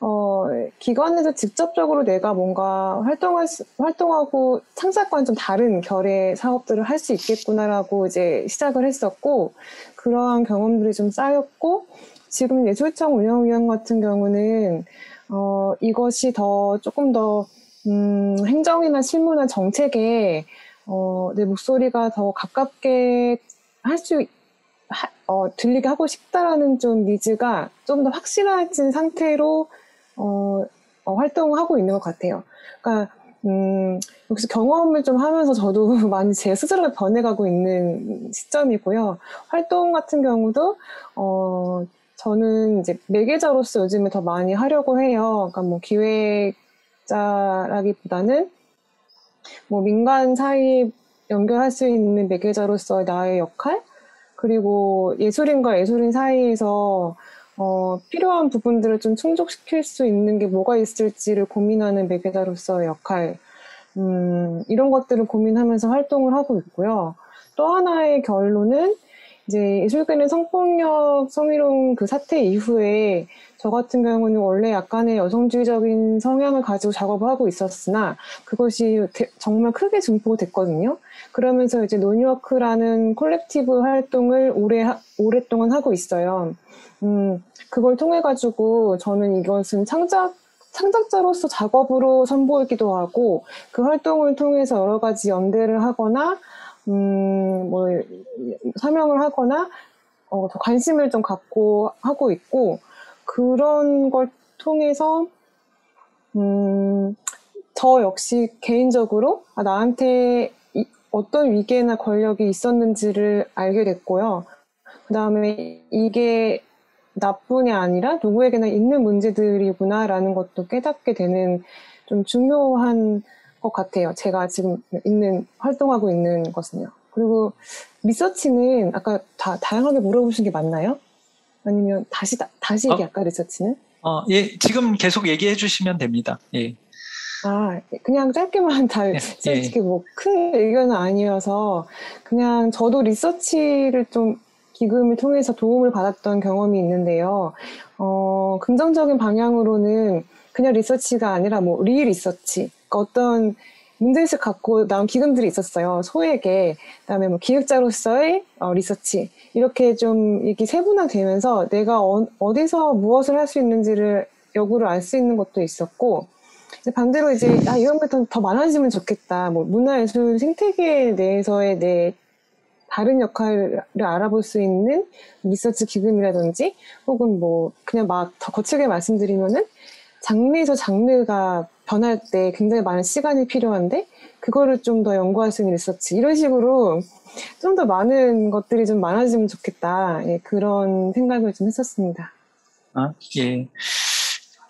어, 기관에서 직접적으로 내가 뭔가 활동할 수, 활동하고 창작과는 좀 다른 결의 사업들을 할 수 있겠구나라고 이제 시작을 했었고 그러한 경험들이 좀 쌓였고 지금 예술청 운영위원 같은 경우는 어, 이것이 더 조금 더 음, 행정이나 실무나 정책에 어, 내 목소리가 더 가깝게 할 수, 어, 들리게 하고 싶다라는 좀 니즈가 좀 더 확실해진 상태로 어, 어, 활동을 하고 있는 것 같아요. 그러니까 음, 역시 경험을 좀 하면서 저도 많이 제 스스로가 변해가고 있는 시점이고요. 활동 같은 경우도, 어, 저는 이제 매개자로서 요즘에 더 많이 하려고 해요. 그러니까 뭐 기획자라기보다는 뭐 민간 사이 연결할 수 있는 매개자로서 나의 역할, 그리고 예술인과 예술인 사이에서 어, 필요한 부분들을 좀 충족시킬 수 있는 게 뭐가 있을지를 고민하는 매개자로서의 역할, 음, 이런 것들을 고민하면서 활동을 하고 있고요. 또 하나의 결론은 이제 예술계는 성폭력, 성희롱 그 사태 이후에 저 같은 경우는 원래 약간의 여성주의적인 성향을 가지고 작업을 하고 있었으나 그것이 대, 정말 크게 증폭됐거든요. 그러면서 이제 노니워크라는 콜렉티브 활동을 오래, 오랫동안 하고 있어요. 음, 그걸 통해 가지고 저는 이것은 창작 창작자로서 작업으로 선보이기도 하고 그 활동을 통해서 여러 가지 연대를 하거나 음, 뭐 설명을 하거나 어, 더 관심을 좀 갖고 하고 있고 그런 걸 통해서 음, 저 역시 개인적으로 아, 나한테 이, 어떤 위계나 권력이 있었는지를 알게 됐고요. 그 다음에 이게 나뿐이 아니라 누구에게나 있는 문제들이구나라는 것도 깨닫게 되는 좀 중요한 것 같아요. 제가 지금 있는, 활동하고 있는 것은요. 그리고 리서치는 아까 다 다양하게 물어보신 게 맞나요? 아니면 다시, 다시 얘기 어? 리서치는? 어, 예, 지금 계속 얘기해 주시면 됩니다. 예. 아, 그냥 짧게만 잘, 예, 솔직히 뭐큰 의견은 아니어서 그냥 저도 리서치를 좀 기금을 통해서 도움을 받았던 경험이 있는데요. 어, 긍정적인 방향으로는 그냥 리서치가 아니라 뭐 리 리서치, 그러니까 어떤 문제의식 갖고 나온 기금들이 있었어요. 소액에. 그다음에 뭐 기획자로서의 어, 리서치. 이렇게 좀 이렇게 세분화되면서 내가 어, 디서 무엇을 할 수 있는지를 여구를 알 수 있는 것도 있었고 반대로 이제 아 이런 게더 많아지면 좋겠다. 뭐 문화예술 생태계 내에서의 내 다른 역할을 알아볼 수 있는 리서치 기금이라든지 혹은 뭐 그냥 막 더 거칠게 말씀드리면은 장르에서 장르가 변할 때 굉장히 많은 시간이 필요한데 그거를 좀 더 연구할 수 있는 리서치 이런 식으로 좀 더 많은 것들이 좀 많아지면 좋겠다 예, 그런 생각을 좀 했었습니다. 아 예.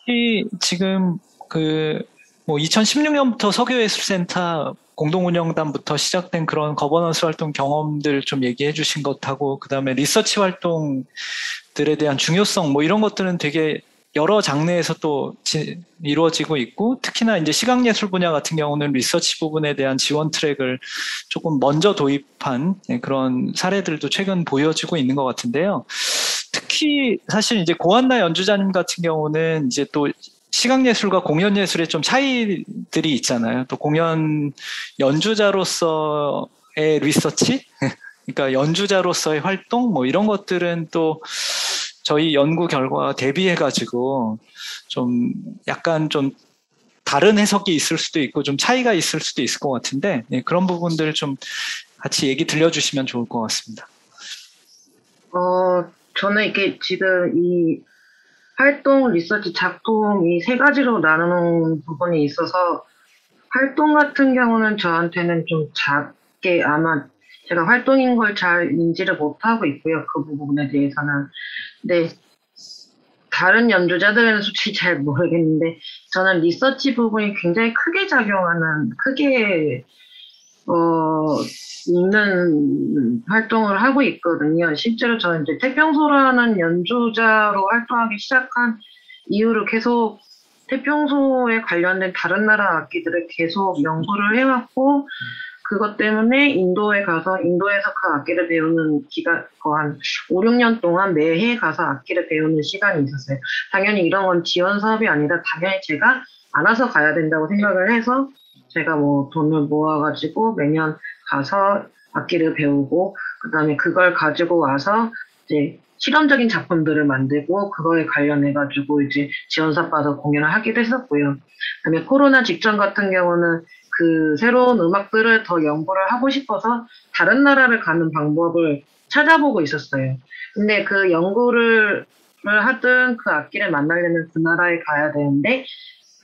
이 지금 그 뭐 2016년부터 서교예술센터 공동운영단부터 시작된 그런 거버넌스 활동 경험들 좀 얘기해 주신 것하고 그다음에 리서치 활동들에 대한 중요성 뭐 이런 것들은 되게 여러 장르에서 또 지, 이루어지고 있고 특히나 이제 시각 예술 분야 같은 경우는 리서치 부분에 대한 지원 트랙을 조금 먼저 도입한 네, 그런 사례들도 최근 보여지고 있는 것 같은데요. 특히 사실 이제 고한나 연주자님 같은 경우는 이제 또 시각 예술과 공연 예술의 좀 차이들이 있잖아요. 또 공연 연주자로서의 리서치, 그러니까 연주자로서의 활동, 뭐 이런 것들은 또 저희 연구 결과 대비해 가지고 좀 약간 좀 다른 해석이 있을 수도 있고 좀 차이가 있을 수도 있을 것 같은데 네, 그런 부분들 좀 같이 얘기 들려주시면 좋을 것 같습니다. 어, 저는 이게 지금 이 활동, 리서치, 작품 이세 가지로 나누는 부분이 있어서 활동 같은 경우는 저한테는 좀 작게 아마 제가 활동인 걸 잘 인지를 못하고 있고요. 그 부분에 대해서는. 근데 다른 연주자들은 솔직히 잘 모르겠는데 저는 리서치 부분이 굉장히 크게 작용하는 크게 어 있는 활동을 하고 있거든요. 실제로 저는 이제 태평소라는 연주자로 활동하기 시작한 이후로 계속 태평소에 관련된 다른 나라 악기들을 계속 연구를 해왔고 그것 때문에 인도에 가서 인도에서 그 악기를 배우는 기간 거한 5, 6년 동안 매해 가서 악기를 배우는 시간이 있었어요. 당연히 이런 건 지원 사업이 아니라 당연히 제가 알아서 가야 된다고 생각을 해서 제가 뭐 돈을 모아가지고 매년 가서 악기를 배우고 그다음에 그걸 가지고 와서 이제 실험적인 작품들을 만들고 그거에 관련해 가지고 이제 지원사 받아 공연을 하기도 했었고요. 그다음에 코로나 직전 같은 경우는 그 새로운 음악들을 더 연구를 하고 싶어서 다른 나라를 가는 방법을 찾아보고 있었어요. 근데 그 연구를 하든 그 악기를 만나려면 그 나라에 가야 되는데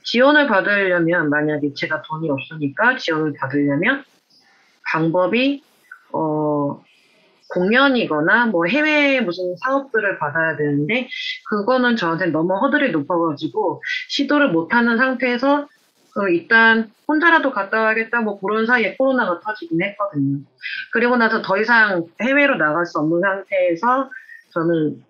지원을 받으려면 만약에 제가 돈이 없으니까 지원을 받으려면 방법이 어 공연이거나 뭐 해외 무슨 사업들을 받아야 되는데 그거는 저한테 너무 허들이 높아가지고 시도를 못하는 상태에서 그 일단 혼자라도 갔다 와야겠다 뭐 그런 사이에 코로나가 터지긴 했거든요. 그리고 나서 더 이상 해외로 나갈 수 없는 상태에서 저는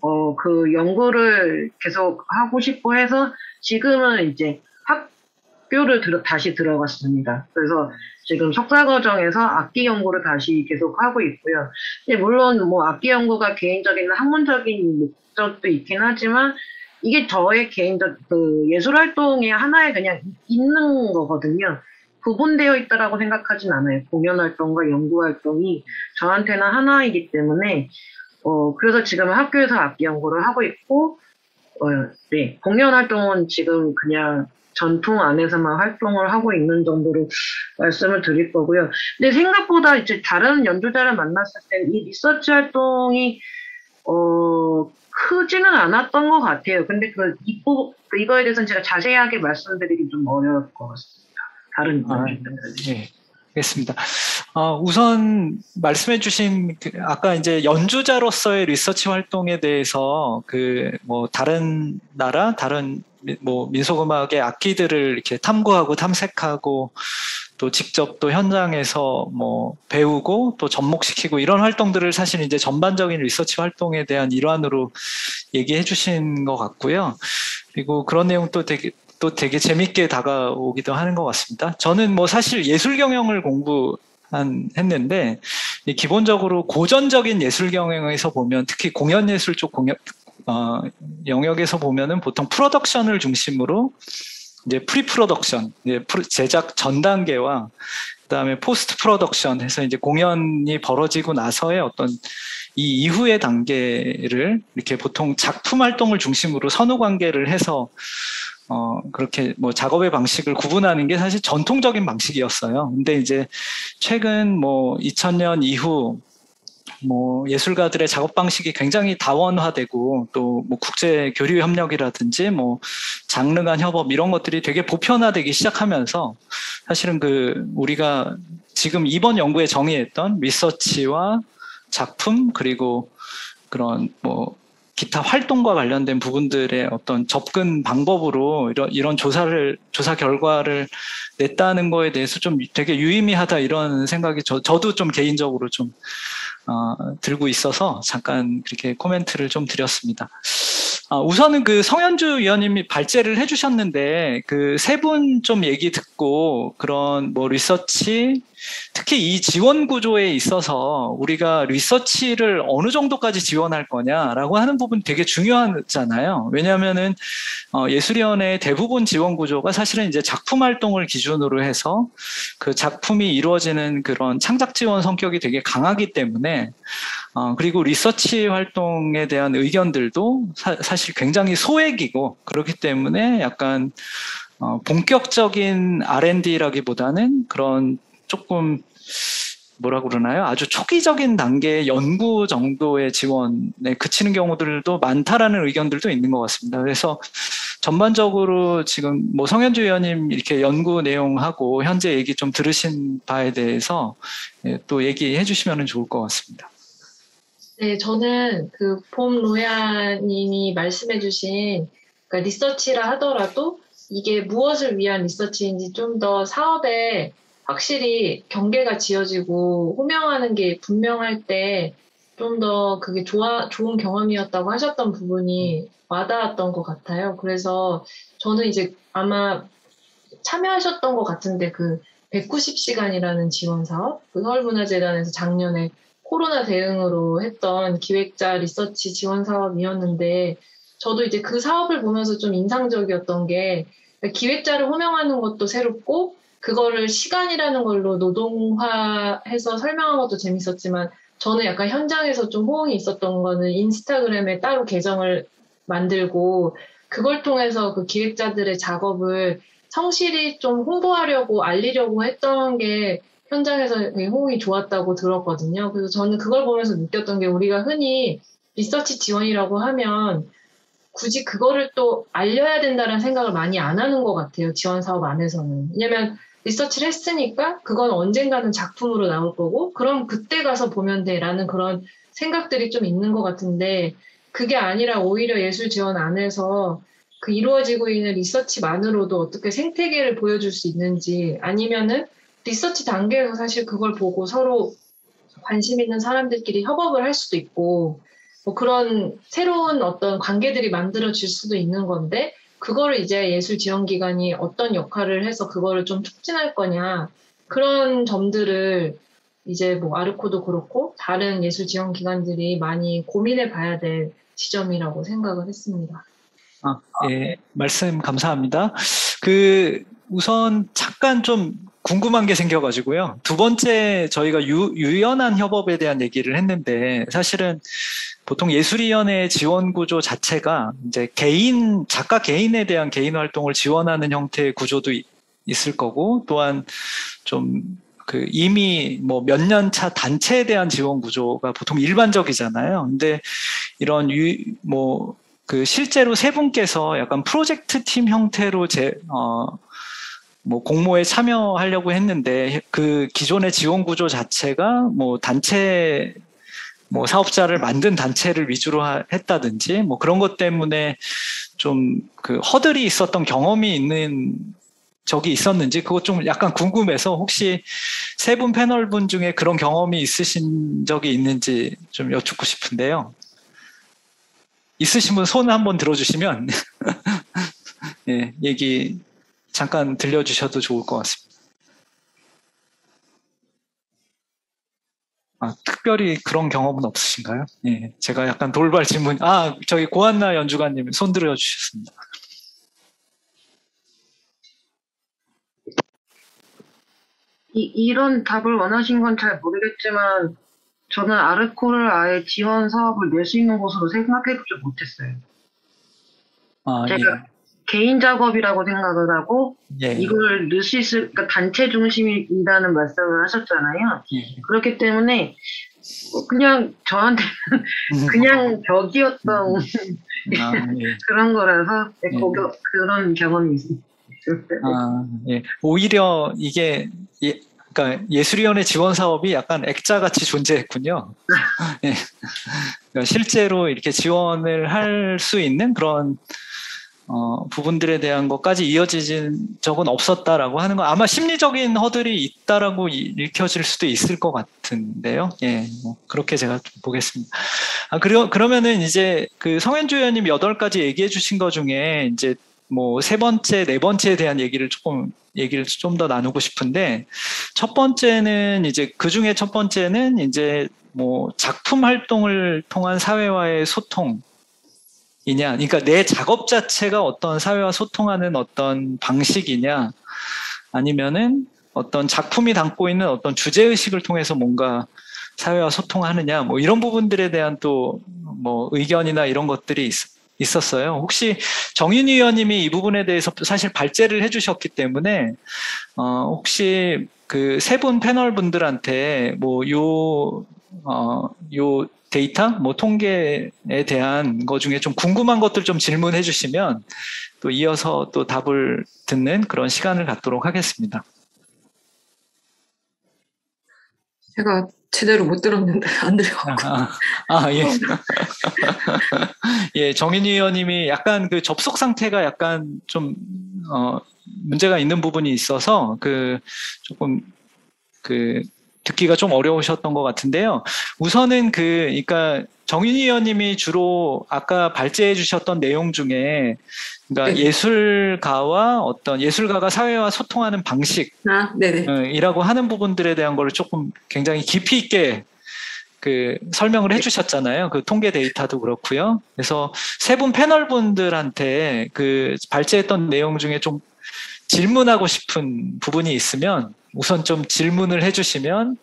어 그 연구를 계속 하고 싶고 해서 지금은 이제 학교를 들어, 다시 들어갔습니다. 그래서 지금 석사 과정에서 악기 연구를 다시 계속 하고 있고요. 물론 뭐 악기 연구가 개인적인 학문적인 목적도 있긴 하지만 이게 저의 개인적 그 예술 활동의 하나에 그냥 있는 거거든요. 구분되어 있다라고 생각하진 않아요. 공연 활동과 연구 활동이 저한테는 하나이기 때문에 어 그래서 지금 학교에서 악기 연구를 하고 있고 어, 네 공연 활동은 지금 그냥 전통 안에서만 활동을 하고 있는 정도로 말씀을 드릴 거고요. 근데 생각보다 이제 다른 연주자를 만났을 때 이 리서치 활동이 어 크지는 않았던 것 같아요. 근데 그 이거, 이거에 대해서는 제가 자세하게 말씀드리기 좀 어려울 것 같습니다. 다른 아, 네. 알겠습니다. 어, 우선 말씀해주신 그 아까 이제 연주자로서의 리서치 활동에 대해서 그 뭐 다른 나라, 다른 뭐 민속음악의 악기들을 이렇게 탐구하고 탐색하고 또 직접 또 현장에서 뭐 배우고 또 접목시키고 이런 활동들을 사실 이제 전반적인 리서치 활동에 대한 일환으로 얘기해 주신 것 같고요. 그리고 그런 내용 또 되게 또 되게 재밌게 다가오기도 하는 것 같습니다. 저는 뭐 사실 예술 경영을 공부 한 했는데 기본적으로 고전적인 예술 경영에서 보면 특히 공연 예술 쪽 공연 어, 영역에서 보면은 보통 프로덕션을 중심으로 이제 pre-production, 이제 제작 전 단계와 그다음에 post-production 해서 이제 공연이 벌어지고 나서의 어떤 이 이후의 단계를 이렇게 보통 작품 활동을 중심으로 선후 관계를 해서 어, 그렇게 뭐 작업의 방식을 구분하는 게 사실 전통적인 방식이었어요. 근데 이제 최근 뭐 2000년 이후 뭐 예술가들의 작업 방식이 굉장히 다원화되고 또 뭐 국제 교류 협력이라든지 뭐 장르 간 협업 이런 것들이 되게 보편화되기 시작하면서 사실은 그 우리가 지금 이번 연구에 정의했던 리서치와 작품 그리고 그런 뭐 기타 활동과 관련된 부분들의 어떤 접근 방법으로 이런, 이런 조사를, 조사 결과를 냈다는 거에 대해서 좀 되게 유의미하다 이런 생각이 저, 저도 좀 개인적으로 좀, 어, 들고 있어서 잠깐 그렇게 코멘트를 좀 드렸습니다. 아, 우선은 그 성현주 위원님이 발제를 해주셨는데 그 세 분 좀 얘기 듣고 그런 뭐 리서치 특히 이 지원 구조에 있어서 우리가 리서치를 어느 정도까지 지원할 거냐라고 하는 부분 되게 중요하잖아요. 왜냐하면은 어, 예술위원회 대부분 지원 구조가 사실은 이제 작품 활동을 기준으로 해서 그 작품이 이루어지는 그런 창작 지원 성격이 되게 강하기 때문에 어, 그리고 리서치 활동에 대한 의견들도 사, 실 굉장히 소액이고 그렇기 때문에 약간 어, 본격적인 R&D라기보다는 그런 조금 뭐라 그러나요? 아주 초기적인 단계의 연구 정도의 지원에 그치는 경우들도 많다라는 의견들도 있는 것 같습니다. 그래서 전반적으로 지금 뭐 성현주 의원님 이렇게 연구 내용하고 현재 얘기 좀 들으신 바에 대해서 예, 또 얘기해 주시면 좋을 것 같습니다. 네, 저는 그 봄 로야님이 말씀해 주신 그러니까 리서치라 하더라도 이게 무엇을 위한 리서치인지 좀 더 사업에 확실히 경계가 지어지고 호명하는 게 분명할 때 좀 더 그게 좋아, 좋은 경험이었다고 하셨던 부분이 와닿았던 것 같아요. 그래서 저는 이제 아마 참여하셨던 것 같은데 그 190시간이라는 지원 사업, 그 서울문화재단에서 작년에 코로나 대응으로 했던 기획자 리서치 지원 사업이었는데 저도 이제 그 사업을 보면서 좀 인상적이었던 게 기획자를 호명하는 것도 새롭고 그거를 시간이라는 걸로 노동화해서 설명한 것도 재밌었지만 저는 약간 현장에서 좀 호응이 있었던 거는 인스타그램에 따로 계정을 만들고 그걸 통해서 그 기획자들의 작업을 성실히 좀 홍보하려고 알리려고 했던 게 현장에서 호응이 좋았다고 들었거든요. 그래서 저는 그걸 보면서 느꼈던 게 우리가 흔히 리서치 지원이라고 하면 굳이 그거를 또 알려야 된다는 생각을 많이 안 하는 것 같아요. 지원 사업 안에서는. 왜냐면 리서치를 했으니까 그건 언젠가는 작품으로 나올 거고 그럼 그때 가서 보면 돼라는 그런 생각들이 좀 있는 것 같은데 그게 아니라 오히려 예술 지원 안에서 그 이루어지고 있는 리서치만으로도 어떻게 생태계를 보여줄 수 있는지 아니면은 리서치 단계에서 사실 그걸 보고 서로 관심 있는 사람들끼리 협업을 할 수도 있고 뭐 그런 새로운 어떤 관계들이 만들어질 수도 있는 건데 그거를 이제 예술 지원 기관이 어떤 역할을 해서 그거를 좀 촉진할 거냐 그런 점들을 이제 뭐 아르코도 그렇고 다른 예술 지원 기관들이 많이 고민해 봐야 될 지점이라고 생각을 했습니다. 아, 예, 말씀 감사합니다. 그 우선 잠깐 좀 궁금한 게 생겨가지고요. 두 번째 저희가 유, 유연한 협업에 대한 얘기를 했는데 사실은 보통 예술위원회 지원 구조 자체가 이제 개인 작가 개인에 대한 개인 활동을 지원하는 형태의 구조도 있을 거고 또한 좀 그 이미 뭐 몇 년 차 단체에 대한 지원 구조가 보통 일반적이잖아요. 근데 이런 유, 뭐그 실제로 세 분께서 약간 프로젝트 팀 형태로 제, 어, 뭐 공모에 참여하려고 했는데 그 기존의 지원 구조 자체가 뭐 단체 뭐 사업자를 만든 단체를 위주로 하, 했다든지 뭐 그런 것 때문에 좀 그 허들이 있었던 경험이 있는 적이 있었는지 그것 좀 약간 궁금해서 혹시 세 분 패널 분 중에 그런 경험이 있으신 적이 있는지 좀 여쭙고 싶은데요. 있으신 분 손 한번 들어주시면 예, 얘기 잠깐 들려주셔도 좋을 것 같습니다. 아, 특별히 그런 경험은 없으신가요? 예, 제가 약간 돌발 질문, 아, 저기 고한나 연주가님 손 들어 주셨습니다. 이, 이런 답을 원하신 건 잘 모르겠지만 저는 아르코를 아예 지원 사업을 낼 수 있는 곳으로 생각해보지 못했어요. 아, 제가 개인 작업이라고 생각을 하고 예, 예, 이걸 있을 그러니까 단체 중심이라는 말씀을 하셨잖아요. 예. 그렇기 때문에 그냥 저한테 음. 그냥 벽이었던 아, 예. 그런 거라서 네, 예. 거기, 그런 경험이 있어요. 아, 예. 오히려 이게 예, 그러니까 예술위원회 지원 사업이 약간 액자같이 존재했군요. 예. 그러니까 실제로 이렇게 지원을 할 수 있는 그런 어, 부분들에 대한 것까지 이어지진 적은 없었다라고 하는 건 아마 심리적인 허들이 있다라고 이- 읽혀질 수도 있을 것 같은데요. 예, 뭐 그렇게 제가 좀 보겠습니다. 아, 그리고 그러면은 이제 그 성현주 의원님 여덟 가지 얘기해 주신 것 중에 이제 뭐 세 번째, 네 번째에 대한 얘기를 조금 얘기를 좀 더 나누고 싶은데 첫 번째는 이제 그 중에 첫 번째는 이제 뭐 작품 활동을 통한 사회와의 소통 이냐, 그러니까 내 작업 자체가 어떤 사회와 소통하는 어떤 방식이냐, 아니면은 어떤 작품이 담고 있는 어떤 주제 의식을 통해서 뭔가 사회와 소통하느냐, 뭐 이런 부분들에 대한 또 뭐 의견이나 이런 것들이 있, 있었어요. 혹시 정윤희 의원님이 이 부분에 대해서 사실 발제를 해주셨기 때문에 어, 혹시 그 세 분 패널 분들한테 뭐요 어, 요 데이터, 뭐 통계에 대한 것 중에 좀 궁금한 것들 좀 질문해 주시면 또 이어서 또 답을 듣는 그런 시간을 갖도록 하겠습니다. 제가 제대로 못 들었는데 안 들려갖고. 아, 아, 예. 예, 정인희 의원님이 약간 그 접속 상태가 약간 좀, 어, 문제가 있는 부분이 있어서 그 조금 그 듣기가 좀 어려우셨던 것 같은데요. 우선은 그, 그러니까 정인희 의원님이 주로 아까 발제해 주셨던 내용 중에 그러니까 네. 예술가와 어떤 예술가가 사회와 소통하는 방식 아. 어, 이라고 하는 부분들에 대한 거를 조금 굉장히 깊이 있게 그 설명을 해주셨잖아요. 그 통계 데이터도 그렇고요. 그래서 세 분 패널 분들한테 그 발제했던 내용 중에 좀 질문하고 싶은 부분이 있으면 우선 좀 질문을 해주시면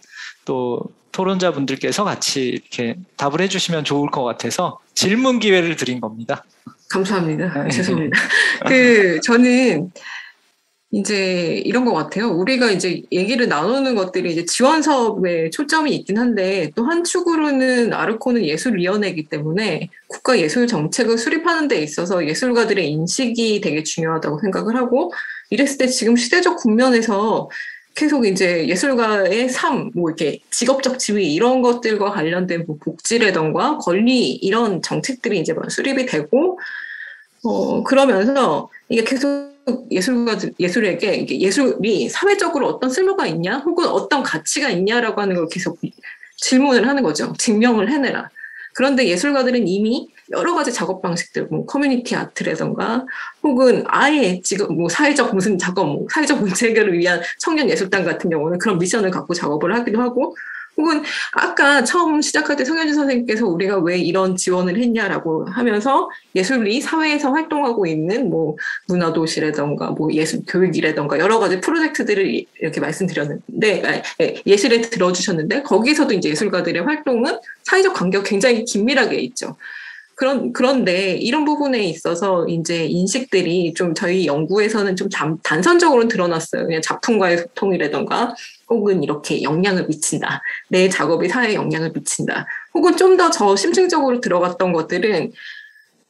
또 토론자분들께서 같이 이렇게 답을 해주시면 좋을 것 같아서 질문 기회를 드린 겁니다. 감사합니다. 네. 죄송합니다. 그, 저는 이제 이런 것 같아요. 우리가 이제 얘기를 나누는 것들이 이제 지원 사업에 초점이 있긴 한데 또 한 축으로는 아르코는 예술위원회이기 때문에 국가 예술 정책을 수립하는 데 있어서 예술가들의 인식이 되게 중요하다고 생각을 하고 이랬을 때 지금 시대적 국면에서 계속 이제 예술가의 삶, 뭐 이렇게 직업적 지위 이런 것들과 관련된 뭐 복지라던가 권리 이런 정책들이 이제 막 수립이 되고 어 그러면서 이게 계속 예술가들 예술에게 이게 예술이 사회적으로 어떤 쓸모가 있냐 혹은 어떤 가치가 있냐라고 하는 걸 계속 질문을 하는 거죠. 증명을 해내라. 그런데 예술가들은 이미 여러 가지 작업 방식들, 뭐 커뮤니티 아트라던가 혹은 아예 지금 뭐 사회적 무슨 작업, 뭐 사회적 문제 해결을 위한 청년 예술단 같은 경우는 그런 미션을 갖고 작업을 하기도 하고 혹은 아까 처음 시작할 때 성현주 선생님께서 우리가 왜 이런 지원을 했냐라고 하면서 예술이 사회에서 활동하고 있는 뭐 문화도시라던가 뭐 예술 교육이라던가 여러 가지 프로젝트들을 이렇게 말씀드렸는데 아, 예, 예시를 들어주셨는데 거기서도 이제 예술가들의 활동은 사회적 관계가 굉장히 긴밀하게 있죠. 그런 그런데 이런 부분에 있어서 이제 인식들이 좀 저희 연구에서는 좀 단, 단선적으로 드러났어요. 그냥 작품과의 소통이라던가 혹은 이렇게 영향을 미친다. 내 작업이 사회에 영향을 미친다. 혹은 좀 더 저 심층적으로 들어갔던 것들은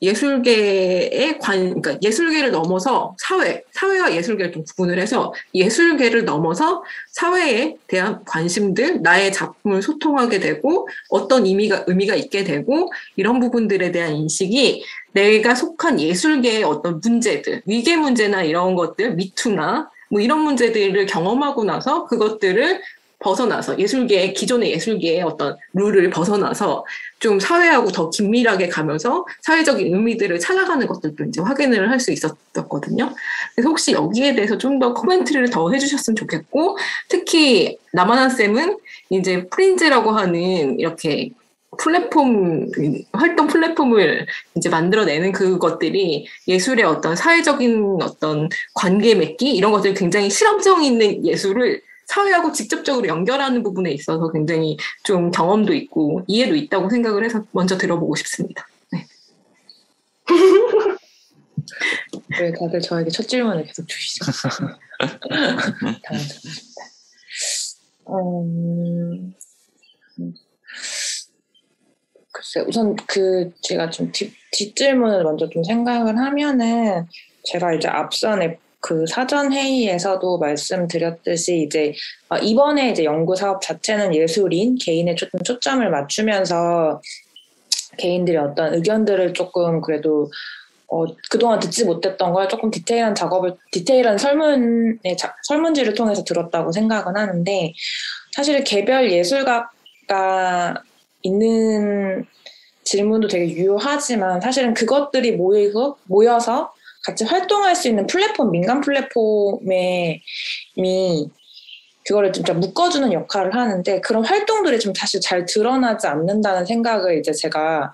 예술계의 관, 그러니까 예술계를 넘어서 사회, 사회와 예술계를 좀 구분을 해서 예술계를 넘어서 사회에 대한 관심들, 나의 작품을 소통하게 되고 어떤 의미가, 의미가 있게 되고 이런 부분들에 대한 인식이 내가 속한 예술계의 어떤 문제들, 위계 문제나 이런 것들, 미투나 뭐 이런 문제들을 경험하고 나서 그것들을 벗어나서 예술계의 기존의 예술계의 어떤 룰을 벗어나서 좀 사회하고 더 긴밀하게 가면서 사회적인 의미들을 찾아가는 것들도 이제 확인을 할 수 있었거든요. 그래서 혹시 여기에 대해서 좀 더 코멘트를 더 해주셨으면 좋겠고 특히 남한한 쌤은 이제 프린즈라고 하는 이렇게 플랫폼 활동 플랫폼을 이제 만들어내는 그것들이 예술의 어떤 사회적인 어떤 관계 맺기 이런 것들 굉장히 실험성 있는 예술을 사회하고 직접적으로 연결하는 부분에 있어서 굉장히 좀 경험도 있고 이해도 있다고 생각을 해서 먼저 들어보고 싶습니다. 네. 왜 다들 저에게 첫 질문을 계속 주시죠? 당황스럽습니다. 음, 글쎄, 우선 그 제가 좀 뒷, 뒷질문을 먼저 좀 생각을 하면은 제가 이제 앞선에 그 사전 회의에서도 말씀드렸듯이 이제 어, 이번에 이제 연구 사업 자체는 예술인 개인의 좀 초점을 맞추면서 개인들의 어떤 의견들을 조금 그래도 어, 그동안 듣지 못했던 걸 조금 디테일한 작업을 디테일한 설문의 자, 설문지를 통해서 들었다고 생각은 하는데 사실 개별 예술가가 있는 질문도 되게 유효하지만 사실은 그것들이 모이고 모여서 같이 활동할 수 있는 플랫폼 민간 플랫폼에 미 그거를 진짜 묶어주는 역할을 하는데 그런 활동들이 좀 사실 잘 드러나지 않는다는 생각을 이제 제가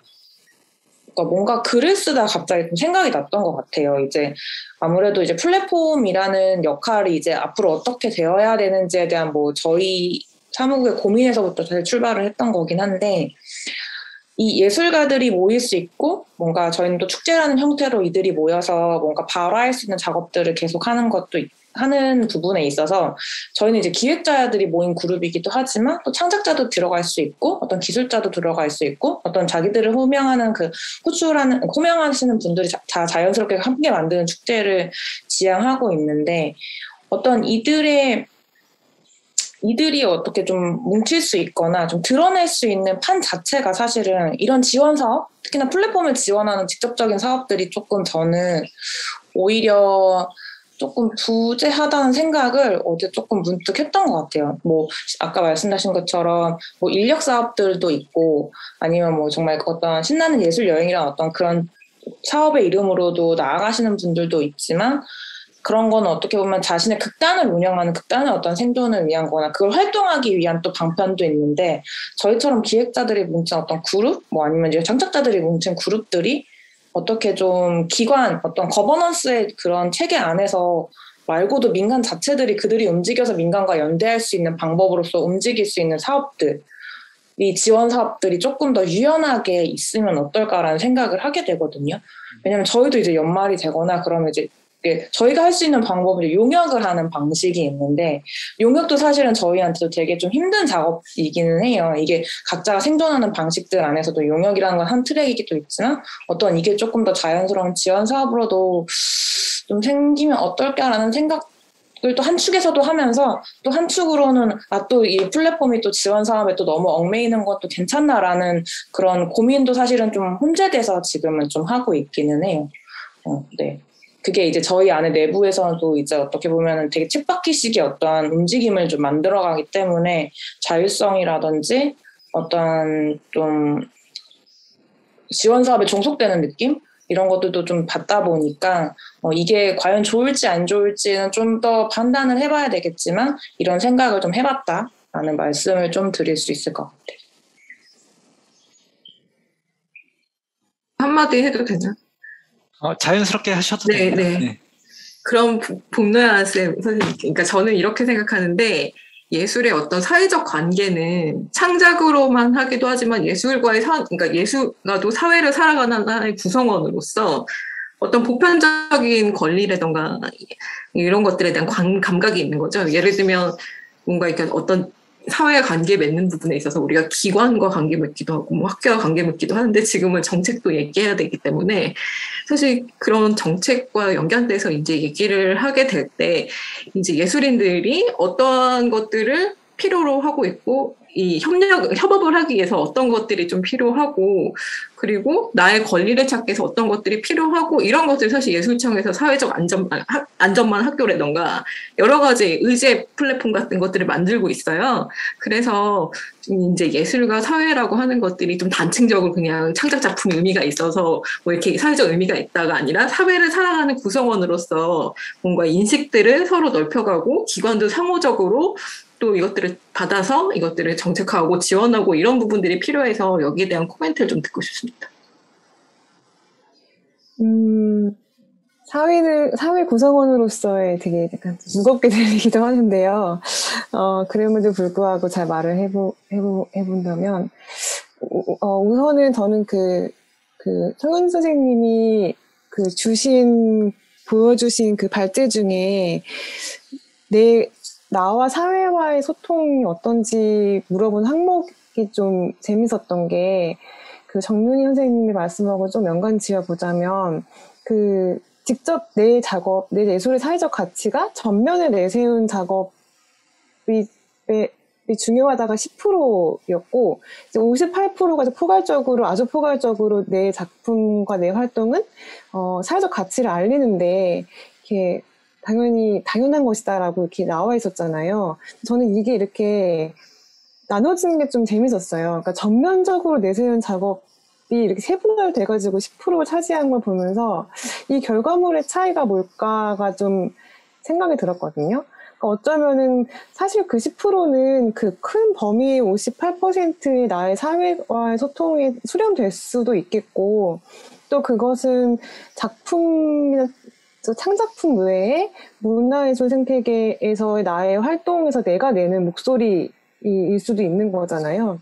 그러니까 뭔가 글을 쓰다 갑자기 좀 생각이 났던 것 같아요. 이제 아무래도 이제 플랫폼이라는 역할이 이제 앞으로 어떻게 되어야 되는지에 대한 뭐 저희 사무국의 고민에서부터 사실 출발을 했던 거긴 한데 이 예술가들이 모일 수 있고 뭔가 저희는 또 축제라는 형태로 이들이 모여서 뭔가 발화할 수 있는 작업들을 계속 하는 것도 있, 하는 부분에 있어서 저희는 이제 기획자들이 모인 그룹이기도 하지만 또 창작자도 들어갈 수 있고 어떤 기술자도 들어갈 수 있고 어떤 자기들을 호명하는 그 호출하는 호명하시는 분들이 다 자연스럽게 함께 만드는 축제를 지향하고 있는데 어떤 이들의 이들이 어떻게 좀 뭉칠 수 있거나 좀 드러낼 수 있는 판 자체가 사실은 이런 지원 사업, 특히나 플랫폼을 지원하는 직접적인 사업들이 조금 저는 오히려 조금 부재하다는 생각을 어제 조금 문득 했던 것 같아요. 뭐 아까 말씀하신 것처럼 뭐 인력 사업들도 있고 아니면 뭐 정말 어떤 신나는 예술 여행이랑 어떤 그런 사업의 이름으로도 나아가시는 분들도 있지만 그런 거는 어떻게 보면 자신의 극단을 운영하는 극단의 어떤 생존을 위한 거나 그걸 활동하기 위한 또 방편도 있는데 저희처럼 기획자들이 뭉친 어떤 그룹 뭐 아니면 이제 창작자들이 뭉친 그룹들이 어떻게 좀 기관 어떤 거버넌스의 그런 체계 안에서 말고도 민간 자체들이 그들이 움직여서 민간과 연대할 수 있는 방법으로서 움직일 수 있는 사업들 이 지원 사업들이 조금 더 유연하게 있으면 어떨까라는 생각을 하게 되거든요. 왜냐면 저희도 이제 연말이 되거나 그러면 이제 저희가 할 수 있는 방법은 용역을 하는 방식이 있는데 용역도 사실은 저희한테도 되게 좀 힘든 작업이기는 해요. 이게 각자가 생존하는 방식들 안에서도 용역이라는 건 한 트랙이기도 있지만 어떤 이게 조금 더 자연스러운 지원 사업으로도 좀 생기면 어떨까라는 생각 을또 한 축에서도 하면서 또 한 축으로는 아 또 이 플랫폼이 또 지원 사업에 또 너무 얽매이는 것도 괜찮나라는 그런 고민도 사실은 좀 혼재돼서 지금은 좀 하고 있기는 해요. 어, 네. 그게 이제 저희 안에 내부에서도 이제 어떻게 보면 되게 쳇바퀴식의 어떤 움직임을 좀 만들어가기 때문에 자율성이라든지 어떤 좀 지원 사업에 종속되는 느낌 이런 것들도 좀 받다 보니까 어, 이게 과연 좋을지 안 좋을지는 좀 더 판단을 해봐야 되겠지만 이런 생각을 좀 해봤다라는 말씀을 좀 드릴 수 있을 것 같아요. 한마디 해도 되나? 어, 자연스럽게 하셔도 네, 됩니다. 네. 네. 그럼 복노야 쌤 선생님, 그러니까 저는 이렇게 생각하는데 예술의 어떤 사회적 관계는 창작으로만 하기도 하지만 예술과의 사, 그러니까 예술가 도 사회를 살아가는 하나의 구성원으로서 어떤 보편적인 권리라던가 이런 것들에 대한 감, 감각이 있는 거죠. 예를 들면 뭔가 이렇게 어떤 사회 관계 맺는 부분에 있어서 우리가 기관과 관계 맺기도 하고 뭐 학교와 관계 맺기도 하는데 지금은 정책도 얘기해야 되기 때문에 사실 그런 정책과 연관돼서 이제 얘기를 하게 될 때 이제 예술인들이 어떠한 것들을 필요로 하고 있고 이 협력, 협업을 하기 위해서 어떤 것들이 좀 필요하고, 그리고 나의 권리를 찾기 위해서 어떤 것들이 필요하고, 이런 것들 사실 예술청에서 사회적 안전, 안전만 학교라던가, 여러 가지 의제 플랫폼 같은 것들을 만들고 있어요. 그래서 이제 예술과 사회라고 하는 것들이 좀 단층적으로 그냥 창작 작품 의미가 있어서 뭐 이렇게 사회적 의미가 있다가 아니라 사회를 살아가는 구성원으로서 뭔가 인식들을 서로 넓혀가고 기관도 상호적으로 또 이것들을 받아서 이것들을 정책화하고 지원하고 이런 부분들이 필요해서 여기에 대한 코멘트를 좀 듣고 싶습니다. 음, 사회를, 사회 구성원으로서의 되게 약간 무겁게 들리기도 하는데요. 어, 그럼에도 불구하고 잘 말을 해보, 해보, 해본다면, 어, 우선은 저는 그, 그, 청은 선생님이 그 주신, 보여주신 그 발제 중에 내, 나와 사회와의 소통이 어떤지 물어본 항목이 좀 재밌었던 게, 그 정윤희 선생님이 말씀하고 좀 연관 지어 보자면, 그, 직접 내 작업, 내 예술의 사회적 가치가 전면에 내세운 작업이 중요하다가 10%였고, 이제 58%가 포괄적으로, 아주 포괄적으로 내 작품과 내 활동은, 어, 사회적 가치를 알리는데, 이렇게 당연히 당연한 것이다라고 이렇게 나와 있었잖아요. 저는 이게 이렇게 나눠지는 게 좀 재밌었어요. 그러니까 전면적으로 내세운 작업이 이렇게 세분화를 돼가지고 10%를 차지한 걸 보면서 이 결과물의 차이가 뭘까가 좀 생각이 들었거든요. 그러니까 어쩌면은 사실 그 10%는 그 큰 범위의 58%의 나의 사회와의 소통에 수렴될 수도 있겠고 또 그것은 작품이나 창작품 외에 문화예술 생태계에서의 나의 활동에서 내가 내는 목소리일 수도 있는 거잖아요.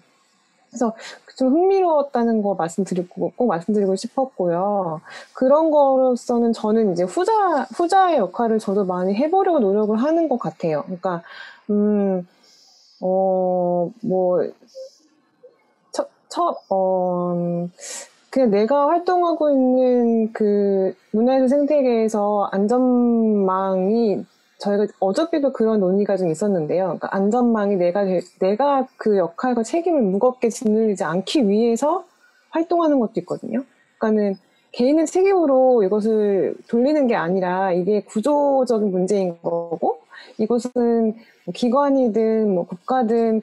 그래서 좀 흥미로웠다는 거 말씀드리고 꼭 말씀드리고 싶었고요. 그런 거로서는 저는 이제 후자 후자의 역할을 저도 많이 해보려고 노력을 하는 것 같아요. 그러니까 음, 어, 뭐, 첫, 첫, 어, 그냥 내가 활동하고 있는 그 문화예술 생태계에서 안전망이 저희가 어저께도 그런 논의가 좀 있었는데요. 그러니까 안전망이 내가 내가 그 역할과 책임을 무겁게 짓누르지 않기 위해서 활동하는 것도 있거든요. 그러니까는 개인의 책임으로 이것을 돌리는 게 아니라 이게 구조적인 문제인 거고 이것은 뭐 기관이든 뭐 국가든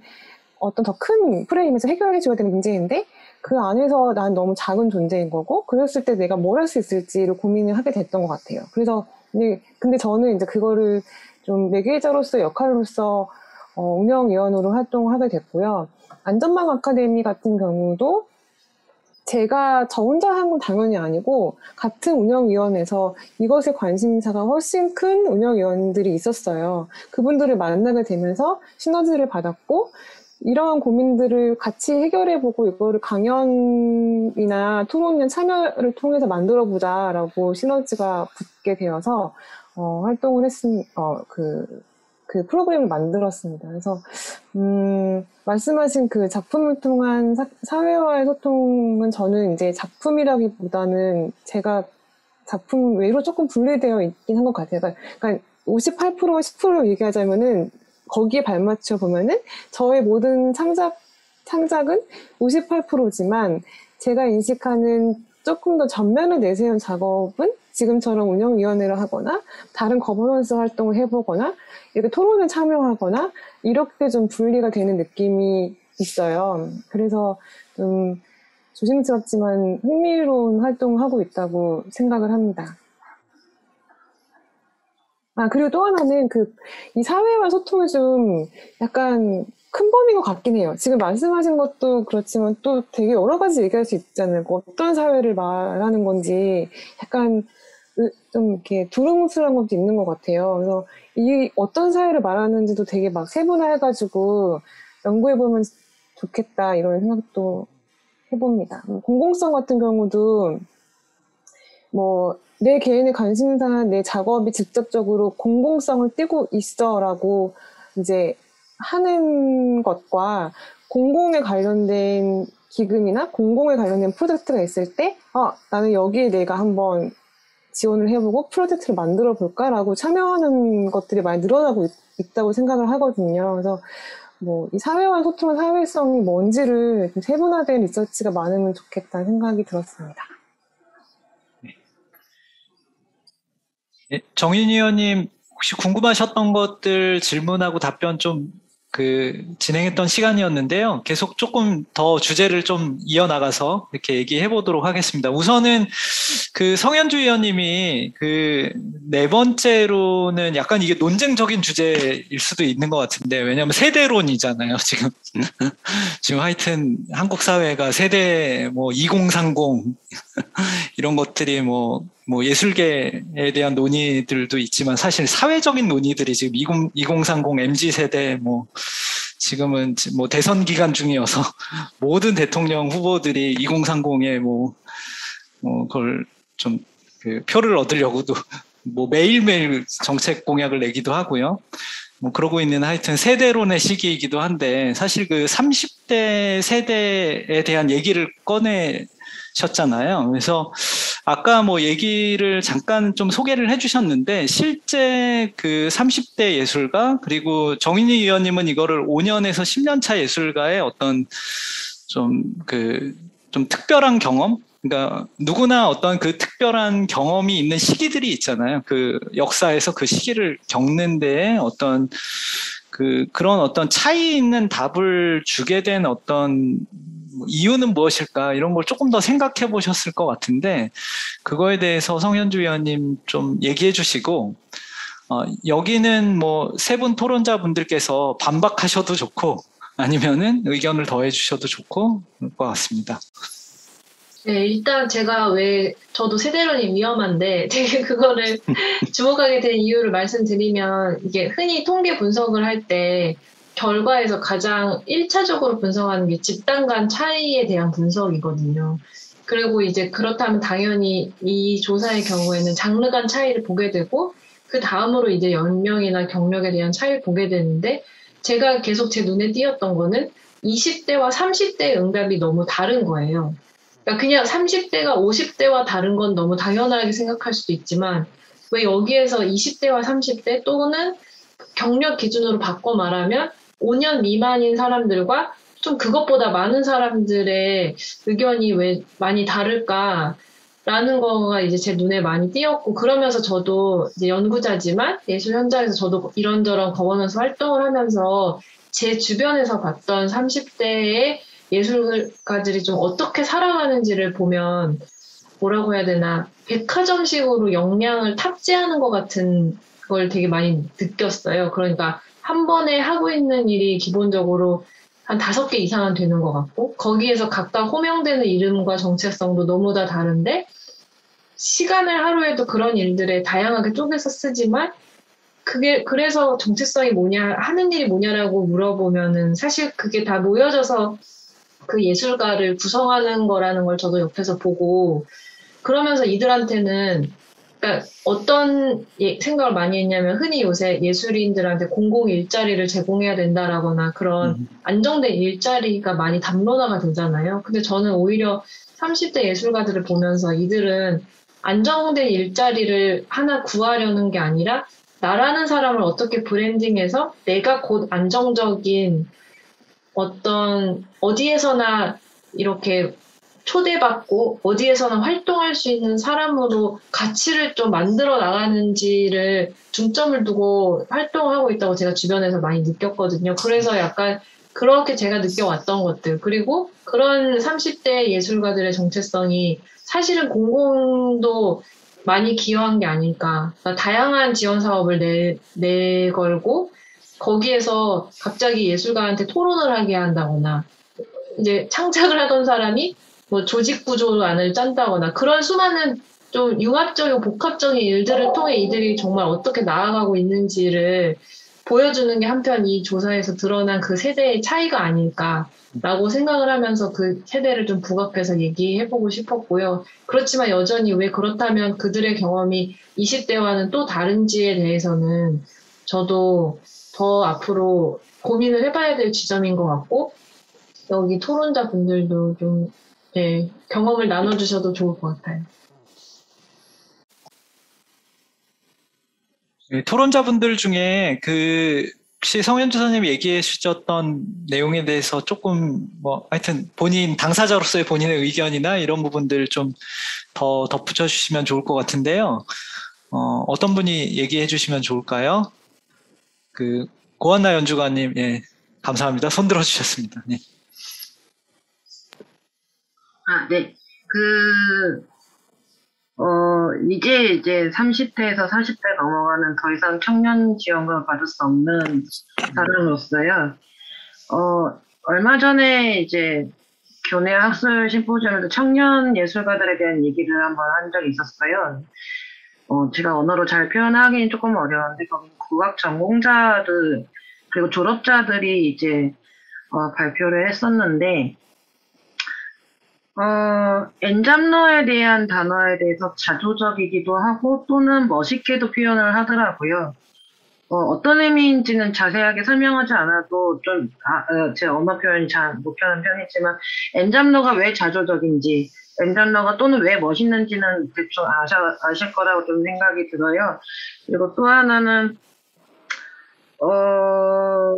어떤 더 큰 프레임에서 해결해 줘야 되는 문제인데 그 안에서 난 너무 작은 존재인 거고 그랬을 때 내가 뭘 할 수 있을지를 고민을 하게 됐던 것 같아요. 그래서 근데, 저는 이제 그거를 좀 매개자로서 역할로서 어, 운영위원으로 활동하게 됐고요. 안전망 아카데미 같은 경우도 제가 저 혼자 한 건 당연히 아니고 같은 운영위원회에서 이것에 관심사가 훨씬 큰 운영위원들이 있었어요. 그분들을 만나게 되면서 시너지를 받았고 이러한 고민들을 같이 해결해보고 이거를 강연이나 토론이나 참여를 통해서 만들어보자라고 시너지가 붙게 되어서 어, 활동을 했습 어, 그, 그 프로그램을 만들었습니다. 그래서 음, 말씀하신 그 작품을 통한 사, 회와의 소통은 저는 이제 작품이라기보다는 제가 작품 외로 조금 분리되어 있긴 한 것 같아요. 그러니까 58% 10% 얘기하자면은 거기에 발맞춰 보면은 저의 모든 창작 창작은 58%지만 제가 인식하는 조금 더 전면을 내세운 작업은 지금처럼 운영위원회를 하거나 다른 거버넌스 활동을 해보거나 이렇게 토론을 참여하거나 이렇게 좀 분리가 되는 느낌이 있어요. 그래서 좀 조심스럽지만 흥미로운 활동을 하고 있다고 생각을 합니다. 아, 그리고 또 하나는 그, 이 사회와 소통이 좀 약간 큰 범위인 것 같긴 해요. 지금 말씀하신 것도 그렇지만 또 되게 여러 가지 얘기할 수 있잖아요. 뭐 어떤 사회를 말하는 건지 약간 좀 이렇게 두루뭉술한 것도 있는 것 같아요. 그래서 이 어떤 사회를 말하는지도 되게 막 세분화해가지고 연구해보면 좋겠다 이런 생각도 해봅니다. 공공성 같은 경우도 뭐 내 개인의 관심사, 내 작업이 직접적으로 공공성을 띠고 있어라고 이제 하는 것과 공공에 관련된 기금이나 공공에 관련된 프로젝트가 있을 때, 아, 나는 여기에 내가 한번 지원을 해보고 프로젝트를 만들어 볼까라고 참여하는 것들이 많이 늘어나고 있, 다고 생각을 하거든요. 그래서 뭐 이 사회와 소통의 사회성이 뭔지를 세분화된 리서치가 많으면 좋겠다는 생각이 들었습니다. 정인 의원님 혹시 궁금하셨던 것들 질문하고 답변 좀 그 진행했던 시간이었는데요. 계속 조금 더 주제를 좀 이어나가서 이렇게 얘기해 보도록 하겠습니다. 우선은 그 성현주 의원님이 그 네 번째로는 약간 이게 논쟁적인 주제일 수도 있는 것 같은데 왜냐하면 세대론이잖아요. 지금 지금 하여튼 한국 사회가 세대 뭐 2030 이런 것들이 뭐 뭐 예술계에 대한 논의들도 있지만 사실 사회적인 논의들이 지금 20, 2030 MZ 세대 뭐 지금은 뭐 대선 기간 중이어서 모든 대통령 후보들이 2030에 뭐, 뭐 그걸 좀 그 표를 얻으려고도 뭐 매일매일 정책 공약을 내기도 하고요. 뭐 그러고 있는 하여튼 세대론의 시기이기도 한데 사실 그 30대 세대에 대한 얘기를 꺼내 셨잖아요. 그래서 아까 뭐 얘기를 잠깐 좀 소개를 해주셨는데 실제 그 30대 예술가 그리고 정인희 의원님은 이거를 5년에서 10년 차 예술가의 어떤 좀 그좀 특별한 경험 그러니까 누구나 어떤 그 특별한 경험이 있는 시기들이 있잖아요. 그 역사에서 그 시기를 겪는 데에 어떤 그 그런 어떤 차이 있는 답을 주게 된 어떤 뭐 이유는 무엇일까 이런 걸 조금 더 생각해 보셨을 것 같은데 그거에 대해서 성현주 위원님 좀 얘기해 주시고 어, 여기는 뭐 세 분 토론자 분들께서 반박하셔도 좋고 아니면은 의견을 더해 주셔도 좋고 그럴 것 같습니다. 네, 일단 제가 왜 저도 세대론이 위험한데 되게 그거를 주목하게 된 이유를 말씀드리면 이게 흔히 통계 분석을 할 때 결과에서 가장 1차적으로 분석하는 게 집단 간 차이에 대한 분석이거든요. 그리고 이제 그렇다면 당연히 이 조사의 경우에는 장르 간 차이를 보게 되고 그 다음으로 이제 연령이나 경력에 대한 차이를 보게 되는데 제가 계속 제 눈에 띄었던 거는 20대와 30대의 응답이 너무 다른 거예요. 그러니까 그냥 30대가 50대와 다른 건 너무 당연하게 생각할 수도 있지만 왜 여기에서 20대와 30대 또는 경력 기준으로 바꿔 말하면 5년 미만인 사람들과 좀 그것보다 많은 사람들의 의견이 왜 많이 다를까? 라는 거가 이제 제 눈에 많이 띄었고, 그러면서 저도 이제 연구자지만 예술 현장에서 저도 이런저런 거버넌스 활동을 하면서 제 주변에서 봤던 30대의 예술가들이 좀 어떻게 살아가는지를 보면 뭐라고 해야 되나, 백화점식으로 역량을 탑재하는 것 같은 걸 되게 많이 느꼈어요. 그러니까 한 번에 하고 있는 일이 기본적으로 한 다섯 개 이상은 되는 것 같고 거기에서 각각 호명되는 이름과 정체성도 너무 다 다른데 시간을 하루에도 그런 일들에 다양하게 쪼개서 쓰지만 그게 그래서 정체성이 뭐냐 하는 일이 뭐냐라고 물어보면은 사실 그게 다 모여져서 그 예술가를 구성하는 거라는 걸 저도 옆에서 보고 그러면서 이들한테는 그러니까 어떤 예, 생각을 많이 했냐면 흔히 요새 예술인들한테 공공 일자리를 제공해야 된다라거나 그런 음. 안정된 일자리가 많이 담론화가 되잖아요. 근데 저는 오히려 30대 예술가들을 보면서 이들은 안정된 일자리를 하나 구하려는 게 아니라 나라는 사람을 어떻게 브랜딩해서 내가 곧 안정적인 어떤 어디에서나 이렇게 초대받고 어디에서나 활동할 수 있는 사람으로 가치를 좀 만들어 나가는지를 중점을 두고 활동하고 있다고 제가 주변에서 많이 느꼈거든요. 그래서 약간 그렇게 제가 느껴왔던 것들. 그리고 그런 30대 예술가들의 정체성이 사실은 공공도 많이 기여한 게 아닐까. 그러니까 다양한 지원 사업을 내, 내걸고 거기에서 갑자기 예술가한테 토론을 하게 한다거나 이제 창작을 하던 사람이 뭐 조직 구조안을 짠다거나 그런 수많은 좀 융합적이고 복합적인 일들을 통해 이들이 정말 어떻게 나아가고 있는지를 보여주는 게 한편 이 조사에서 드러난 그 세대의 차이가 아닐까라고 생각을 하면서 그 세대를 좀 부각해서 얘기해보고 싶었고요. 그렇지만 여전히 왜 그렇다면 그들의 경험이 20대와는 또 다른지에 대해서는 저도 더 앞으로 고민을 해봐야 될 지점인 것 같고 여기 토론자 분들도 좀 네, 경험을 나눠주셔도 좋을 것 같아요. 네, 토론자분들 중에 그 혹시 성현주 선생님이 얘기해 주셨던 내용에 대해서 조금 뭐 하여튼 본인 당사자로서의 본인의 의견이나 이런 부분들 좀 더 덧붙여 주시면 좋을 것 같은데요. 어, 어떤 분이 얘기해 주시면 좋을까요? 그 고한나 연주가님, 예, 감사합니다. 손 들어 주셨습니다. 네. 아, 네. 그, 어, 이제 이제 30대에서 40대 넘어가는 더 이상 청년 지원금을 받을 수 없는 사람으로서요. 어, 얼마 전에 이제 교내 학술 심포지엄에서 청년 예술가들에 대한 얘기를 한번 한 적이 있었어요. 어, 제가 언어로 잘 표현하기는 조금 어려운데, 거기 국악 전공자들, 그리고 졸업자들이 이제, 어, 발표를 했었는데, 어, 엔잡러에 대한 단어에 대해서 자조적이기도 하고 또는 멋있게도 표현을 하더라고요. 어, 떤 의미인지는 자세하게 설명하지 않아도 좀, 아, 어, 제 언어 표현이 잘 못하는 편이지만, 엔잡러가 왜 자조적인지, 엔잡러가 또는 왜 멋있는지는 대충 아셔, 아실 거라고 좀 생각이 들어요. 그리고 또 하나는, 어,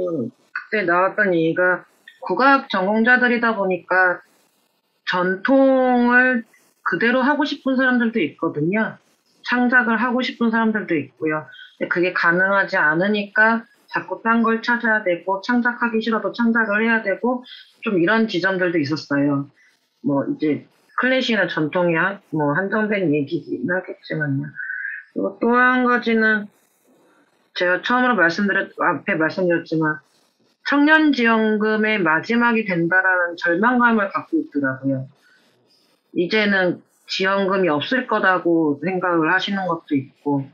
그때 나왔던 얘기가 국악 전공자들이다 보니까 전통을 그대로 하고 싶은 사람들도 있거든요. 창작을 하고 싶은 사람들도 있고요. 그게 가능하지 않으니까 자꾸 딴 걸 찾아야 되고 창작하기 싫어도 창작을 해야 되고 좀 이런 지점들도 있었어요. 뭐 이제 클래식이나 전통이 뭐 한정된 얘기긴 하겠지만요. 그리고 또 한 가지는 제가 처음으로 말씀드렸 앞에 말씀드렸지만 청년지원금의 마지막이 된다라는 절망감을 갖고 있더라고요. 이제는 지원금이 없을 거라고 생각을 하시는 것도 있고,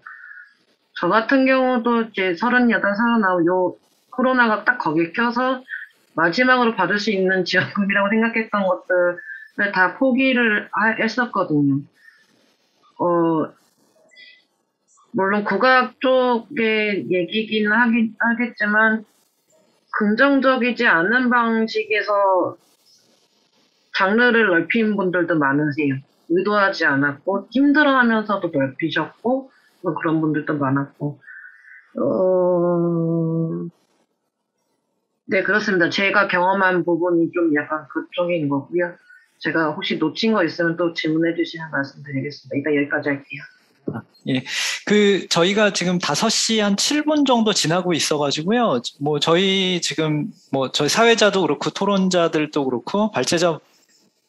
저 같은 경우도 이제 38, 39, 요 코로나가 딱 거기에 껴서 마지막으로 받을 수 있는 지원금이라고 생각했던 것들을 다 포기를 했었거든요. 어, 물론 국악 쪽의 얘기긴 하겠지만, 긍정적이지 않은 방식에서 장르를 넓힌 분들도 많으세요. 의도하지 않았고 힘들어하면서도 넓히셨고 뭐 그런 분들도 많았고 어... 네 그렇습니다. 제가 경험한 부분이 좀 약간 그쪽인 거고요. 제가 혹시 놓친 거 있으면 또 질문해 주시면 말씀드리겠습니다. 일단 여기까지 할게요. 예. 그, 저희가 지금 5시 한 7분 정도 지나고 있어가지고요. 뭐, 저희 지금, 뭐, 저희 사회자도 그렇고, 토론자들도 그렇고, 발제자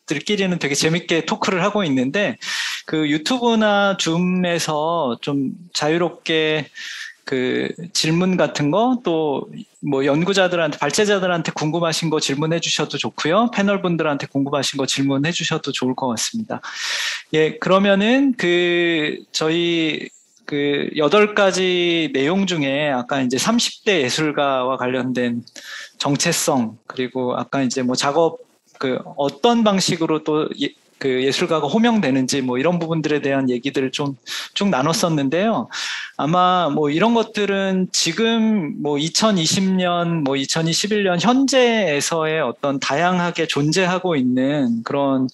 들끼리는 되게 재밌게 토크를 하고 있는데, 그 유튜브나 줌에서 좀 자유롭게 그 질문 같은 거 또 뭐 연구자들한테 발제자들한테 궁금하신 거 질문해 주셔도 좋고요. 패널 분들한테 궁금하신 거 질문해 주셔도 좋을 것 같습니다. 예, 그러면은 그 저희 그 여덟 가지 내용 중에 아까 이제 30대 예술가와 관련된 정체성 그리고 아까 이제 뭐 작업 그 어떤 방식으로 또 그 예술가가 호명되는지 뭐 이런 부분들에 대한 얘기들을 좀 쭉 나눴었는데요. 아마 뭐 이런 것들은 지금 뭐 2020년 뭐 2021년 현재에서의 어떤 다양하게 존재하고 있는 그런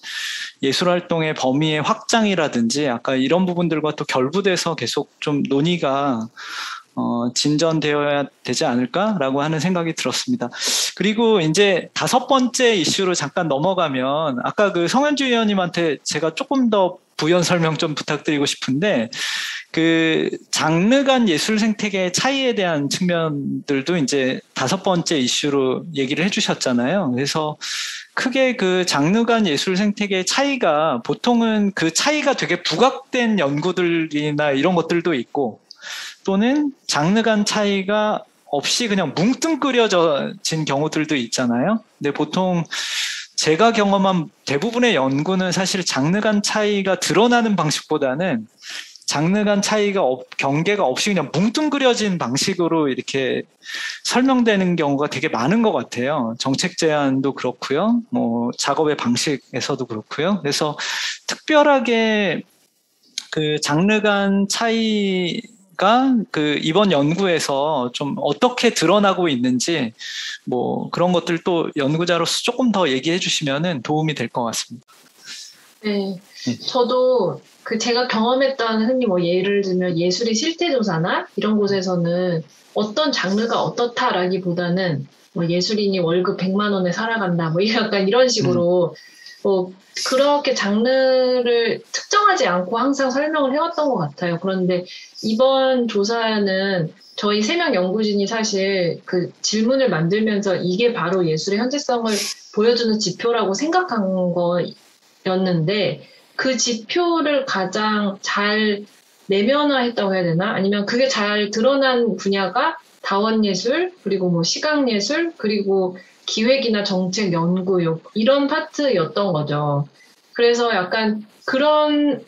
예술 활동의 범위의 확장이라든지 아까 이런 부분들과 또 결부돼서 계속 좀 논의가 어, 진전되어야 되지 않을까라고 하는 생각이 들었습니다. 그리고 이제 다섯 번째 이슈로 잠깐 넘어가면 아까 그 성현주 의원님한테 제가 조금 더 부연 설명 좀 부탁드리고 싶은데 그 장르 간 예술 생태계의 차이에 대한 측면들도 이제 다섯 번째 이슈로 얘기를 해주셨잖아요. 그래서 크게 그 장르 간 예술 생태계의 차이가 보통은 그 차이가 되게 부각된 연구들이나 이런 것들도 있고 또는 장르 간 차이가 없이 그냥 뭉뚱그려진 경우들도 있잖아요. 근데 보통 제가 경험한 대부분의 연구는 사실 장르 간 차이가 드러나는 방식보다는 장르 간 차이가 없, 경계가 없이 그냥 뭉뚱그려진 방식으로 이렇게 설명되는 경우가 되게 많은 것 같아요. 정책 제안도 그렇고요. 뭐 작업의 방식에서도 그렇고요. 그래서 특별하게 그 장르 간 차이 그 이번 연구에서 좀 어떻게 드러나고 있는지 뭐 그런 것들 또 연구자로서 조금 더 얘기해 주시면 도움이 될 것 같습니다. 네, 저도 그 제가 경험했던 흔히 뭐 예를 들면 예술의 실태 조사나 이런 곳에서는 어떤 장르가 어떻다라기보다는 뭐 예술인이 월급 100만 원에 살아간다 뭐 약간 이런 식으로 뭐 그렇게 장르를 특정하지 않고 항상 설명을 해왔던 것 같아요. 그런데 이번 조사는 저희 세 명 연구진이 사실 그 질문을 만들면서 이게 바로 예술의 현재성을 보여주는 지표라고 생각한 거였는데 그 지표를 가장 잘 내면화했다고 해야 되나? 아니면 그게 잘 드러난 분야가 다원예술, 그리고 뭐 시각예술, 그리고 기획이나 정책 연구 이런 파트였던 거죠. 그래서 약간 그런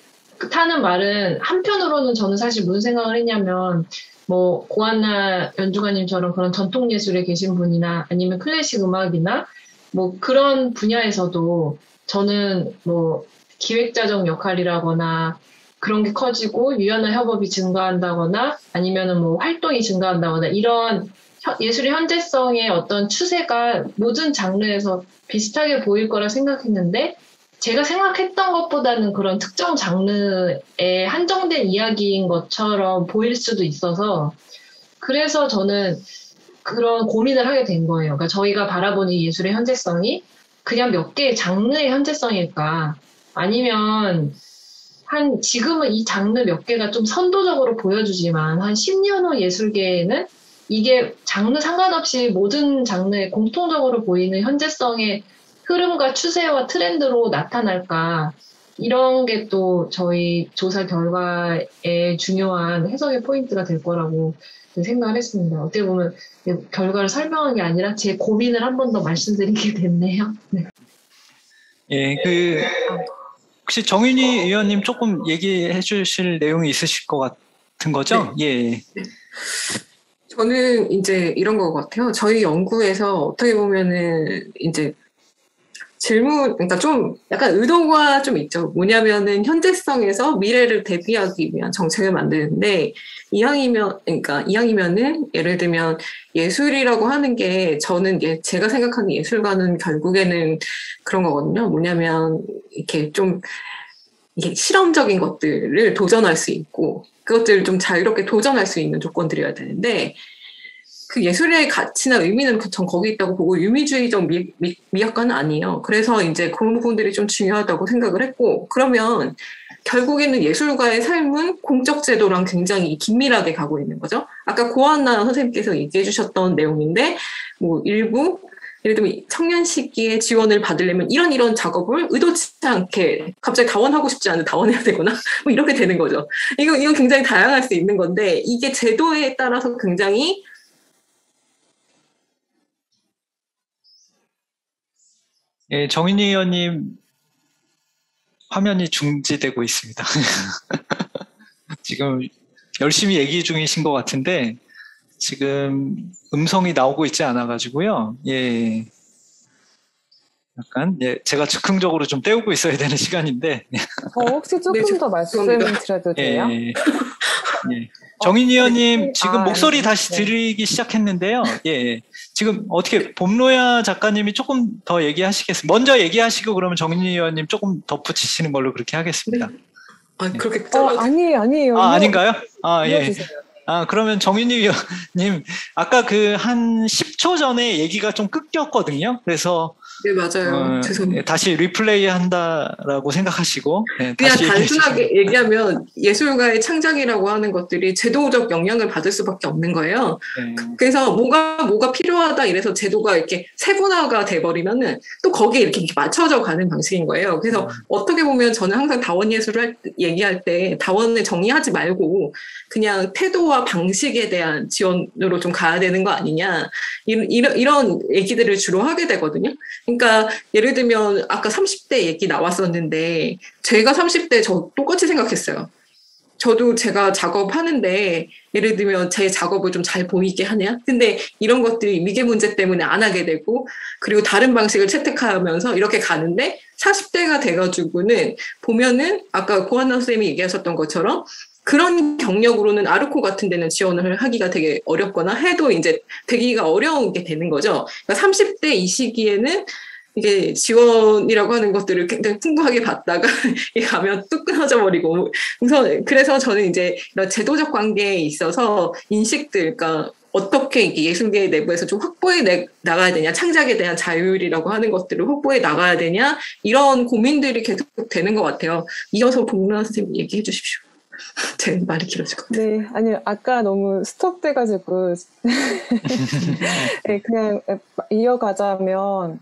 타는 말은 한편으로는 저는 사실 무슨 생각을 했냐면 뭐 고한나 연주가님처럼 그런 전통 예술에 계신 분이나 아니면 클래식 음악이나 뭐 그런 분야에서도 저는 뭐 기획자적 역할이라거나 그런 게 커지고 유연한 협업이 증가한다거나 아니면은 뭐 활동이 증가한다거나 이런 예술의 현재성의 어떤 추세가 모든 장르에서 비슷하게 보일 거라 생각했는데 제가 생각했던 것보다는 그런 특정 장르에 한정된 이야기인 것처럼 보일 수도 있어서 그래서 저는 그런 고민을 하게 된 거예요. 그러니까 저희가 바라보는 예술의 현재성이 그냥 몇 개의 장르의 현재성일까 아니면 한 지금은 이 장르 몇 개가 좀 선도적으로 보여주지만 한 10년 후 예술계에는 이게 장르 상관없이 모든 장르에 공통적으로 보이는 현재성의 흐름과 추세와 트렌드로 나타날까 이런 게 또 저희 조사 결과의 중요한 해석의 포인트가 될 거라고 생각을 했습니다. 어떻게 보면 결과를 설명한 게 아니라 제 고민을 한 번 더 말씀드리게 됐네요. 네. 예, 그 혹시 정윤희 의원님 조금 얘기해 주실 내용이 있으실 것 같은 거죠? 네. 예. 저는 이제 이런 것 같아요. 저희 연구에서 어떻게 보면은 이제 질문, 그러니까 좀 약간 의도가 좀 있죠. 뭐냐면은 현재성에서 미래를 대비하기 위한 정책을 만드는데 이왕이면, 그러니까 이왕이면은 예를 들면 예술이라고 하는 게 저는 예, 제가 생각하는 예술가는 결국에는 그런 거거든요. 뭐냐면 이렇게 좀 이게 실험적인 것들을 도전할 수 있고 그것들을 좀 자유롭게 도전할 수 있는 조건들이어야 되는데 그 예술의 가치나 의미는 전 거기 있다고 보고 유미주의적 미, 미, 미학과는 아니에요. 그래서 이제 그런 부분들이 좀 중요하다고 생각을 했고 그러면 결국에는 예술가의 삶은 공적 제도랑 굉장히 긴밀하게 가고 있는 거죠. 아까 고한나 선생님께서 얘기해 주셨던 내용인데 뭐 일부 예를 들면 청년 시기에 지원을 받으려면 이런 이런 작업을 의도치 않게 갑자기 다원하고 싶지 않은 다원해야 되거나 뭐 이렇게 되는 거죠. 이건 이건 굉장히 다양할 수 있는 건데 이게 제도에 따라서 굉장히 예, 정인희 의원님 화면이 중지되고 있습니다. 지금 열심히 얘기 중이신 것 같은데 지금 음성이 나오고 있지 않아 가지고요. 예. 약간 예, 제가 즉흥적으로 좀 때우고 있어야 되는 시간인데. 어, 혹시 조금 네, 더 말씀드려도 돼요? 예. 예. 정인 의원님 어, 지금 아, 목소리 네. 다시 들리기 시작했는데요. 예, 예. 지금 어떻게 봄로야 작가님이 조금 더 얘기하시겠습니다. 먼저 얘기하시고 그러면 정인 의원님 조금 덧붙이시는 걸로 그렇게 하겠습니다. 네. 아 그렇게 어, 아니 아니에요. 아 아닌가요? 아 예. 아, 그러면 정윤희 위원님, 아까 그 한 10초 전에 얘기가 좀 끊겼거든요. 그래서. 네, 맞아요. 어, 죄송해요. 다시 리플레이 한다라고 생각하시고. 네, 그냥 단순하게 얘기하면 예술가의 창작이라고 하는 것들이 제도적 영향을 받을 수밖에 없는 거예요. 네. 그래서 뭐가, 뭐가 필요하다 이래서 제도가 이렇게 세분화가 돼버리면은 또 거기에 이렇게 맞춰져 가는 방식인 거예요. 그래서 음. 어떻게 보면 저는 항상 다원 예술을 얘기할 때 다원을 정의하지 말고 그냥 태도와 방식에 대한 지원으로 좀 가야 되는 거 아니냐 이런 이런 얘기들을 주로 하게 되거든요. 그러니까 예를 들면 아까 30대 얘기 나왔었는데 제가 30대 저 똑같이 생각했어요. 저도 제가 작업하는데 예를 들면 제 작업을 좀 잘 보이게 하냐? 근데 이런 것들이 미개 문제 때문에 안 하게 되고 그리고 다른 방식을 채택하면서 이렇게 가는데 40대가 돼가지고는 보면은 아까 고한나 선생님이 얘기하셨던 것처럼 그런 경력으로는 아르코 같은 데는 지원을 하기가 되게 어렵거나 해도 이제 되기가 어려운 게 되는 거죠. 그러니까 30대 이 시기에는 이게 지원이라고 하는 것들을 굉장히 풍부하게 받다가 가면 뚝 끊어져 버리고 그래서 그래서 저는 이제 이런 제도적 관계에 있어서 인식들 그러니까 어떻게 이게 예술계 내부에서 좀 확보해 내, 나가야 되냐, 창작에 대한 자율이라고 하는 것들을 확보해 나가야 되냐, 이런 고민들이 계속 되는 것 같아요. 이어서 복문화 선생님 얘기해 주십시오. 제 말이 길어질 것 같아요. 네, 아니 아까 너무 스톱돼가지고 네, 그냥 이어가자면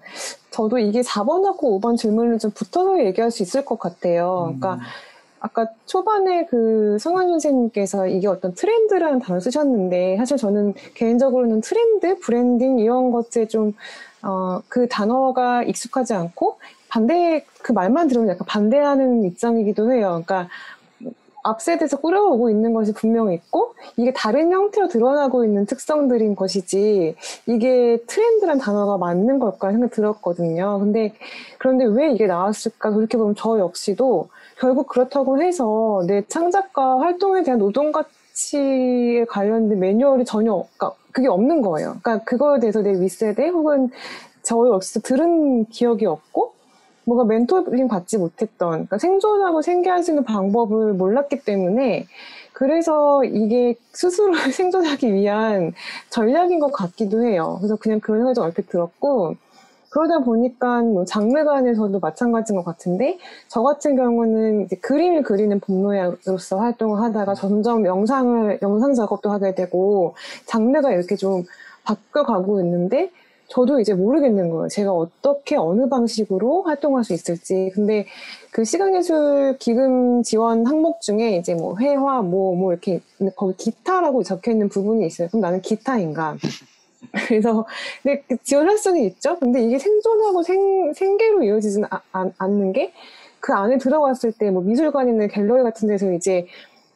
저도 이게 4번하고 5번 질문을 좀 붙어서 얘기할 수 있을 것 같아요. 그러니까 음. 아까 초반에 그 성환 선생님께서 이게 어떤 트렌드라는 단어 쓰셨는데 사실 저는 개인적으로는 트렌드, 브랜딩 이런 것에 좀 어, 그 단어가 익숙하지 않고 반대 그 말만 들으면 약간 반대하는 입장이기도 해요. 그러니까 앞세대에서 꾸려오고 있는 것이 분명히 있고 이게 다른 형태로 드러나고 있는 특성들인 것이지 이게 트렌드란 단어가 맞는 걸까 생각 들었거든요. 근데 그런데 왜 이게 나왔을까 그렇게 보면 저 역시도 결국 그렇다고 해서 내 창작과 활동에 대한 노동 가치에 관련된 매뉴얼이 전혀 그러니까 그게 없는 거예요. 그러니까 그거에 대해서 내 윗세대 혹은 저 역시 들은 기억이 없고 뭔가 멘토링 받지 못했던 그러니까 생존하고 생계할 수 있는 방법을 몰랐기 때문에 그래서 이게 스스로 생존하기 위한 전략인 것 같기도 해요. 그래서 그냥 그런 생각이 좀 얼핏 들었고 그러다 보니까 뭐 장르 간에서도 마찬가지인 것 같은데 저 같은 경우는 그림을 그리는 본노예로서 활동을 하다가 점점 영상을 영상 작업도 하게 되고 장르가 이렇게 좀 바뀌어가고 있는데 저도 이제 모르겠는 거예요. 제가 어떻게 어느 방식으로 활동할 수 있을지. 근데 그 시각예술 기금 지원 항목 중에 이제 뭐 회화 뭐뭐 이렇게 거기 기타라고 적혀 있는 부분이 있어요. 그럼 나는 기타인가? 그래서 근데 그 지원할 수는 있죠. 근데 이게 생존하고 생, 생계로 이어지지는 아, 아, 않는 게 그 안에 들어갔을 때 뭐 미술관이나 갤러리 같은 데서 이제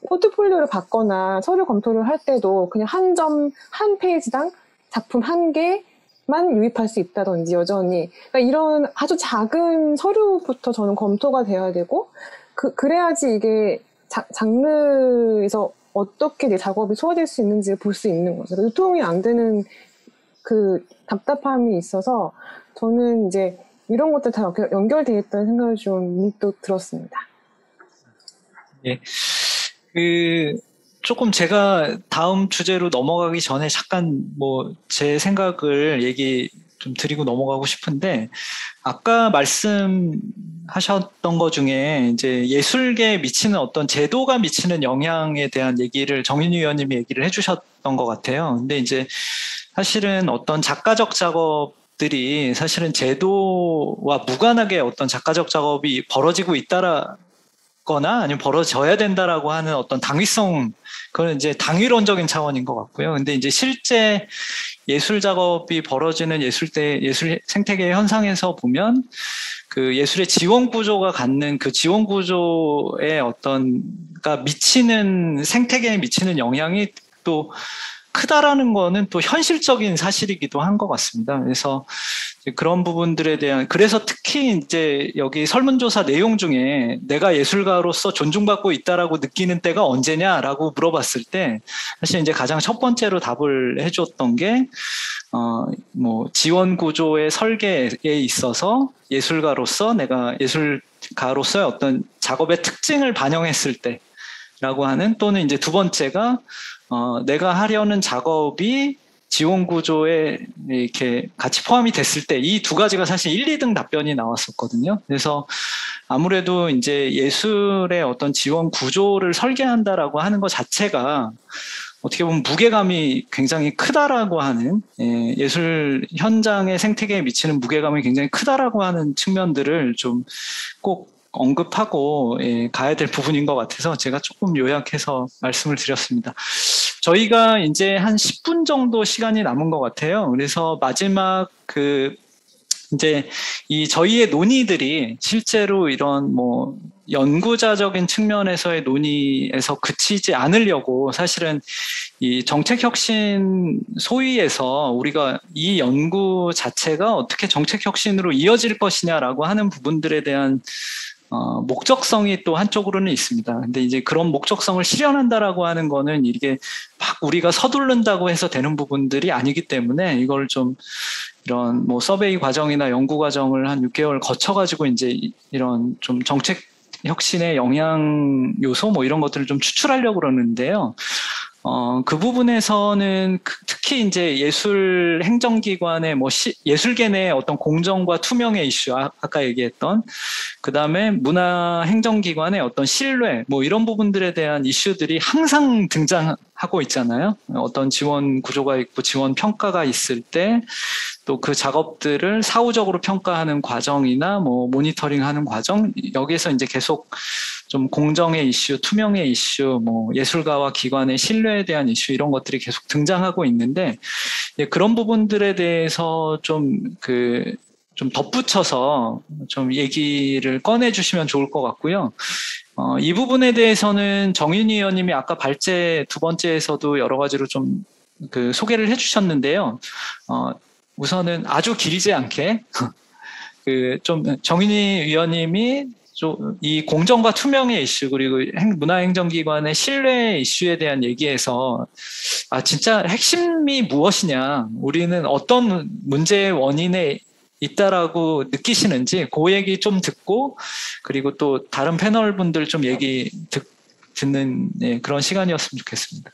포트폴리오를 받거나 서류 검토를 할 때도 그냥 한 점, 한 페이지당 작품 한 개 만 유입할 수 있다든지 여전히. 그러니까 이런 아주 작은 서류부터 저는 검토가 돼야 되고, 그, 그래야지 이게 자, 장르에서 어떻게 내 작업이 소화될 수 있는지를 볼수 있는 거죠. 유통이 안 되는 그 답답함이 있어서 저는 이제 이런 것들 다 연결되어 있다는 생각이 좀 문득 들었습니다. 예. 그, 조금 제가 다음 주제로 넘어가기 전에 잠깐 뭐 제 생각을 얘기 좀 드리고 넘어가고 싶은데 아까 말씀하셨던 것 중에 이제 예술계에 미치는 어떤 제도가 미치는 영향에 대한 얘기를 정인희 위원님이 얘기를 해주셨던 것 같아요. 근데 이제 사실은 어떤 작가적 작업 들이 사실은 제도와 무관하게 어떤 작가적 작업이 벌어지고 있다라 거나 아니면 벌어져야 된다라고 하는 어떤 당위성 그건 이제 당위론적인 차원인 것 같고요. 근데 이제 실제 예술 작업이 벌어지는 예술대 예술 생태계 현상에서 보면 그 예술의 지원 구조가 갖는 그 지원 구조의 어떤 가 미치는 생태계에 미치는 영향이 또 크다라는 거는 또 현실적인 사실이기도 한 것 같습니다. 그래서 그런 부분들에 대한 그래서 특히 이제 여기 설문조사 내용 중에 내가 예술가로서 존중받고 있다라고 느끼는 때가 언제냐라고 물어봤을 때 사실 이제 가장 첫 번째로 답을 해줬던 게 어, 뭐 지원 구조의 설계에 있어서 예술가로서 내가 예술가로서의 어떤 작업의 특징을 반영했을 때 라고 하는 또는 이제 두 번째가 어, 내가 하려는 작업이 지원 구조에 이렇게 같이 포함이 됐을 때 이 두 가지가 사실 1, 2등 답변이 나왔었거든요. 그래서 아무래도 이제 예술의 어떤 지원 구조를 설계한다라고 하는 것 자체가 어떻게 보면 무게감이 굉장히 크다라고 하는 예, 술 현장의 생태계에 미치는 무게감이 굉장히 크다라고 하는 측면들을 좀 꼭 언급하고 예, 가야 될 부분인 것 같아서 제가 조금 요약해서 말씀을 드렸습니다. 저희가 이제 한 10분 정도 시간이 남은 것 같아요. 그래서 마지막 그 이제 이 저희의 논의들이 실제로 이런 뭐 연구자적인 측면에서의 논의에서 그치지 않으려고 사실은 이 정책혁신 소위에서 우리가 이 연구 자체가 어떻게 정책혁신으로 이어질 것이냐라고 하는 부분들에 대한 어, 목적성이 또 한쪽으로는 있습니다. 근데 이제 그런 목적성을 실현한다라고 하는 거는 이게 막 우리가 서두른다고 해서 되는 부분들이 아니기 때문에 이걸 좀 이런 뭐 서베이 과정이나 연구 과정을 한 6개월 거쳐가지고 이제 이런 좀 정책 혁신의 영향 요소 뭐 이런 것들을 좀 추출하려고 그러는데요. 어, 그 부분에서는 그 특히 이제 예술 행정기관의 뭐 시, 예술계 내 어떤 공정과 투명의 이슈, 아, 까 얘기했던, 그 다음에 문화 행정기관의 어떤 신뢰, 뭐 이런 부분들에 대한 이슈들이 항상 등장하고 있잖아요. 어떤 지원 구조가 있고 지원 평가가 있을 때 또 그 작업들을 사후적으로 평가하는 과정이나 뭐 모니터링 하는 과정, 여기에서 이제 계속 좀 공정의 이슈, 투명의 이슈, 뭐 예술가와 기관의 신뢰에 대한 이슈 이런 것들이 계속 등장하고 있는데 그런 부분들에 대해서 좀그 좀 덧붙여서 좀 얘기를 꺼내 주시면 좋을 것 같고요. 어, 이 부분에 대해서는 정윤희 의원님이 아까 발제 두 번째에서도 여러 가지로 좀 그 소개를 해주셨는데요. 어, 우선은 아주 길지 않게 그 좀 정윤희 의원님이 이 공정과 투명의 이슈 그리고 문화행정기관의 신뢰 이슈에 대한 얘기에서 아 진짜 핵심이 무엇이냐 우리는 어떤 문제의 원인에 있다라고 느끼시는지 그 얘기 좀 듣고 그리고 또 다른 패널 분들 좀 얘기 듣, 듣는 네, 그런 시간이었으면 좋겠습니다.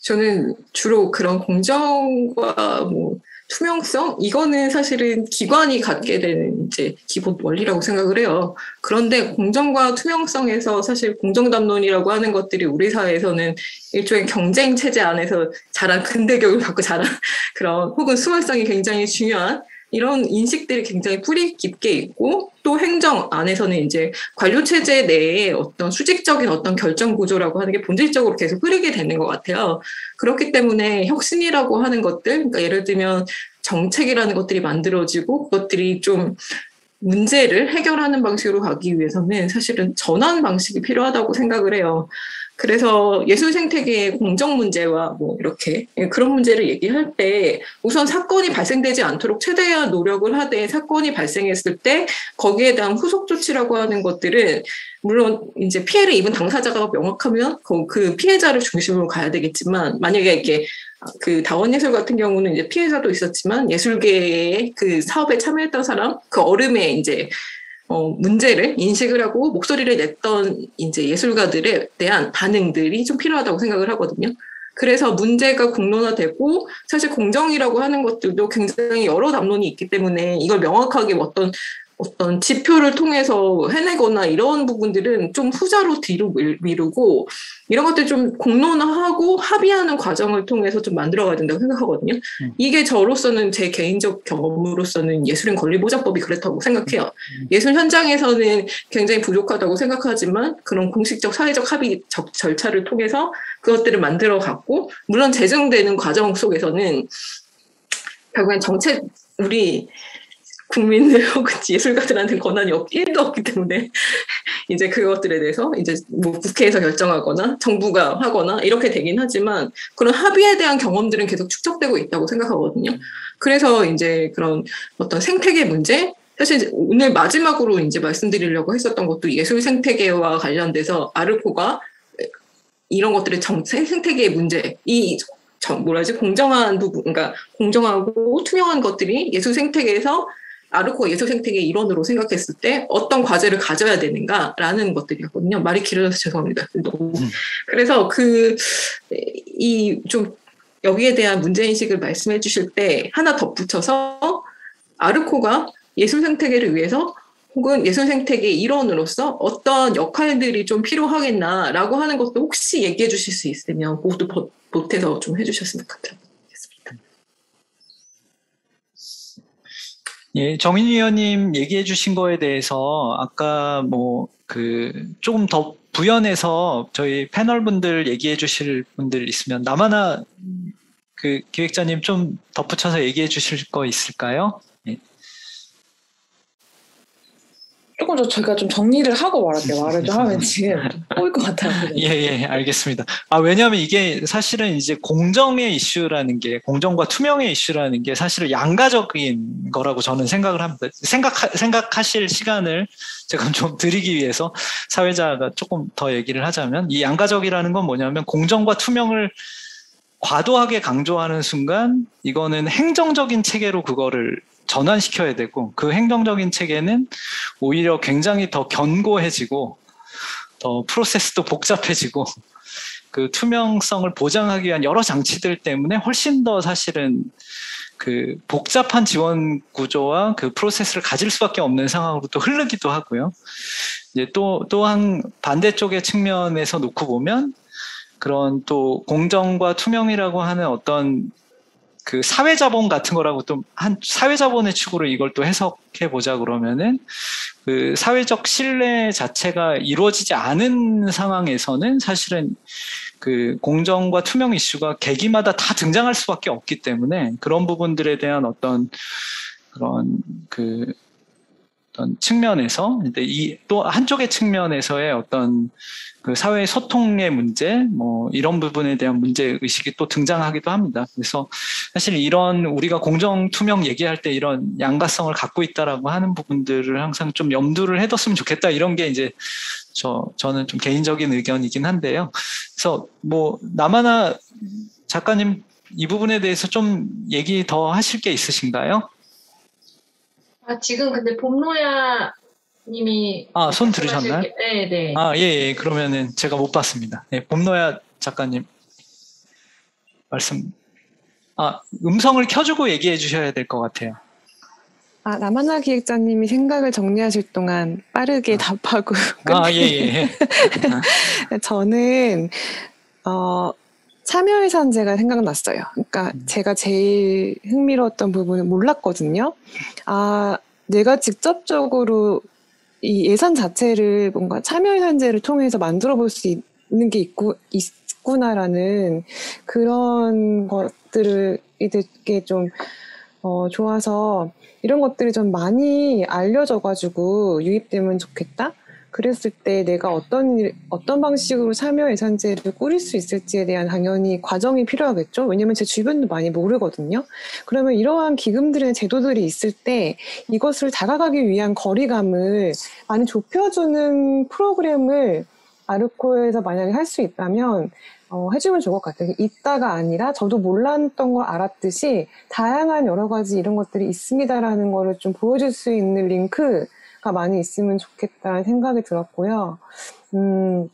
저는 주로 그런 공정과 뭐 투명성 이거는 사실은 기관이 갖게 되는 이제 기본 원리라고 생각을 해요. 그런데 공정과 투명성에서 사실 공정담론이라고 하는 것들이 우리 사회에서는 일종의 경쟁 체제 안에서 자란 근대격을 갖고 자란 그런 혹은 수월성이 굉장히 중요한 이런 인식들이 굉장히 뿌리 깊게 있고 또 행정 안에서는 이제 관료 체제 내에 어떤 수직적인 어떤 결정 구조라고 하는 게 본질적으로 계속 흐르게 되는 것 같아요. 그렇기 때문에 혁신이라고 하는 것들, 그러니까 예를 들면 정책이라는 것들이 만들어지고 그것들이 좀 문제를 해결하는 방식으로 가기 위해서는 사실은 전환 방식이 필요하다고 생각을 해요. 그래서 예술 생태계의 공정 문제와 뭐 이렇게 그런 문제를 얘기할 때 우선 사건이 발생되지 않도록 최대한 노력을 하되 사건이 발생했을 때 거기에 대한 후속 조치라고 하는 것들은 물론 이제 피해를 입은 당사자가 명확하면 그 피해자를 중심으로 가야 되겠지만 만약에 이렇게 그 다원예술 같은 경우는 이제 피해자도 있었지만 예술계의 그 사업에 참여했던 사람 그 얼음에 이제 어, 문제를 인식을 하고 목소리를 냈던 이제 예술가들에 대한 반응들이 좀 필요하다고 생각을 하거든요. 그래서 문제가 공론화되고 사실 공정이라고 하는 것들도 굉장히 여러 담론이 있기 때문에 이걸 명확하게 어떤 어떤 지표를 통해서 해내거나 이런 부분들은 좀 후자로 뒤로 미루고 이런 것들 좀 공론화하고 합의하는 과정을 통해서 좀 만들어가야 된다고 생각하거든요. 음. 이게 저로서는 제 개인적 경험으로서는 예술인 권리보장법이 그렇다고 생각해요. 음. 예술 현장에서는 굉장히 부족하다고 생각하지만 그런 공식적 사회적 합의 절차를 통해서 그것들을 만들어 갔고 물론 제정되는 과정 속에서는 결국엔 정책 우리 국민들 혹은 예술가들한테 권한이 없, 1도 없기 때문에 이제 그것들에 대해서 이제 뭐 국회에서 결정하거나 정부가 하거나 이렇게 되긴 하지만 그런 합의에 대한 경험들은 계속 축적되고 있다고 생각하거든요. 그래서 이제 그런 어떤 생태계 문제 사실 오늘 마지막으로 이제 말씀드리려고 했었던 것도 예술 생태계와 관련돼서 아르코가 이런 것들의 정, 생태계의 문제, 이 뭐라지 공정한 부분, 그러니까 공정하고 투명한 것들이 예술 생태계에서 아르코 예술 생태계 일원으로 생각했을 때 어떤 과제를 가져야 되는가라는 것들이었거든요. 말이 길어서 죄송합니다. 너무. 음. 그래서 그 이 좀 여기에 대한 문제인식을 말씀해 주실 때 하나 덧붙여서 아르코가 예술 생태계를 위해서 혹은 예술 생태계 일원으로서 어떤 역할들이 좀 필요하겠나라고 하는 것도 혹시 얘기해 주실 수 있으면 모두 보태서 좀 해주셨으면 좋겠습니다. 예, 정인 위원님 얘기해 주신 거에 대해서 아까 뭐 그 조금 더 부연해서 저희 패널 분들 얘기해 주실 분들 있으면 나마나 그 기획자님 좀 덧붙여서 얘기해 주실 거 있을까요? 조금 더 제가 좀 정리를 하고 말할게요. 말을 좀 하면 지금 꼬일 것 같아요. 예, 예, 알겠습니다. 아, 왜냐하면 이게 사실은 이제 공정의 이슈라는 게, 공정과 투명의 이슈라는 게 사실은 양가적인 거라고 저는 생각을 합니다. 생각, 생각하실 시간을 제가 좀 드리기 위해서 사회자가 조금 더 얘기를 하자면, 이 양가적이라는 건 뭐냐면 공정과 투명을 과도하게 강조하는 순간 이거는 행정적인 체계로 그거를 전환시켜야 되고 그 행정적인 체계는 오히려 굉장히 더 견고해지고 더 프로세스도 복잡해지고 그 투명성을 보장하기 위한 여러 장치들 때문에 훨씬 더 사실은 그 복잡한 지원 구조와 그 프로세스를 가질 수밖에 없는 상황으로 또 흐르기도 하고요. 이제 또 또한 반대쪽의 측면에서 놓고 보면 그런 또 공정과 투명이라고 하는 어떤 그 사회자본 같은 거라고 또한 사회자본의 축으로 이걸 또 해석해 보자 그러면은 그 사회적 신뢰 자체가 이루어지지 않은 상황에서는 사실은 그 공정과 투명 이슈가 계기마다 다 등장할 수밖에 없기 때문에 그런 부분들에 대한 어떤 그런 그 어떤 측면에서 이또 한쪽의 측면에서의 어떤 그 사회 소통의 문제 뭐 이런 부분에 대한 문제 의식이 또 등장하기도 합니다. 그래서 사실 이런 우리가 공정 투명 얘기할 때 이런 양가성을 갖고 있다라고 하는 부분들을 항상 좀 염두를 해뒀으면 좋겠다 이런 게 이제 저 저는 좀 개인적인 의견이긴 한데요. 그래서 뭐 나마나 작가님 이 부분에 대해서 좀 얘기 더 하실 게 있으신가요? 아, 지금 근데 봄노야 님이 아, 손 들으셨나요? 네, 네. 아, 예, 예. 그러면은 제가 못 봤습니다. 네, 봄노야 작가님 말씀. 아, 음성을 켜 주고 얘기해 주셔야 될 것 같아요. 아, 남하나 기획자님이 생각을 정리하실 동안 빠르게 아. 답하고 아, 예, 예. 저는 어 참여예산제가 생각났어요. 그러니까 음. 제가 제일 흥미로웠던 부분은 몰랐거든요. 아, 내가 직접적으로 이 예산 자체를 뭔가 참여예산제를 통해서 만들어 볼 수 있는 게 있고 있구나라는 그런 것들을 이렇게 좀 어, 좋아서 이런 것들이 좀 많이 알려져가지고 유입되면 좋겠다. 그랬을 때 내가 어떤 일, 어떤 방식으로 참여 예산제를 꾸릴 수 있을지에 대한 당연히 과정이 필요하겠죠. 왜냐면 제 주변도 많이 모르거든요. 그러면 이러한 기금들의 제도들이 있을 때 이것을 다가가기 위한 거리감을 많이 좁혀주는 프로그램을 아르코에서 만약에 할 수 있다면 어, 해주면 좋을 것 같아요. 있다가 아니라 저도 몰랐던 걸 알았듯이 다양한 여러 가지 이런 것들이 있습니다라는 거를 좀 보여줄 수 있는 링크 가 많이 있으면 좋겠다는 생각이 들었고요. 음,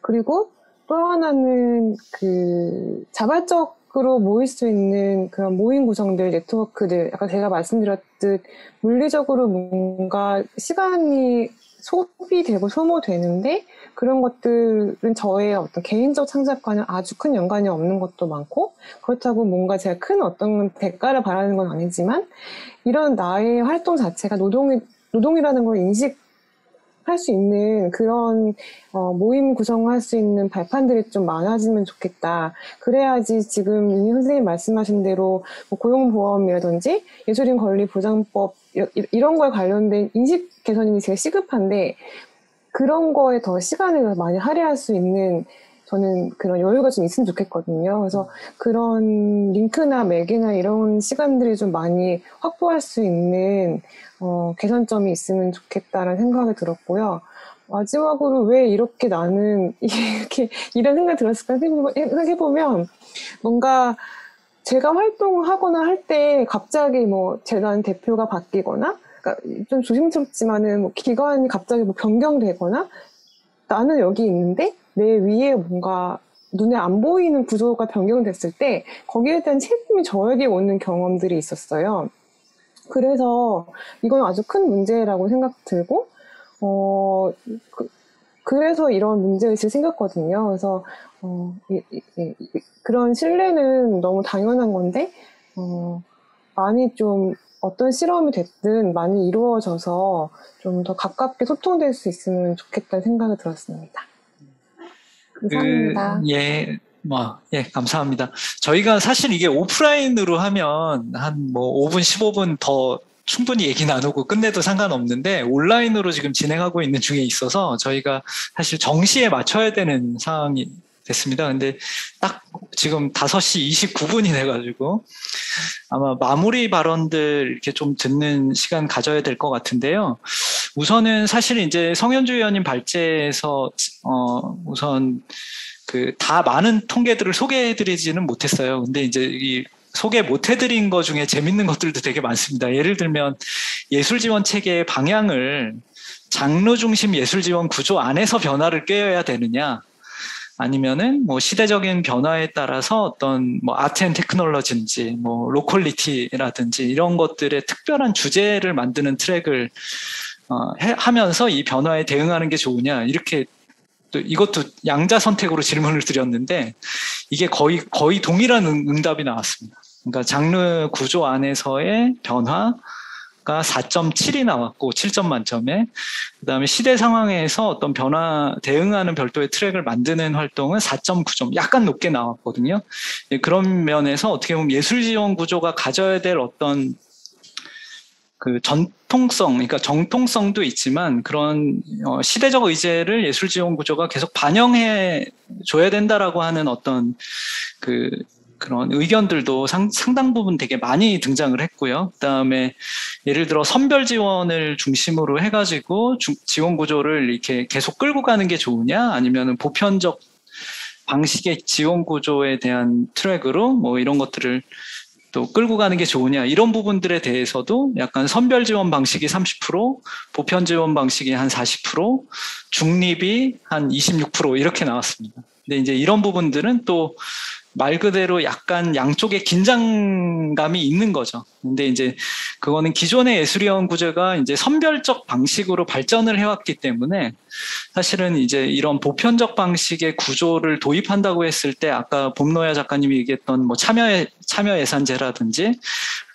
그리고 또 하나는 그 자발적으로 모일 수 있는 그런 모임 구성들, 네트워크들, 아까 제가 말씀드렸듯 물리적으로 뭔가 시간이 소비되고 소모되는데 그런 것들은 저의 어떤 개인적 창작과는 아주 큰 연관이 없는 것도 많고 그렇다고 뭔가 제가 큰 어떤 대가를 바라는 건 아니지만 이런 나의 활동 자체가 노동이 노동이라는 걸 인식할 수 있는 그런 어, 모임 구성할 수 있는 발판들이 좀 많아지면 좋겠다. 그래야지 지금 이 선생님 말씀하신 대로 뭐 고용보험이라든지 예술인 권리 보장법 이- 이런 거에 관련된 인식 개선이 제일 시급한데 그런 거에 더 시간을 많이 할애할 수 있는 저는 그런 여유가 좀 있으면 좋겠거든요. 그래서 그런 링크나 매개나 이런 시간들이 좀 많이 확보할 수 있는 어, 개선점이 있으면 좋겠다라는 생각이 들었고요. 마지막으로 왜 이렇게 나는 이렇게 이런 생각이 들었을까 생각해보- 생각해보면 뭔가 제가 활동하거나 할 때 갑자기 뭐 재단 대표가 바뀌거나 그러니까 좀 조심스럽지만은 뭐 기관이 갑자기 뭐 변경되거나 나는 여기 있는데 내 위에 뭔가 눈에 안 보이는 구조가 변경됐을 때 거기에 대한 책임이 저에게 오는 경험들이 있었어요. 그래서 이건 아주 큰 문제라고 생각 들고 어 그, 래서 이런 문제의식을 생겼거든요. 그래서 어, 이- 이- 이- 이- 그런 신뢰는 너무 당연한 건데 어, 많이 좀 어떤 실험이 됐든 많이 이루어져서 좀 더 가깝게 소통될 수 있으면 좋겠다는 생각이 들었습니다. 감사합니다. 그, 예, 뭐, 예, 감사합니다. 저희가 사실 이게 오프라인으로 하면 한 뭐 5분, 15분 더 충분히 얘기 나누고 끝내도 상관없는데 온라인으로 지금 진행하고 있는 중에 있어서 저희가 사실 정시에 맞춰야 되는 상황이 됐습니다. 근데 딱 지금 5시 29분이 돼가지고 아마 마무리 발언들 이렇게 좀 듣는 시간 가져야 될 것 같은데요. 우선은 사실 이제 성현주 위원님 발제에서 어 우선 그 다 많은 통계들을 소개해드리지는 못했어요. 근데 이제 이 소개 못 해드린 것 중에 재밌는 것들도 되게 많습니다. 예를 들면 예술 지원 체계의 방향을 장르 중심 예술 지원 구조 안에서 변화를 꾀어야 되느냐, 아니면은 뭐 시대적인 변화에 따라서 어떤 뭐 art and technology인지 뭐 locality라든지 이런 것들의 특별한 주제를 만드는 트랙을 어, 해, 하면서 이 변화에 대응하는 게 좋으냐 이렇게 또 이것도 양자 선택으로 질문을 드렸는데 이게 거의 거의 동일한 응답이 나왔습니다. 그러니까 장르 구조 안에서의 변화 가 4.7이 나왔고 7점 만점에 그다음에 시대 상황에서 어떤 변화 대응하는 별도의 트랙을 만드는 활동은 4.9점 약간 높게 나왔거든요. 예, 그런 면에서 어떻게 보면 예술 지원 구조가 가져야 될 어떤 그 전통성, 그러니까 정통성도 있지만 그런 어, 시대적 의제를 예술 지원 구조가 계속 반영해 줘야 된다라고 하는 어떤 그 그런 의견들도 상, 당 부분 되게 많이 등장을 했고요. 그다음에 예를 들어 선별 지원을 중심으로 해가지고 주, 지원 구조를 이렇게 계속 끌고 가는 게 좋으냐, 아니면은 보편적 방식의 지원 구조에 대한 트랙으로 뭐 이런 것들을 또 끌고 가는 게 좋으냐 이런 부분들에 대해서도 약간 선별 지원 방식이 30% 보편 지원 방식이 한 40% 중립이 한 26% 이렇게 나왔습니다. 근데 이제 이런 부분들은 또 말 그대로 약간 양쪽에 긴장감이 있는 거죠. 근데 이제 그거는 기존의 예술위원 구제가 이제 선별적 방식으로 발전을 해왔기 때문에 사실은 이제 이런 보편적 방식의 구조를 도입한다고 했을 때 아까 봄노야 작가님이 얘기했던 뭐 참여 참여 예산제라든지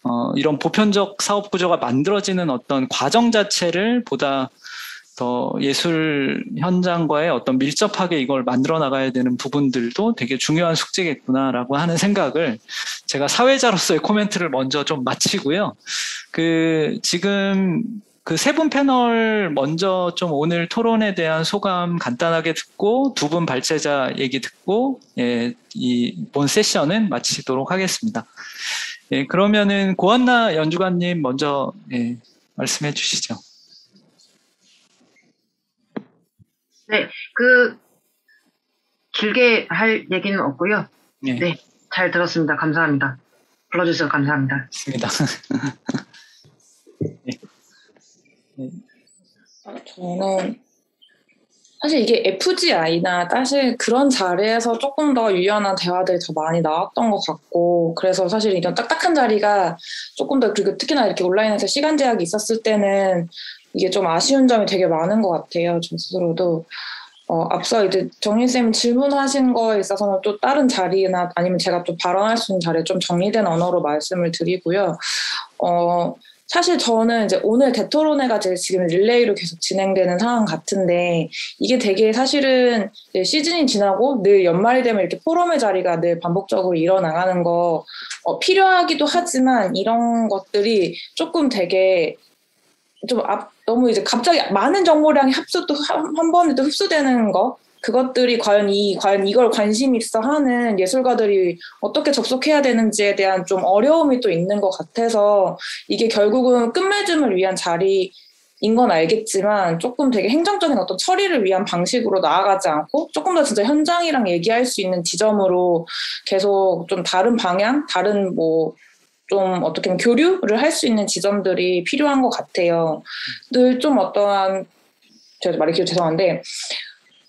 어 이런 보편적 사업 구조가 만들어지는 어떤 과정 자체를 보다 더 예술 현장과의 어떤 밀접하게 이걸 만들어 나가야 되는 부분들도 되게 중요한 숙제겠구나라고 하는 생각을 제가 사회자로서의 코멘트를 먼저 좀 마치고요. 그 지금 그 세 분 패널 먼저 좀 오늘 토론에 대한 소감 간단하게 듣고 두 분 발제자 얘기 듣고 예, 이본 세션은 마치도록 하겠습니다. 예, 그러면은 고한나 연주관님 먼저 예, 말씀해 주시죠. 네, 그 길게 할 얘기는 없고요. 네, 네 잘 들었습니다. 감사합니다. 불러주셔서 감사합니다. 맞습니다. 네. 저는 사실 이게 FGI나 사실 그런 자리에서 조금 더 유연한 대화들이 더 많이 나왔던 것 같고 그래서 사실 이런 딱딱한 자리가 조금 더 그리고 특히나 이렇게 온라인에서 시간 제약이 있었을 때는 이게 좀 아쉬운 점이 되게 많은 것 같아요. 저 스스로도. 어, 앞서 이제 정희쌤 질문하신 거에 있어서는 또 다른 자리나 아니면 제가 또 발언할 수 있는 자리에 좀 정리된 언어로 말씀을 드리고요. 어, 사실 저는 이제 오늘 대토론회가 지금 릴레이로 계속 진행되는 상황 같은데 이게 되게 사실은 시즌이 지나고 늘 연말이 되면 이렇게 포럼의 자리가 늘 반복적으로 일어나가는 거 어, 필요하기도 하지만 이런 것들이 조금 되게 좀 앞, 너무 이제 갑자기 많은 정보량이 합수 또한 번에 또 흡수되는 거? 그것들이 과연 이 과연 이걸 관심 있어 하는 예술가들이 어떻게 접속해야 되는지에 대한 좀 어려움이 또 있는 것 같아서 이게 결국은 끝맺음을 위한 자리 인건 알겠지만 조금 되게 행정적인 어떤 처리를 위한 방식으로 나아가지 않고 조금 더 진짜 현장이랑 얘기할 수 있는 지점으로 계속 좀 다른 방향, 다른 뭐 좀 어떻게 보면 교류를 할 수 있는 지점들이 필요한 것 같아요. 늘 좀 어떠한 제가 말이 길 죄송한데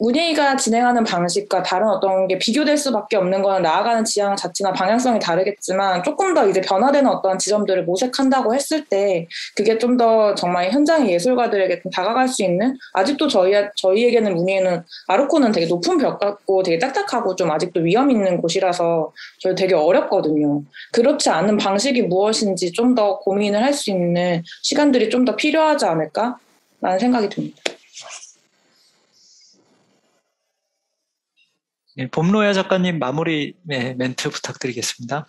문예이가 진행하는 방식과 다른 어떤 게 비교될 수밖에 없는 거는 나아가는 지향 자체나 방향성이 다르겠지만 조금 더 이제 변화되는 어떤 지점들을 모색한다고 했을 때 그게 좀 더 정말 현장의 예술가들에게 좀 다가갈 수 있는 아직도 저희 저희에게는 문예는 아르코는 되게 높은 벽 같고 되게 딱딱하고 좀 아직도 위험 있는 곳이라서 저희 되게 어렵거든요. 그렇지 않은 방식이 무엇인지 좀 더 고민을 할 수 있는 시간들이 좀 더 필요하지 않을까라는 생각이 듭니다. 봄로야 작가님 마무리 네, 멘트 부탁드리겠습니다.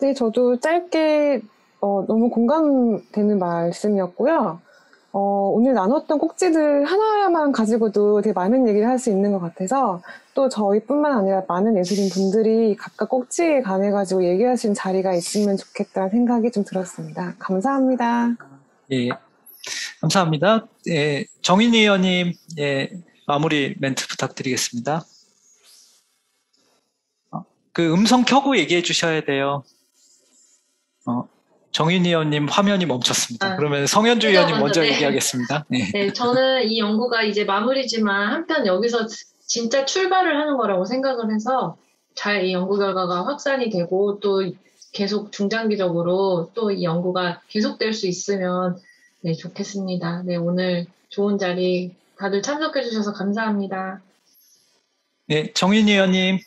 네, 저도 짧게 어, 너무 공감되는 말씀이었고요. 어, 오늘 나눴던 꼭지들 하나만 가지고도 되게 많은 얘기를 할 수 있는 것 같아서 또 저희뿐만 아니라 많은 예술인 분들이 각각 꼭지에 관해 가지고 얘기할 수 있는 자리가 있으면 좋겠다는 생각이 좀 들었습니다. 감사합니다. 예, 감사합니다. 예, 정인희 의원님 예, 마무리 멘트 부탁드리겠습니다. 그 음성 켜고 얘기해 주셔야 돼요. 어, 정윤희 의원님 화면이 멈췄습니다. 아, 그러면 성현주 의원님 먼저 네. 얘기하겠습니다. 네. 네, 저는 이 연구가 이제 마무리지만 한편 여기서 진짜 출발을 하는 거라고 생각을 해서 잘 이 연구 결과가 확산이 되고 또 계속 중장기적으로 또 이 연구가 계속될 수 있으면 네, 좋겠습니다. 네, 오늘 좋은 자리 다들 참석해 주셔서 감사합니다. 네, 정윤 의원님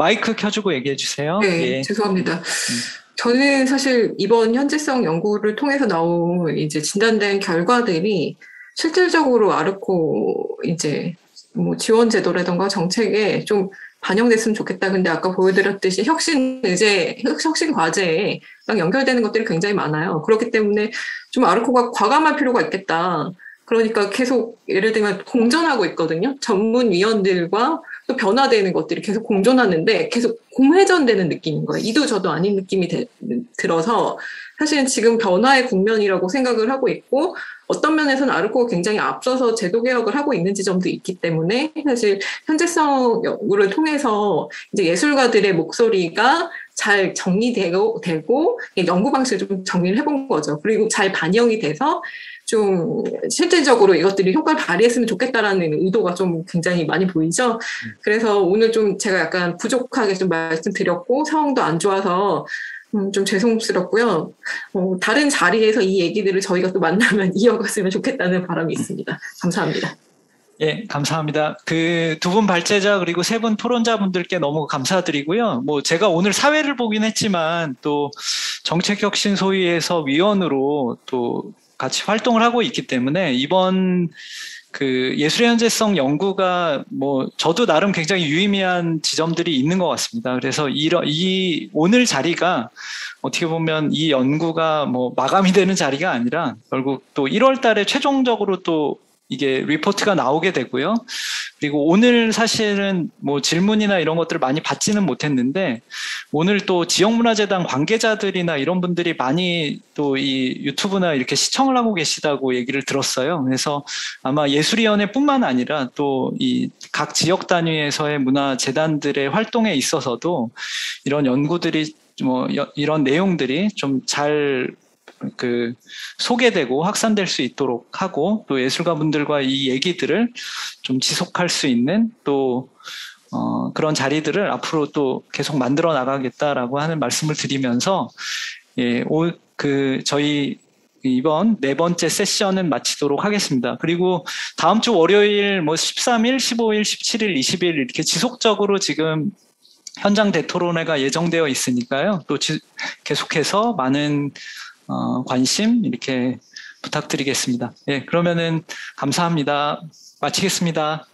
마이크 켜주고 얘기해 주세요. 네, 예. 죄송합니다. 저는 사실 이번 현재성 연구를 통해서 나온 이제 진단된 결과들이 실질적으로 아르코 이제 뭐 지원 제도라던가 정책에 좀 반영됐으면 좋겠다. 근데 아까 보여드렸듯이 혁신 의제, 혁신 과제랑 연결되는 것들이 굉장히 많아요. 그렇기 때문에 좀 아르코가 과감할 필요가 있겠다. 그러니까 계속 예를 들면 공존하고 있거든요. 전문위원들과 또 변화되는 것들이 계속 공존하는데 계속 공회전되는 느낌인 거예요. 이도 저도 아닌 느낌이 되, 들어서 사실은 지금 변화의 국면이라고 생각을 하고 있고 어떤 면에서는 아르코가 굉장히 앞서서 제도 개혁을 하고 있는 지점도 있기 때문에 사실 현재성 연구를 통해서 이제 예술가들의 목소리가 잘 정리되고 되고 연구 방식을 좀 정리를 해본 거죠. 그리고 잘 반영이 돼서 좀 실질적으로 이것들이 효과를 발휘했으면 좋겠다라는 의도가 좀 굉장히 많이 보이죠. 그래서 오늘 좀 제가 약간 부족하게 좀 말씀드렸고 상황도 안 좋아서 음, 좀 죄송스럽고요. 어, 다른 자리에서 이 얘기들을 저희가 또 만나면 이어갔으면 좋겠다는 바람이 있습니다. 감사합니다. 예, 감사합니다. 그 두 분 발제자 그리고 세 분 토론자분들께 너무 감사드리고요. 뭐 제가 오늘 사회를 보긴 했지만 또 정책혁신 소위에서 위원으로 또 같이 활동을 하고 있기 때문에 이번 그 예술의 현재성 연구가 뭐 저도 나름 굉장히 유의미한 지점들이 있는 것 같습니다. 그래서 이러, 이 오늘 자리가 어떻게 보면 이 연구가 뭐 마감이 되는 자리가 아니라 결국 또 1월 달에 최종적으로 또 이게 리포트가 나오게 되고요. 그리고 오늘 사실은 뭐 질문이나 이런 것들을 많이 받지는 못했는데 오늘 또 지역문화재단 관계자들이나 이런 분들이 많이 또 이 유튜브나 이렇게 시청을 하고 계시다고 얘기를 들었어요. 그래서 아마 예술위원회뿐만 아니라 또 이 각 지역 단위에서의 문화재단들의 활동에 있어서도 이런 연구들이 뭐 이런 내용들이 좀 잘 그 소개되고 확산될 수 있도록 하고 또 예술가 분들과 이 얘기들을 좀 지속할 수 있는 또 어, 그런 자리들을 앞으로 또 계속 만들어 나가겠다라고 하는 말씀을 드리면서 예, 오, 그 저희 이번 네 번째 세션은 마치도록 하겠습니다. 그리고 다음 주 월요일 뭐 13일, 15일, 17일, 20일 이렇게 지속적으로 지금 현장 대토론회가 예정되어 있으니까요. 또 지, 계속해서 많은 어, 관심 이렇게 부탁드리겠습니다. 예, 그러면은 감사합니다. 마치겠습니다.